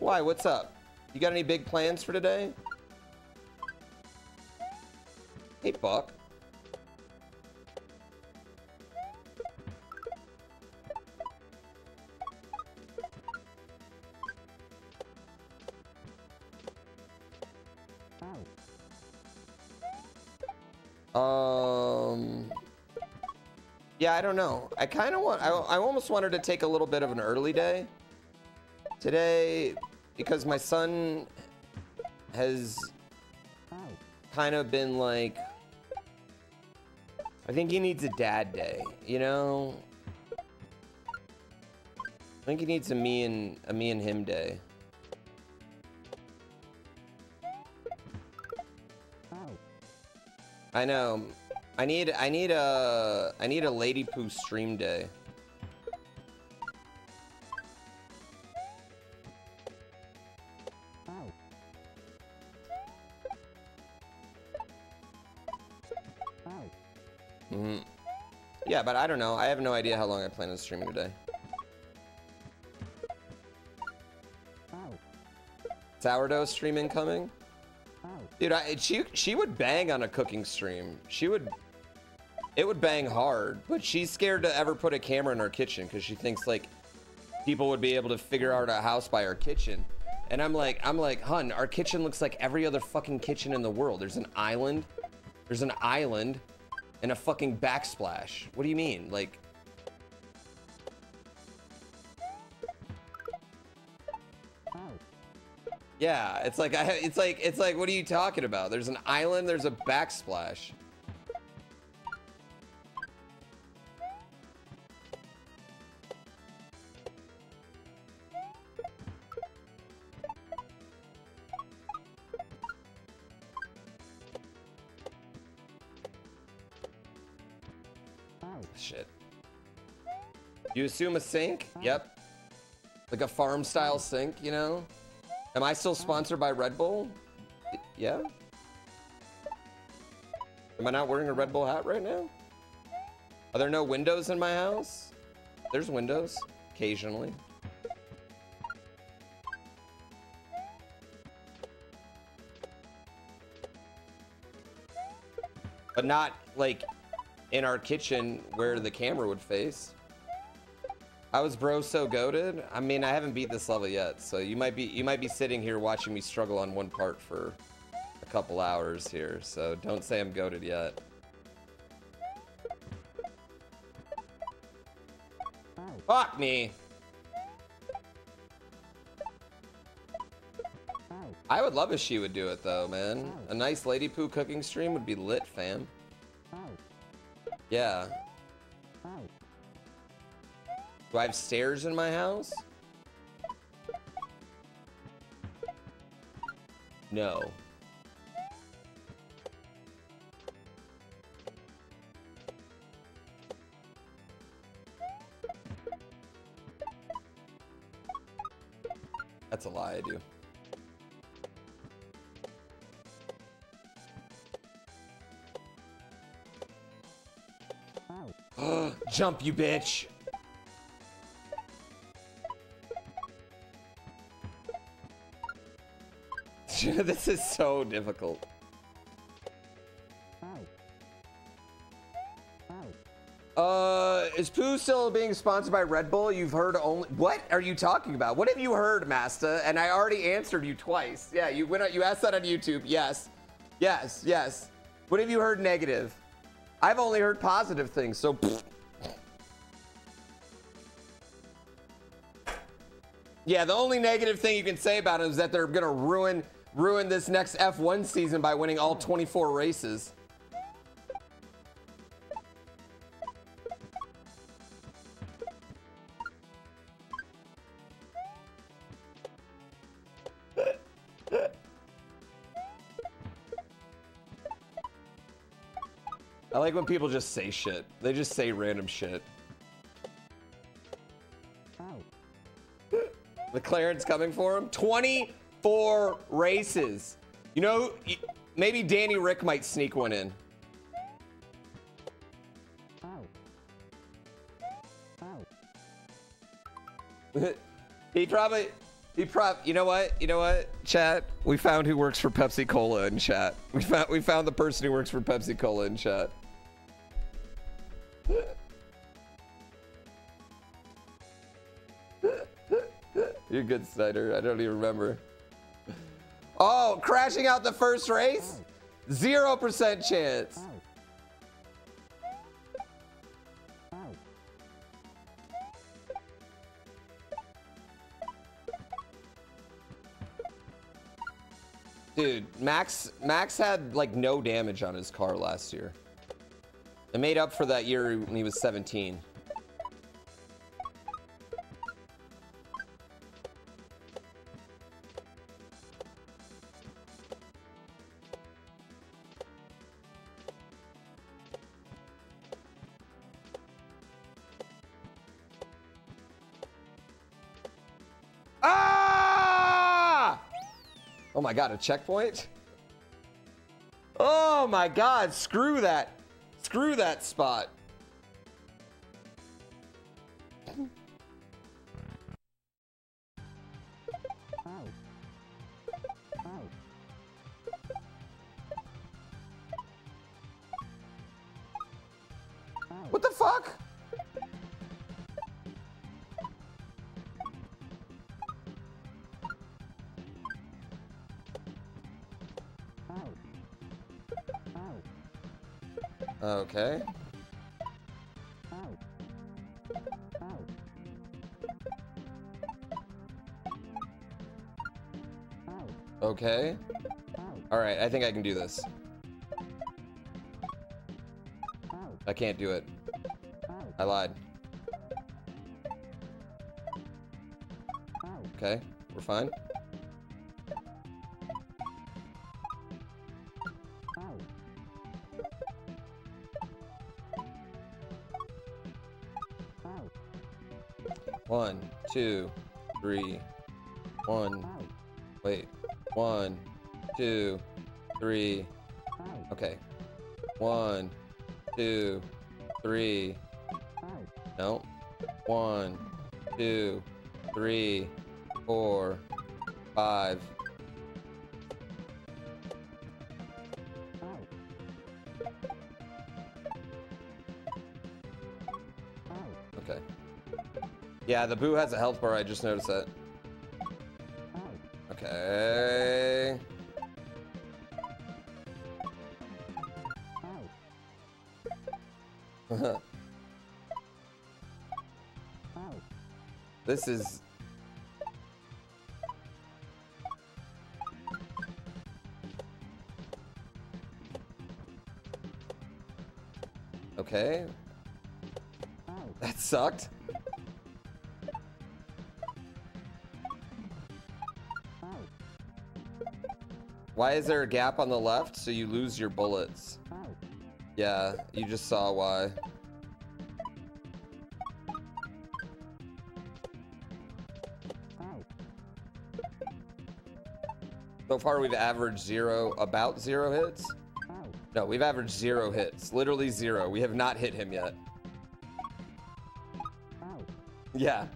Why? What's up? You got any big plans for today? Hey, Buck. Um. Yeah, I don't know. I kind of want. I, I almost wanted to take a little bit of an early day today because my son has kind of been like. I think he needs a dad day. You know. I think he needs a me and a me and him day. I know. I need I need a I need a lady poo stream day. hmm Yeah, but I don't know. I have no idea how long I plan on streaming today. Sourdough stream incoming? Dude, I, she she would bang on a cooking stream. She would, it would bang hard. But she's scared to ever put a camera in her kitchen because she thinks like people would be able to figure out a house by our kitchen. And I'm like, I'm like, hun, our kitchen looks like every other fucking kitchen in the world. There's an island, there's an island, and a fucking backsplash. What do you mean, like? Yeah, it's like I, it's like it's like what are you talking about? There's an island, there's a backsplash. Shit. You assume a sink? Yep. Like a farm style sink, you know? Am I still sponsored by Red Bull? Yeah? Am I not wearing a Red Bull hat right now? Are there no windows in my house? There's windows, occasionally. But not, like, in our kitchen where the camera would face. I was bro so goaded. I mean, I haven't beat this level yet, so you might be you might be sitting here watching me struggle on one part for a couple hours here. So don't say I'm goaded yet. Fuck me. I would love if she would do it though, man. A nice lady poo cooking stream would be lit, fam. Yeah. Do I have stairs in my house? No. That's a lie, I do. Jump, you bitch! this is so difficult. Uh, is Pooh still being sponsored by Red Bull? You've heard only. What are you talking about? What have you heard, Master? And I already answered you twice. Yeah, you went. You asked that on YouTube. Yes, yes, yes. What have you heard negative? I've only heard positive things. So. Yeah, the only negative thing you can say about it is that they're gonna ruin ruin this next F1 season by winning all 24 races. I like when people just say shit. They just say random shit. McLaren's coming for him. 24 races. You know, maybe Danny Ric might sneak one in. he probably He prob you know what? You know what? Chat, we found who works for Pepsi Cola in chat. We found we found the person who works for Pepsi Cola in chat. You're good, Snyder. I don't even remember. Oh, crashing out the first race? Zero percent chance. Dude, Max Max had like no damage on his car last year. It made up for that year when he was 17. My god, a checkpoint? Oh my god, screw that. Screw that spot. Okay. Okay. All right, I think I can do this. I can't do it. I lied. Okay, we're fine. Two, three, one. Wait, one, two, three. Okay. One, two, three. No. One, two, three, four, five. Yeah, the boo has a health bar. I just noticed that. Okay. this is. Okay. That sucked. Why is there a gap on the left? So you lose your bullets. Yeah, you just saw why. So far we've averaged zero, about zero hits. No, we've averaged zero hits. Literally zero. We have not hit him yet. Yeah.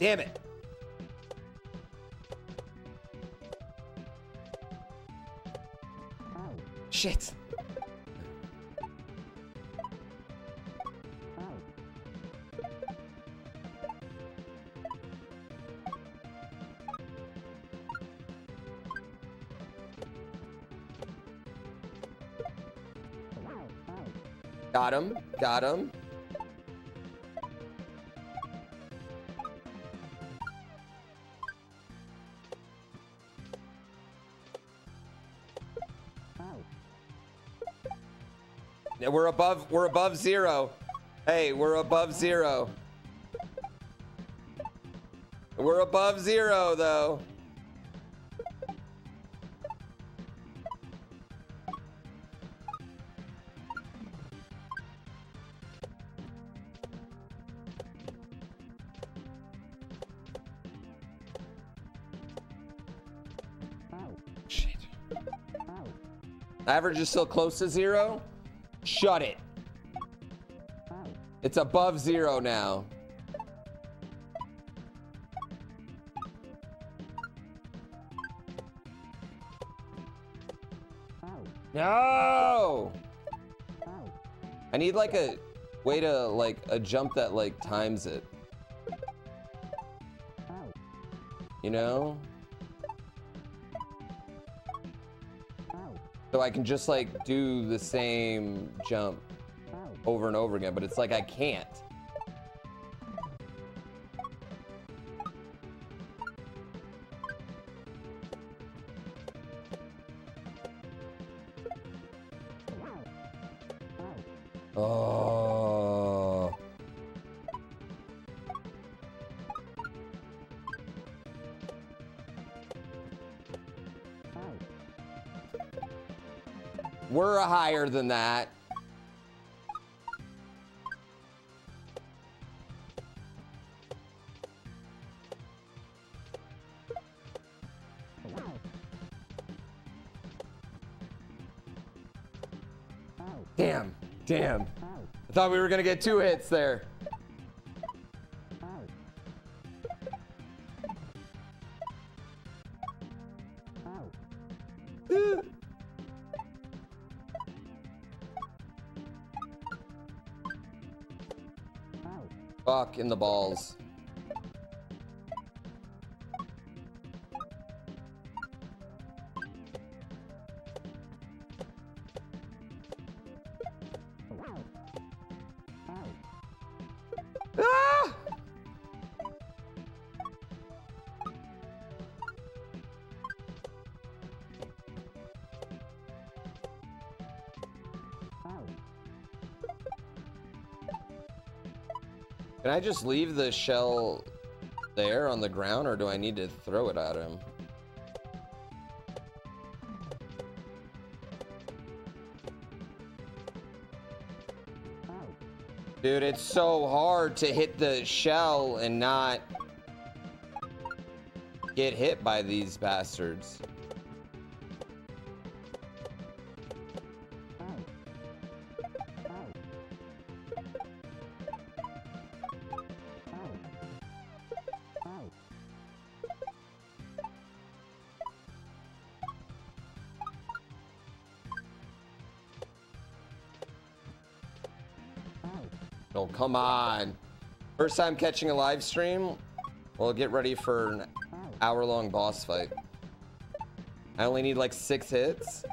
Damn it. Shit. Got him. Got him. We're above zero. Hey, we're above zero. We're above zero, though. Average is still close to zero. Shut it. It's above zero now. No! I need like a way to like a jump that like times it. You know? So I can just like do the same jump over and over again, but it's like I can't. Oh. We're higher than that. Damn. I thought we were gonna get two hits there. Fuck in the balls. Can I just leave the shell there on the ground or do I need to throw it at him? Dude, it's so hard to hit the shell and not get hit by these bastards. Come on. First time catching a live stream? Well, get ready for an hour long boss fight. I only need like six hits.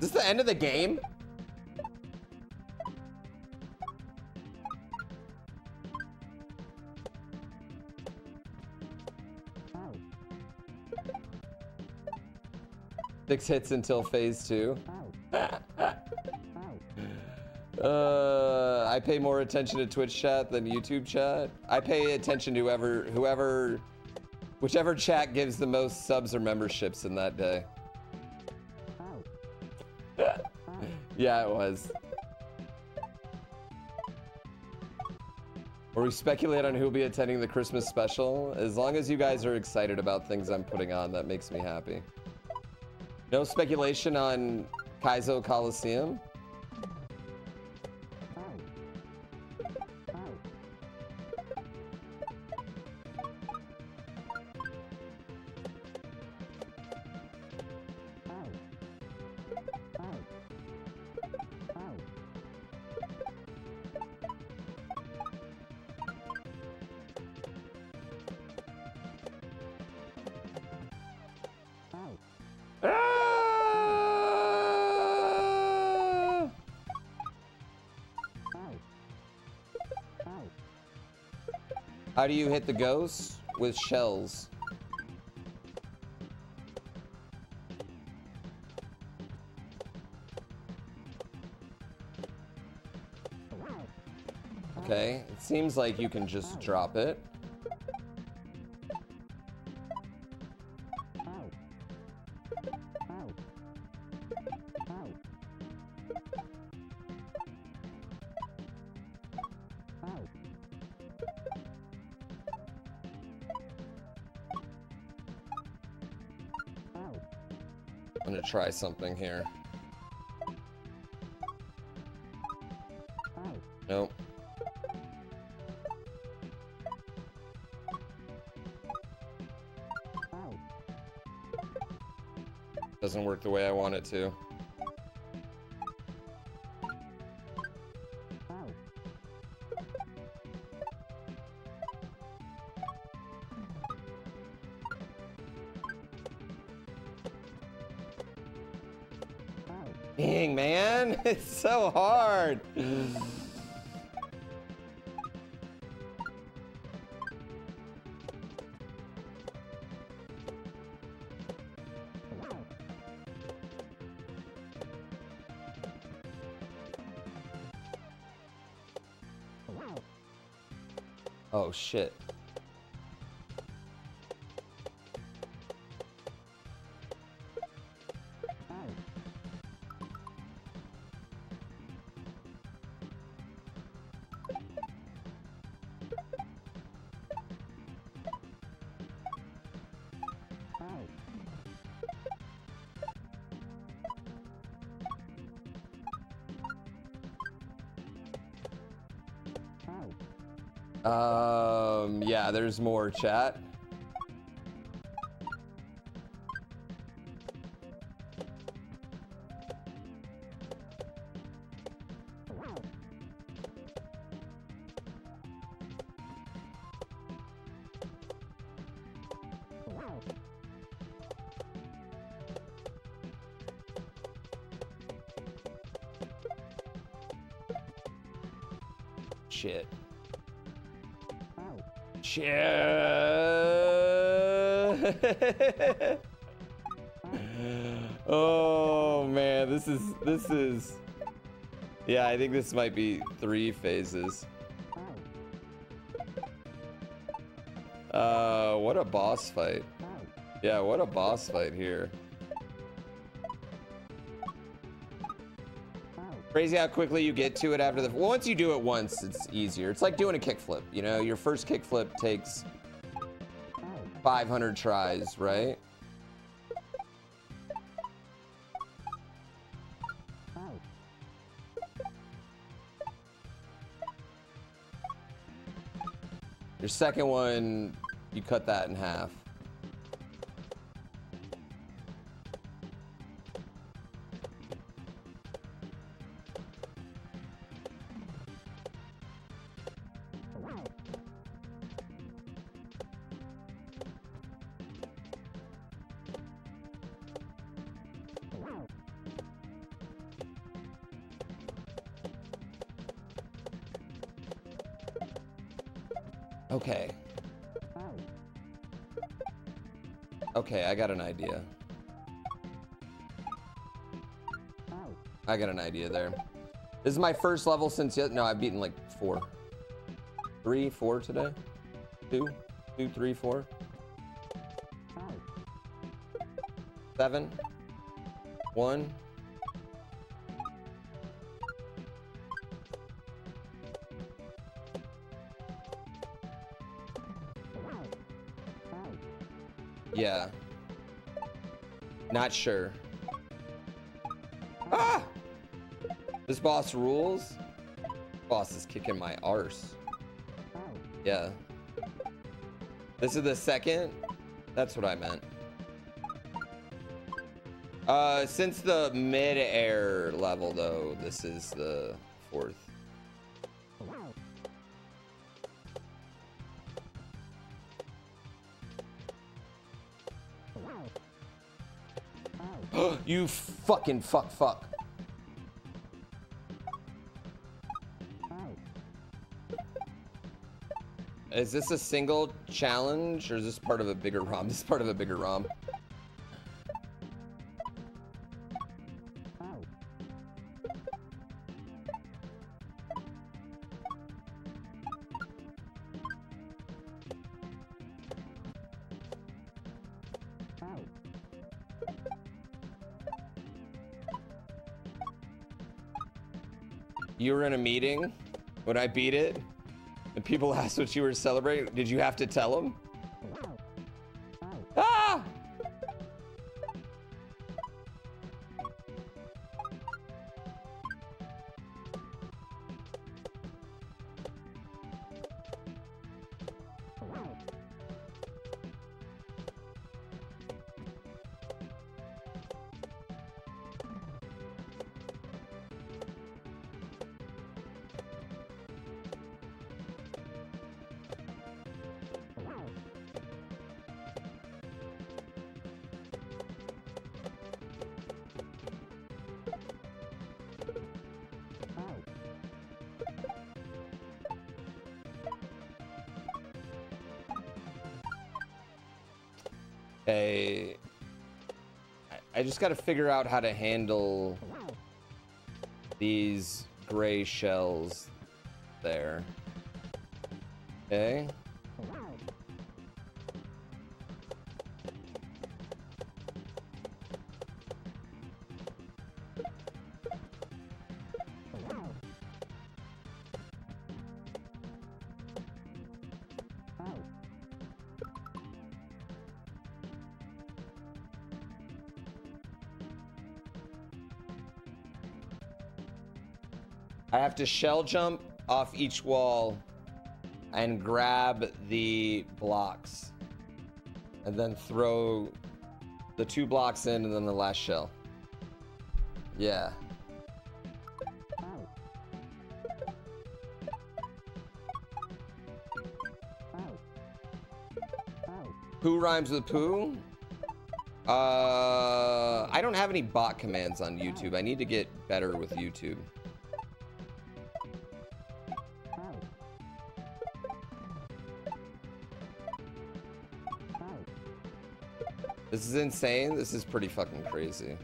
Is this the end of the game? Six hits until phase two. Uh, I pay more attention to Twitch chat than YouTube chat. I pay attention to whoever, whoever, whichever chat gives the most subs or memberships in that day. yeah, it was. Or we speculate on who will be attending the Christmas special. As long as you guys are excited about things I'm putting on, that makes me happy. No speculation on Kaizo Coliseum. How do you hit the ghosts? With shells. Okay, it seems like you can just drop it. Try something here. Nope. Doesn't work the way I want it to. Shit. There's more chat. This might be 3 phases. Uh, what a boss fight. Yeah, what a boss fight here. Crazy how quickly you get to it after the. Well, once you do it once, it's easier. It's like doing a kickflip. You know, your first kickflip takes 500 tries, right? Second one, you cut that in half. Okay, I got an idea. I got an idea there. This is my first level since yet. No, I've beaten like four. Three, four today? Two, two, three, four. Seven. One. Yeah. Not sure. Ah! This boss rules? Boss is kicking my arse. Yeah. This is the second? That's what I meant. Uh, since the mid-air level, though, this is the fourth. Fucking fuck fuck. Is this a single challenge or is this part of a bigger ROM? This is part of a bigger ROM. You were in a meeting when I beat it, and people asked what you were celebrating. Did you have to tell them? Just got to figure out how to handle these gray shells there. Okay. Have to shell jump off each wall and grab the blocks and then throw the two blocks in and then the last shell. Yeah. Who rhymes with poo? Uh, I don't have any bot commands on YouTube. I need to get better with YouTube. This is insane. This is pretty fucking crazy.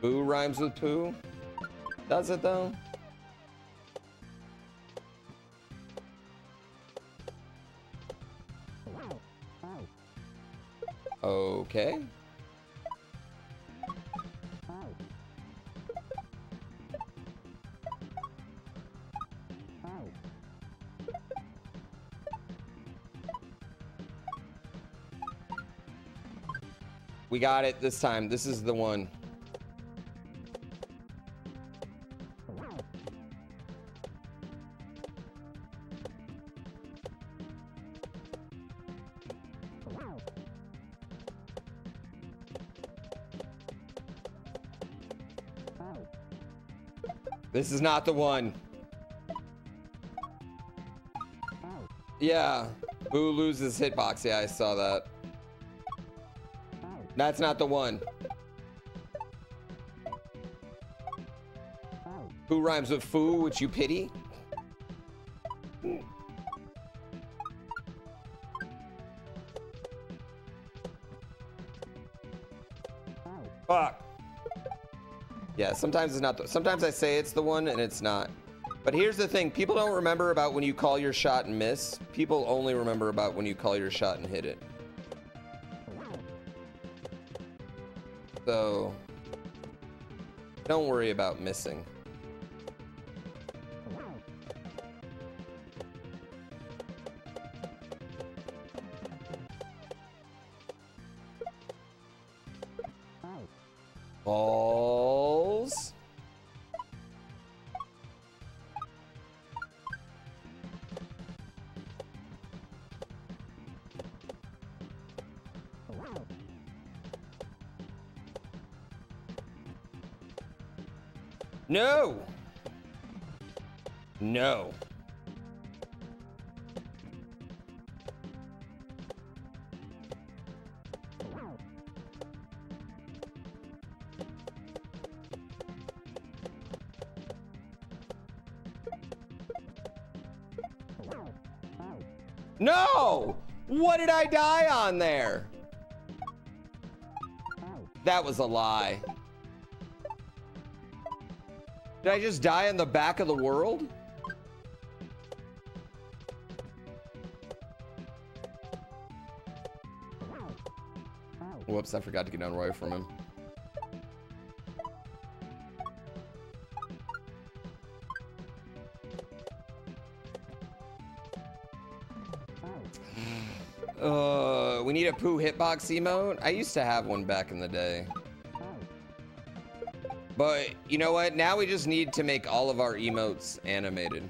Boo rhymes with poo? Does it though? We got it this time. This is the one. This is not the one. Yeah. Boo loses hitbox. Yeah, I saw that. That's not the one. Who rhymes with foo, which you pity? Fuck. Yeah, sometimes it's not. The, sometimes I say it's the one and it's not. But here's the thing: people don't remember about when you call your shot and miss. People only remember about when you call your shot and hit it. About missing. No. No. No! What did I die on there? That was a lie. Did I just die in the back of the world? Whoops, I forgot to get down right from him. Uh, we need a poo hitbox emote. I used to have one back in the day. But you know what? Now we just need to make all of our emotes animated.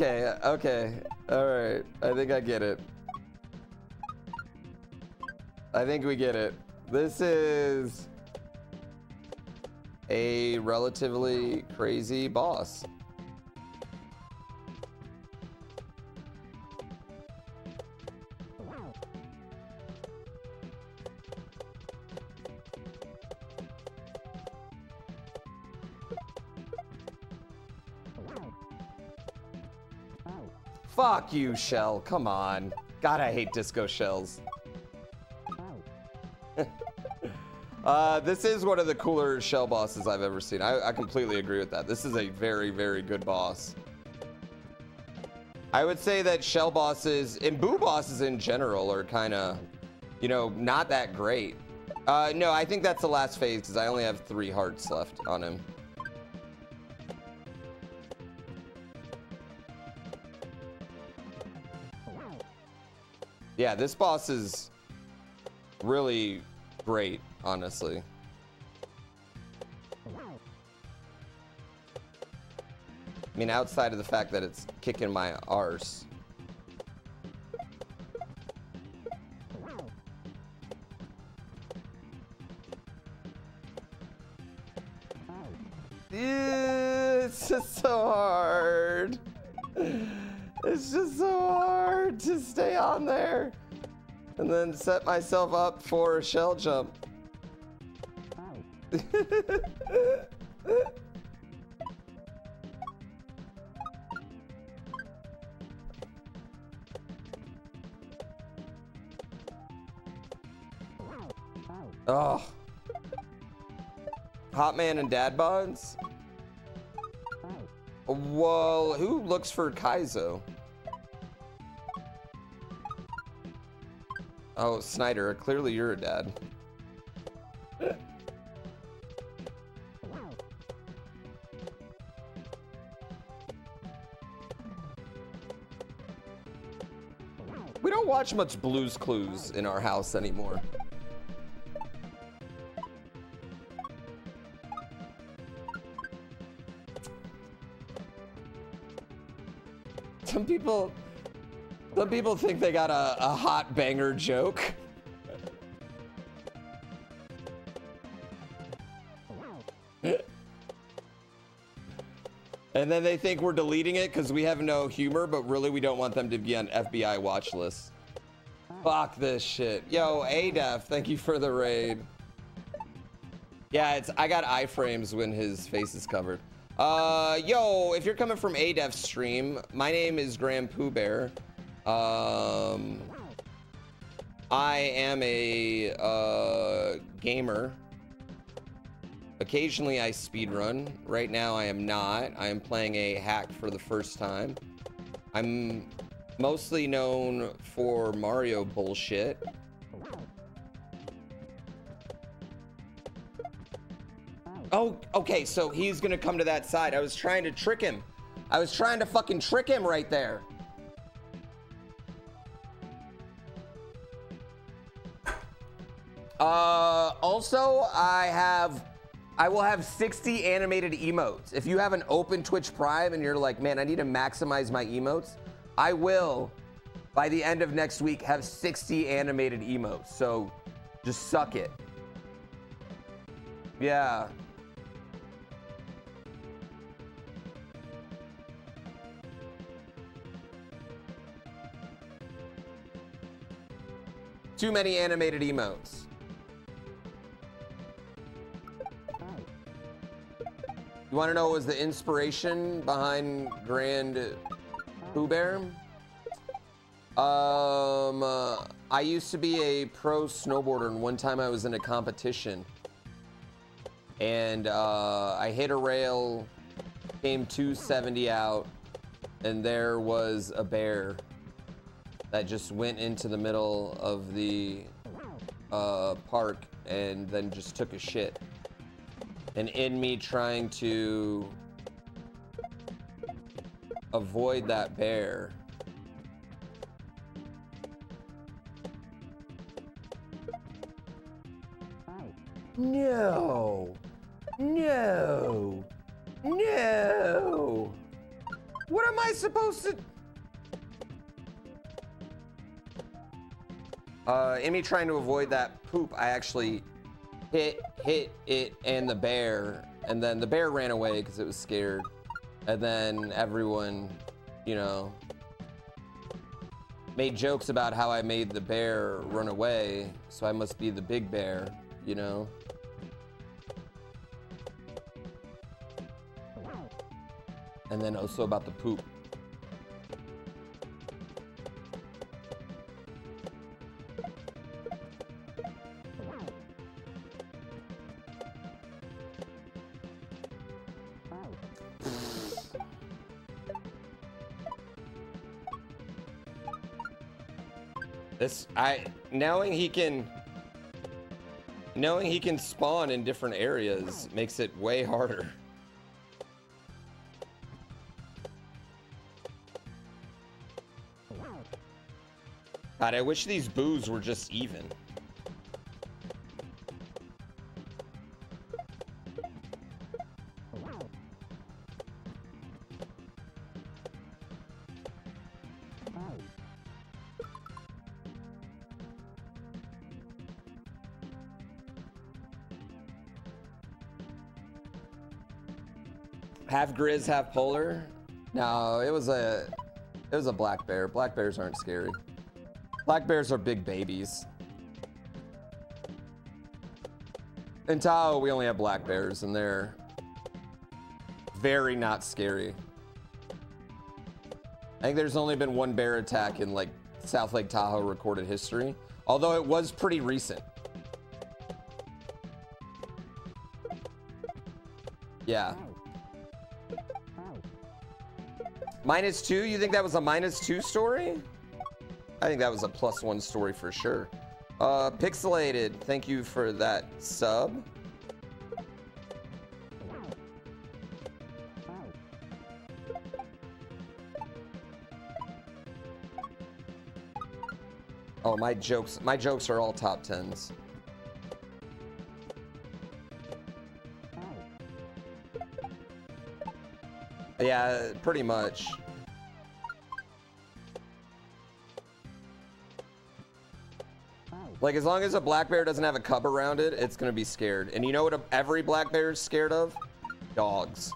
Okay, uh, okay. All right. I think I get it. I think we get it. This is a relatively crazy boss. Fuck you, Shell. Come on. God, I hate disco shells. uh, this is one of the cooler shell bosses I've ever seen. I, I completely agree with that. This is a very, very good boss. I would say that shell bosses and boo bosses in general are kind of, you know, not that great. Uh, no, I think that's the last phase because I only have three hearts left on him. Yeah, this boss is really great, honestly. I mean, outside of the fact that it's kicking my arse. And then set myself up for a shell jump. oh. Hot man and dad bods? Well, who looks for Kaizo? Oh, Snyder, clearly you're a dad. we don't watch much Blues Clues in our house anymore. Some people some people think they got a, a hot banger joke. and then they think we're deleting it because we have no humor, but really we don't want them to be on FBI watch lists. Fuck this shit. Yo, ADEF, thank you for the raid. Yeah, it's I got iframes when his face is covered. Uh, yo, if you're coming from ADEF stream, my name is Grand Poo Bear. Um, I am a uh, gamer. Occasionally I speedrun. Right now I am not. I am playing a hack for the first time. I'm mostly known for Mario bullshit. Oh, okay, so he's gonna come to that side. I was trying to trick him. I was trying to fucking trick him right there. Uh, also, I have, I will have 60 animated emotes. If you have an open Twitch Prime and you're like, man, I need to maximize my emotes, I will, by the end of next week, have 60 animated emotes. So just suck it. Yeah. Too many animated emotes. You want to know what was the inspiration behind Grand Poo Bear? Um, uh, I used to be a pro snowboarder, and one time I was in a competition, and uh, I hit a rail, came 270 out, and there was a bear that just went into the middle of the uh, park and then just took a shit and in me trying to avoid that bear. No. No. No. What am I supposed to? Uh, in me trying to avoid that poop, I actually hit hit it and the bear, and then the bear ran away because it was scared, and then everyone, you know, made jokes about how I made the bear run away, so I must be the big bear, you know. And then also about the poop. This I knowing he can knowing he can spawn in different areas makes it way harder. God, I wish these boos were just even. Half grizz, half polar. No, it was a it was a black bear. Black bears aren't scary. Black bears are big babies. In Tahoe, we only have black bears, and they're very not scary. I think there's only been one bear attack in like South Lake Tahoe recorded history, although it was pretty recent. Yeah. Minus two? You think that was a minus two story? I think that was a plus one story for sure. Uh, Pixelated, thank you for that sub. Oh, my jokes, my jokes are all top tens. Yeah, pretty much. Like, as long as a black bear doesn't have a cub around it, it's gonna be scared. And you know what a, every black bear is scared of? Dogs.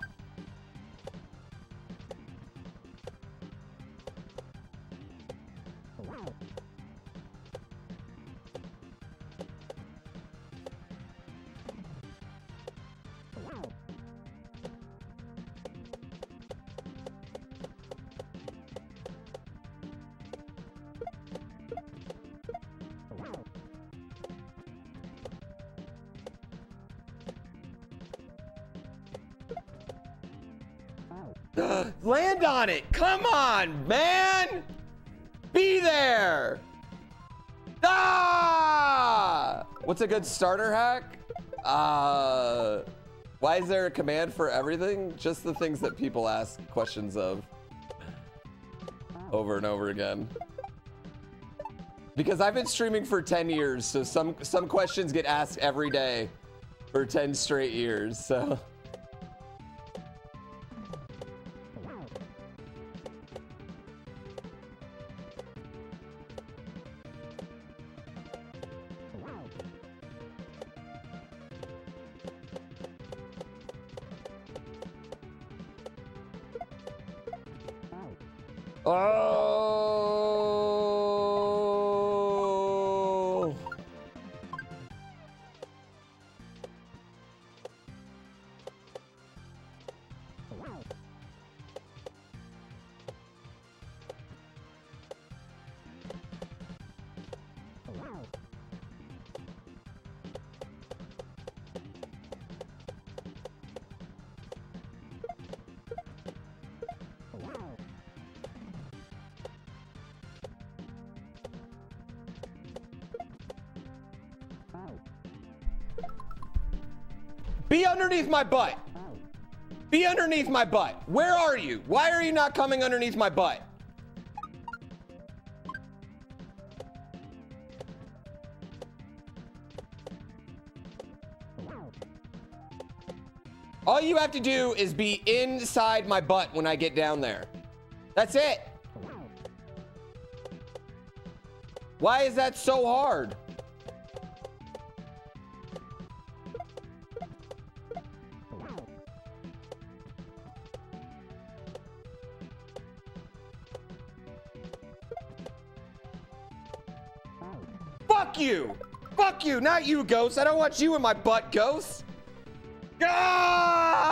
On, man! Be there! Ah! What's a good starter hack? Uh, why is there a command for everything? Just the things that people ask questions of over and over again. Because I've been streaming for 10 years, so some some questions get asked every day for 10 straight years, so. Underneath my butt. Be underneath my butt. Where are you? Why are you not coming underneath my butt? All you have to do is be inside my butt when I get down there. That's it. Why is that so hard? Not you, Ghost. I don't want you in my butt, Ghost. Ah!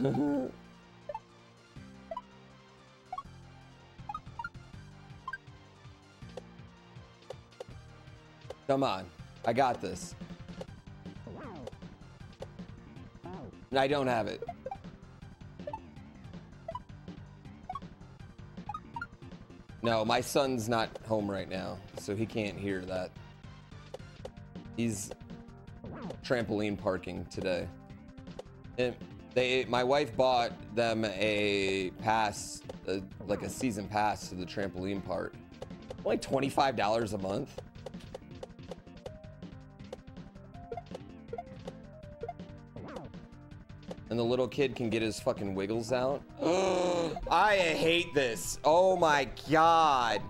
Come on. I got this. And I don't have it. No, my son's not home right now, so he can't hear that. He's trampoline parking today. And they, my wife bought them a pass, uh like a season pass to the trampoline park. Only $25 a month. The little kid can get his fucking wiggles out. I hate this. Oh my god.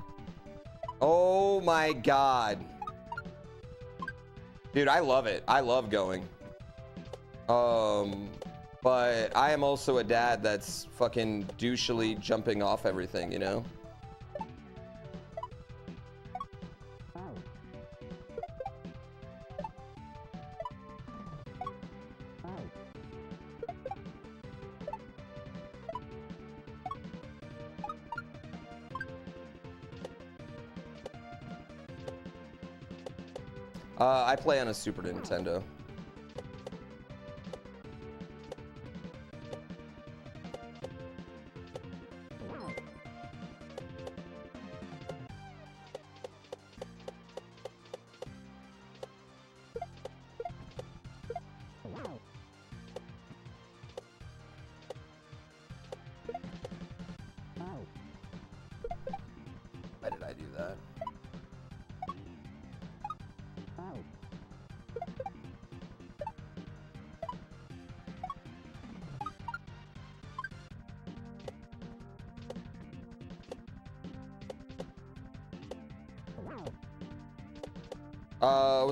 Oh my god. Dude, I love it. I love going. Um, but I am also a dad that's fucking douchily jumping off everything, you know? Play on a Super Nintendo.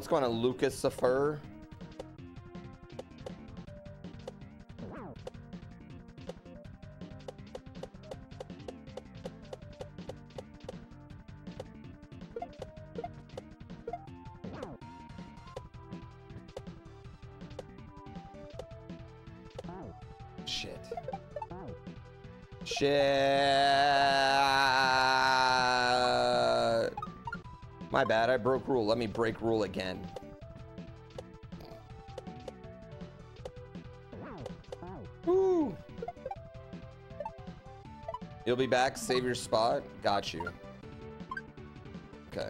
Going on, Lucas Safar? Let me break rule again. Woo. You'll be back, save your spot. Got you. Okay.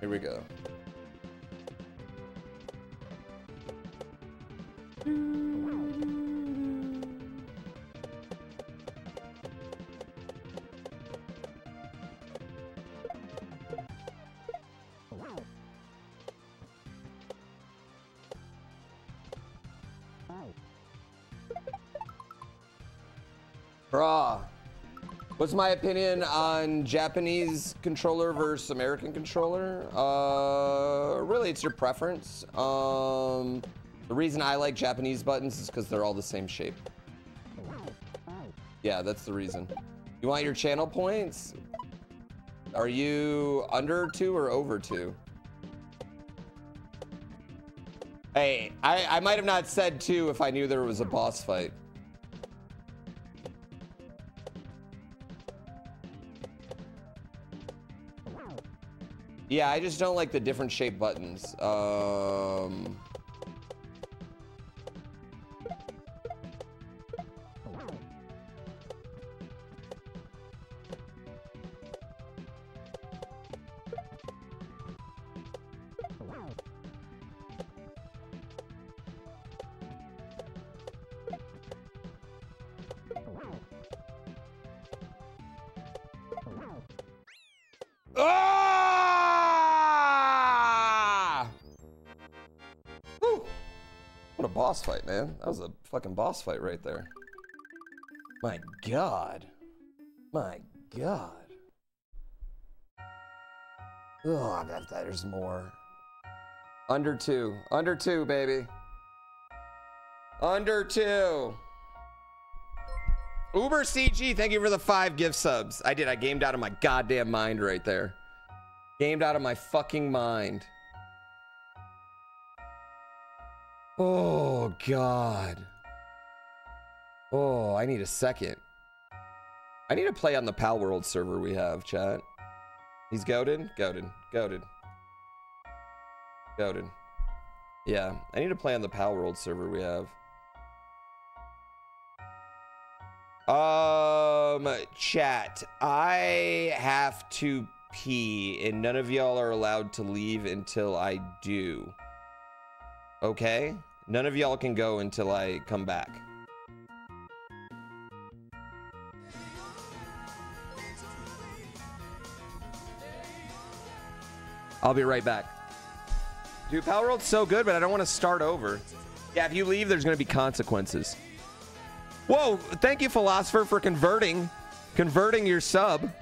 Here we go. What's my opinion on Japanese controller versus American controller? Uh, really, it's your preference. Um, the reason I like Japanese buttons is because they're all the same shape. Yeah, that's the reason. You want your channel points? Are you under two or over two? Hey, I, I might have not said two if I knew there was a boss fight. Yeah, I just don't like the different shape buttons. Um, That was a fucking boss fight right there. My god. My god. Oh, I bet there's more. Under two. Under two, baby. Under two. Uber CG, thank you for the five gift subs. I did. I gamed out of my goddamn mind right there. Gamed out of my fucking mind. God. Oh, I need a second. I need to play on the Palworld server we have, chat. He's goaded? Goaded. Goaded. Goaded. Yeah, I need to play on the Palworld server we have. Um, chat. I have to pee, and none of y'all are allowed to leave until I do. Okay? None of y'all can go until I come back. I'll be right back. Dude, Palworld's so good, but I don't want to start over. Yeah, if you leave, there's going to be consequences. Whoa, thank you, Philosopher, for converting. Converting your sub.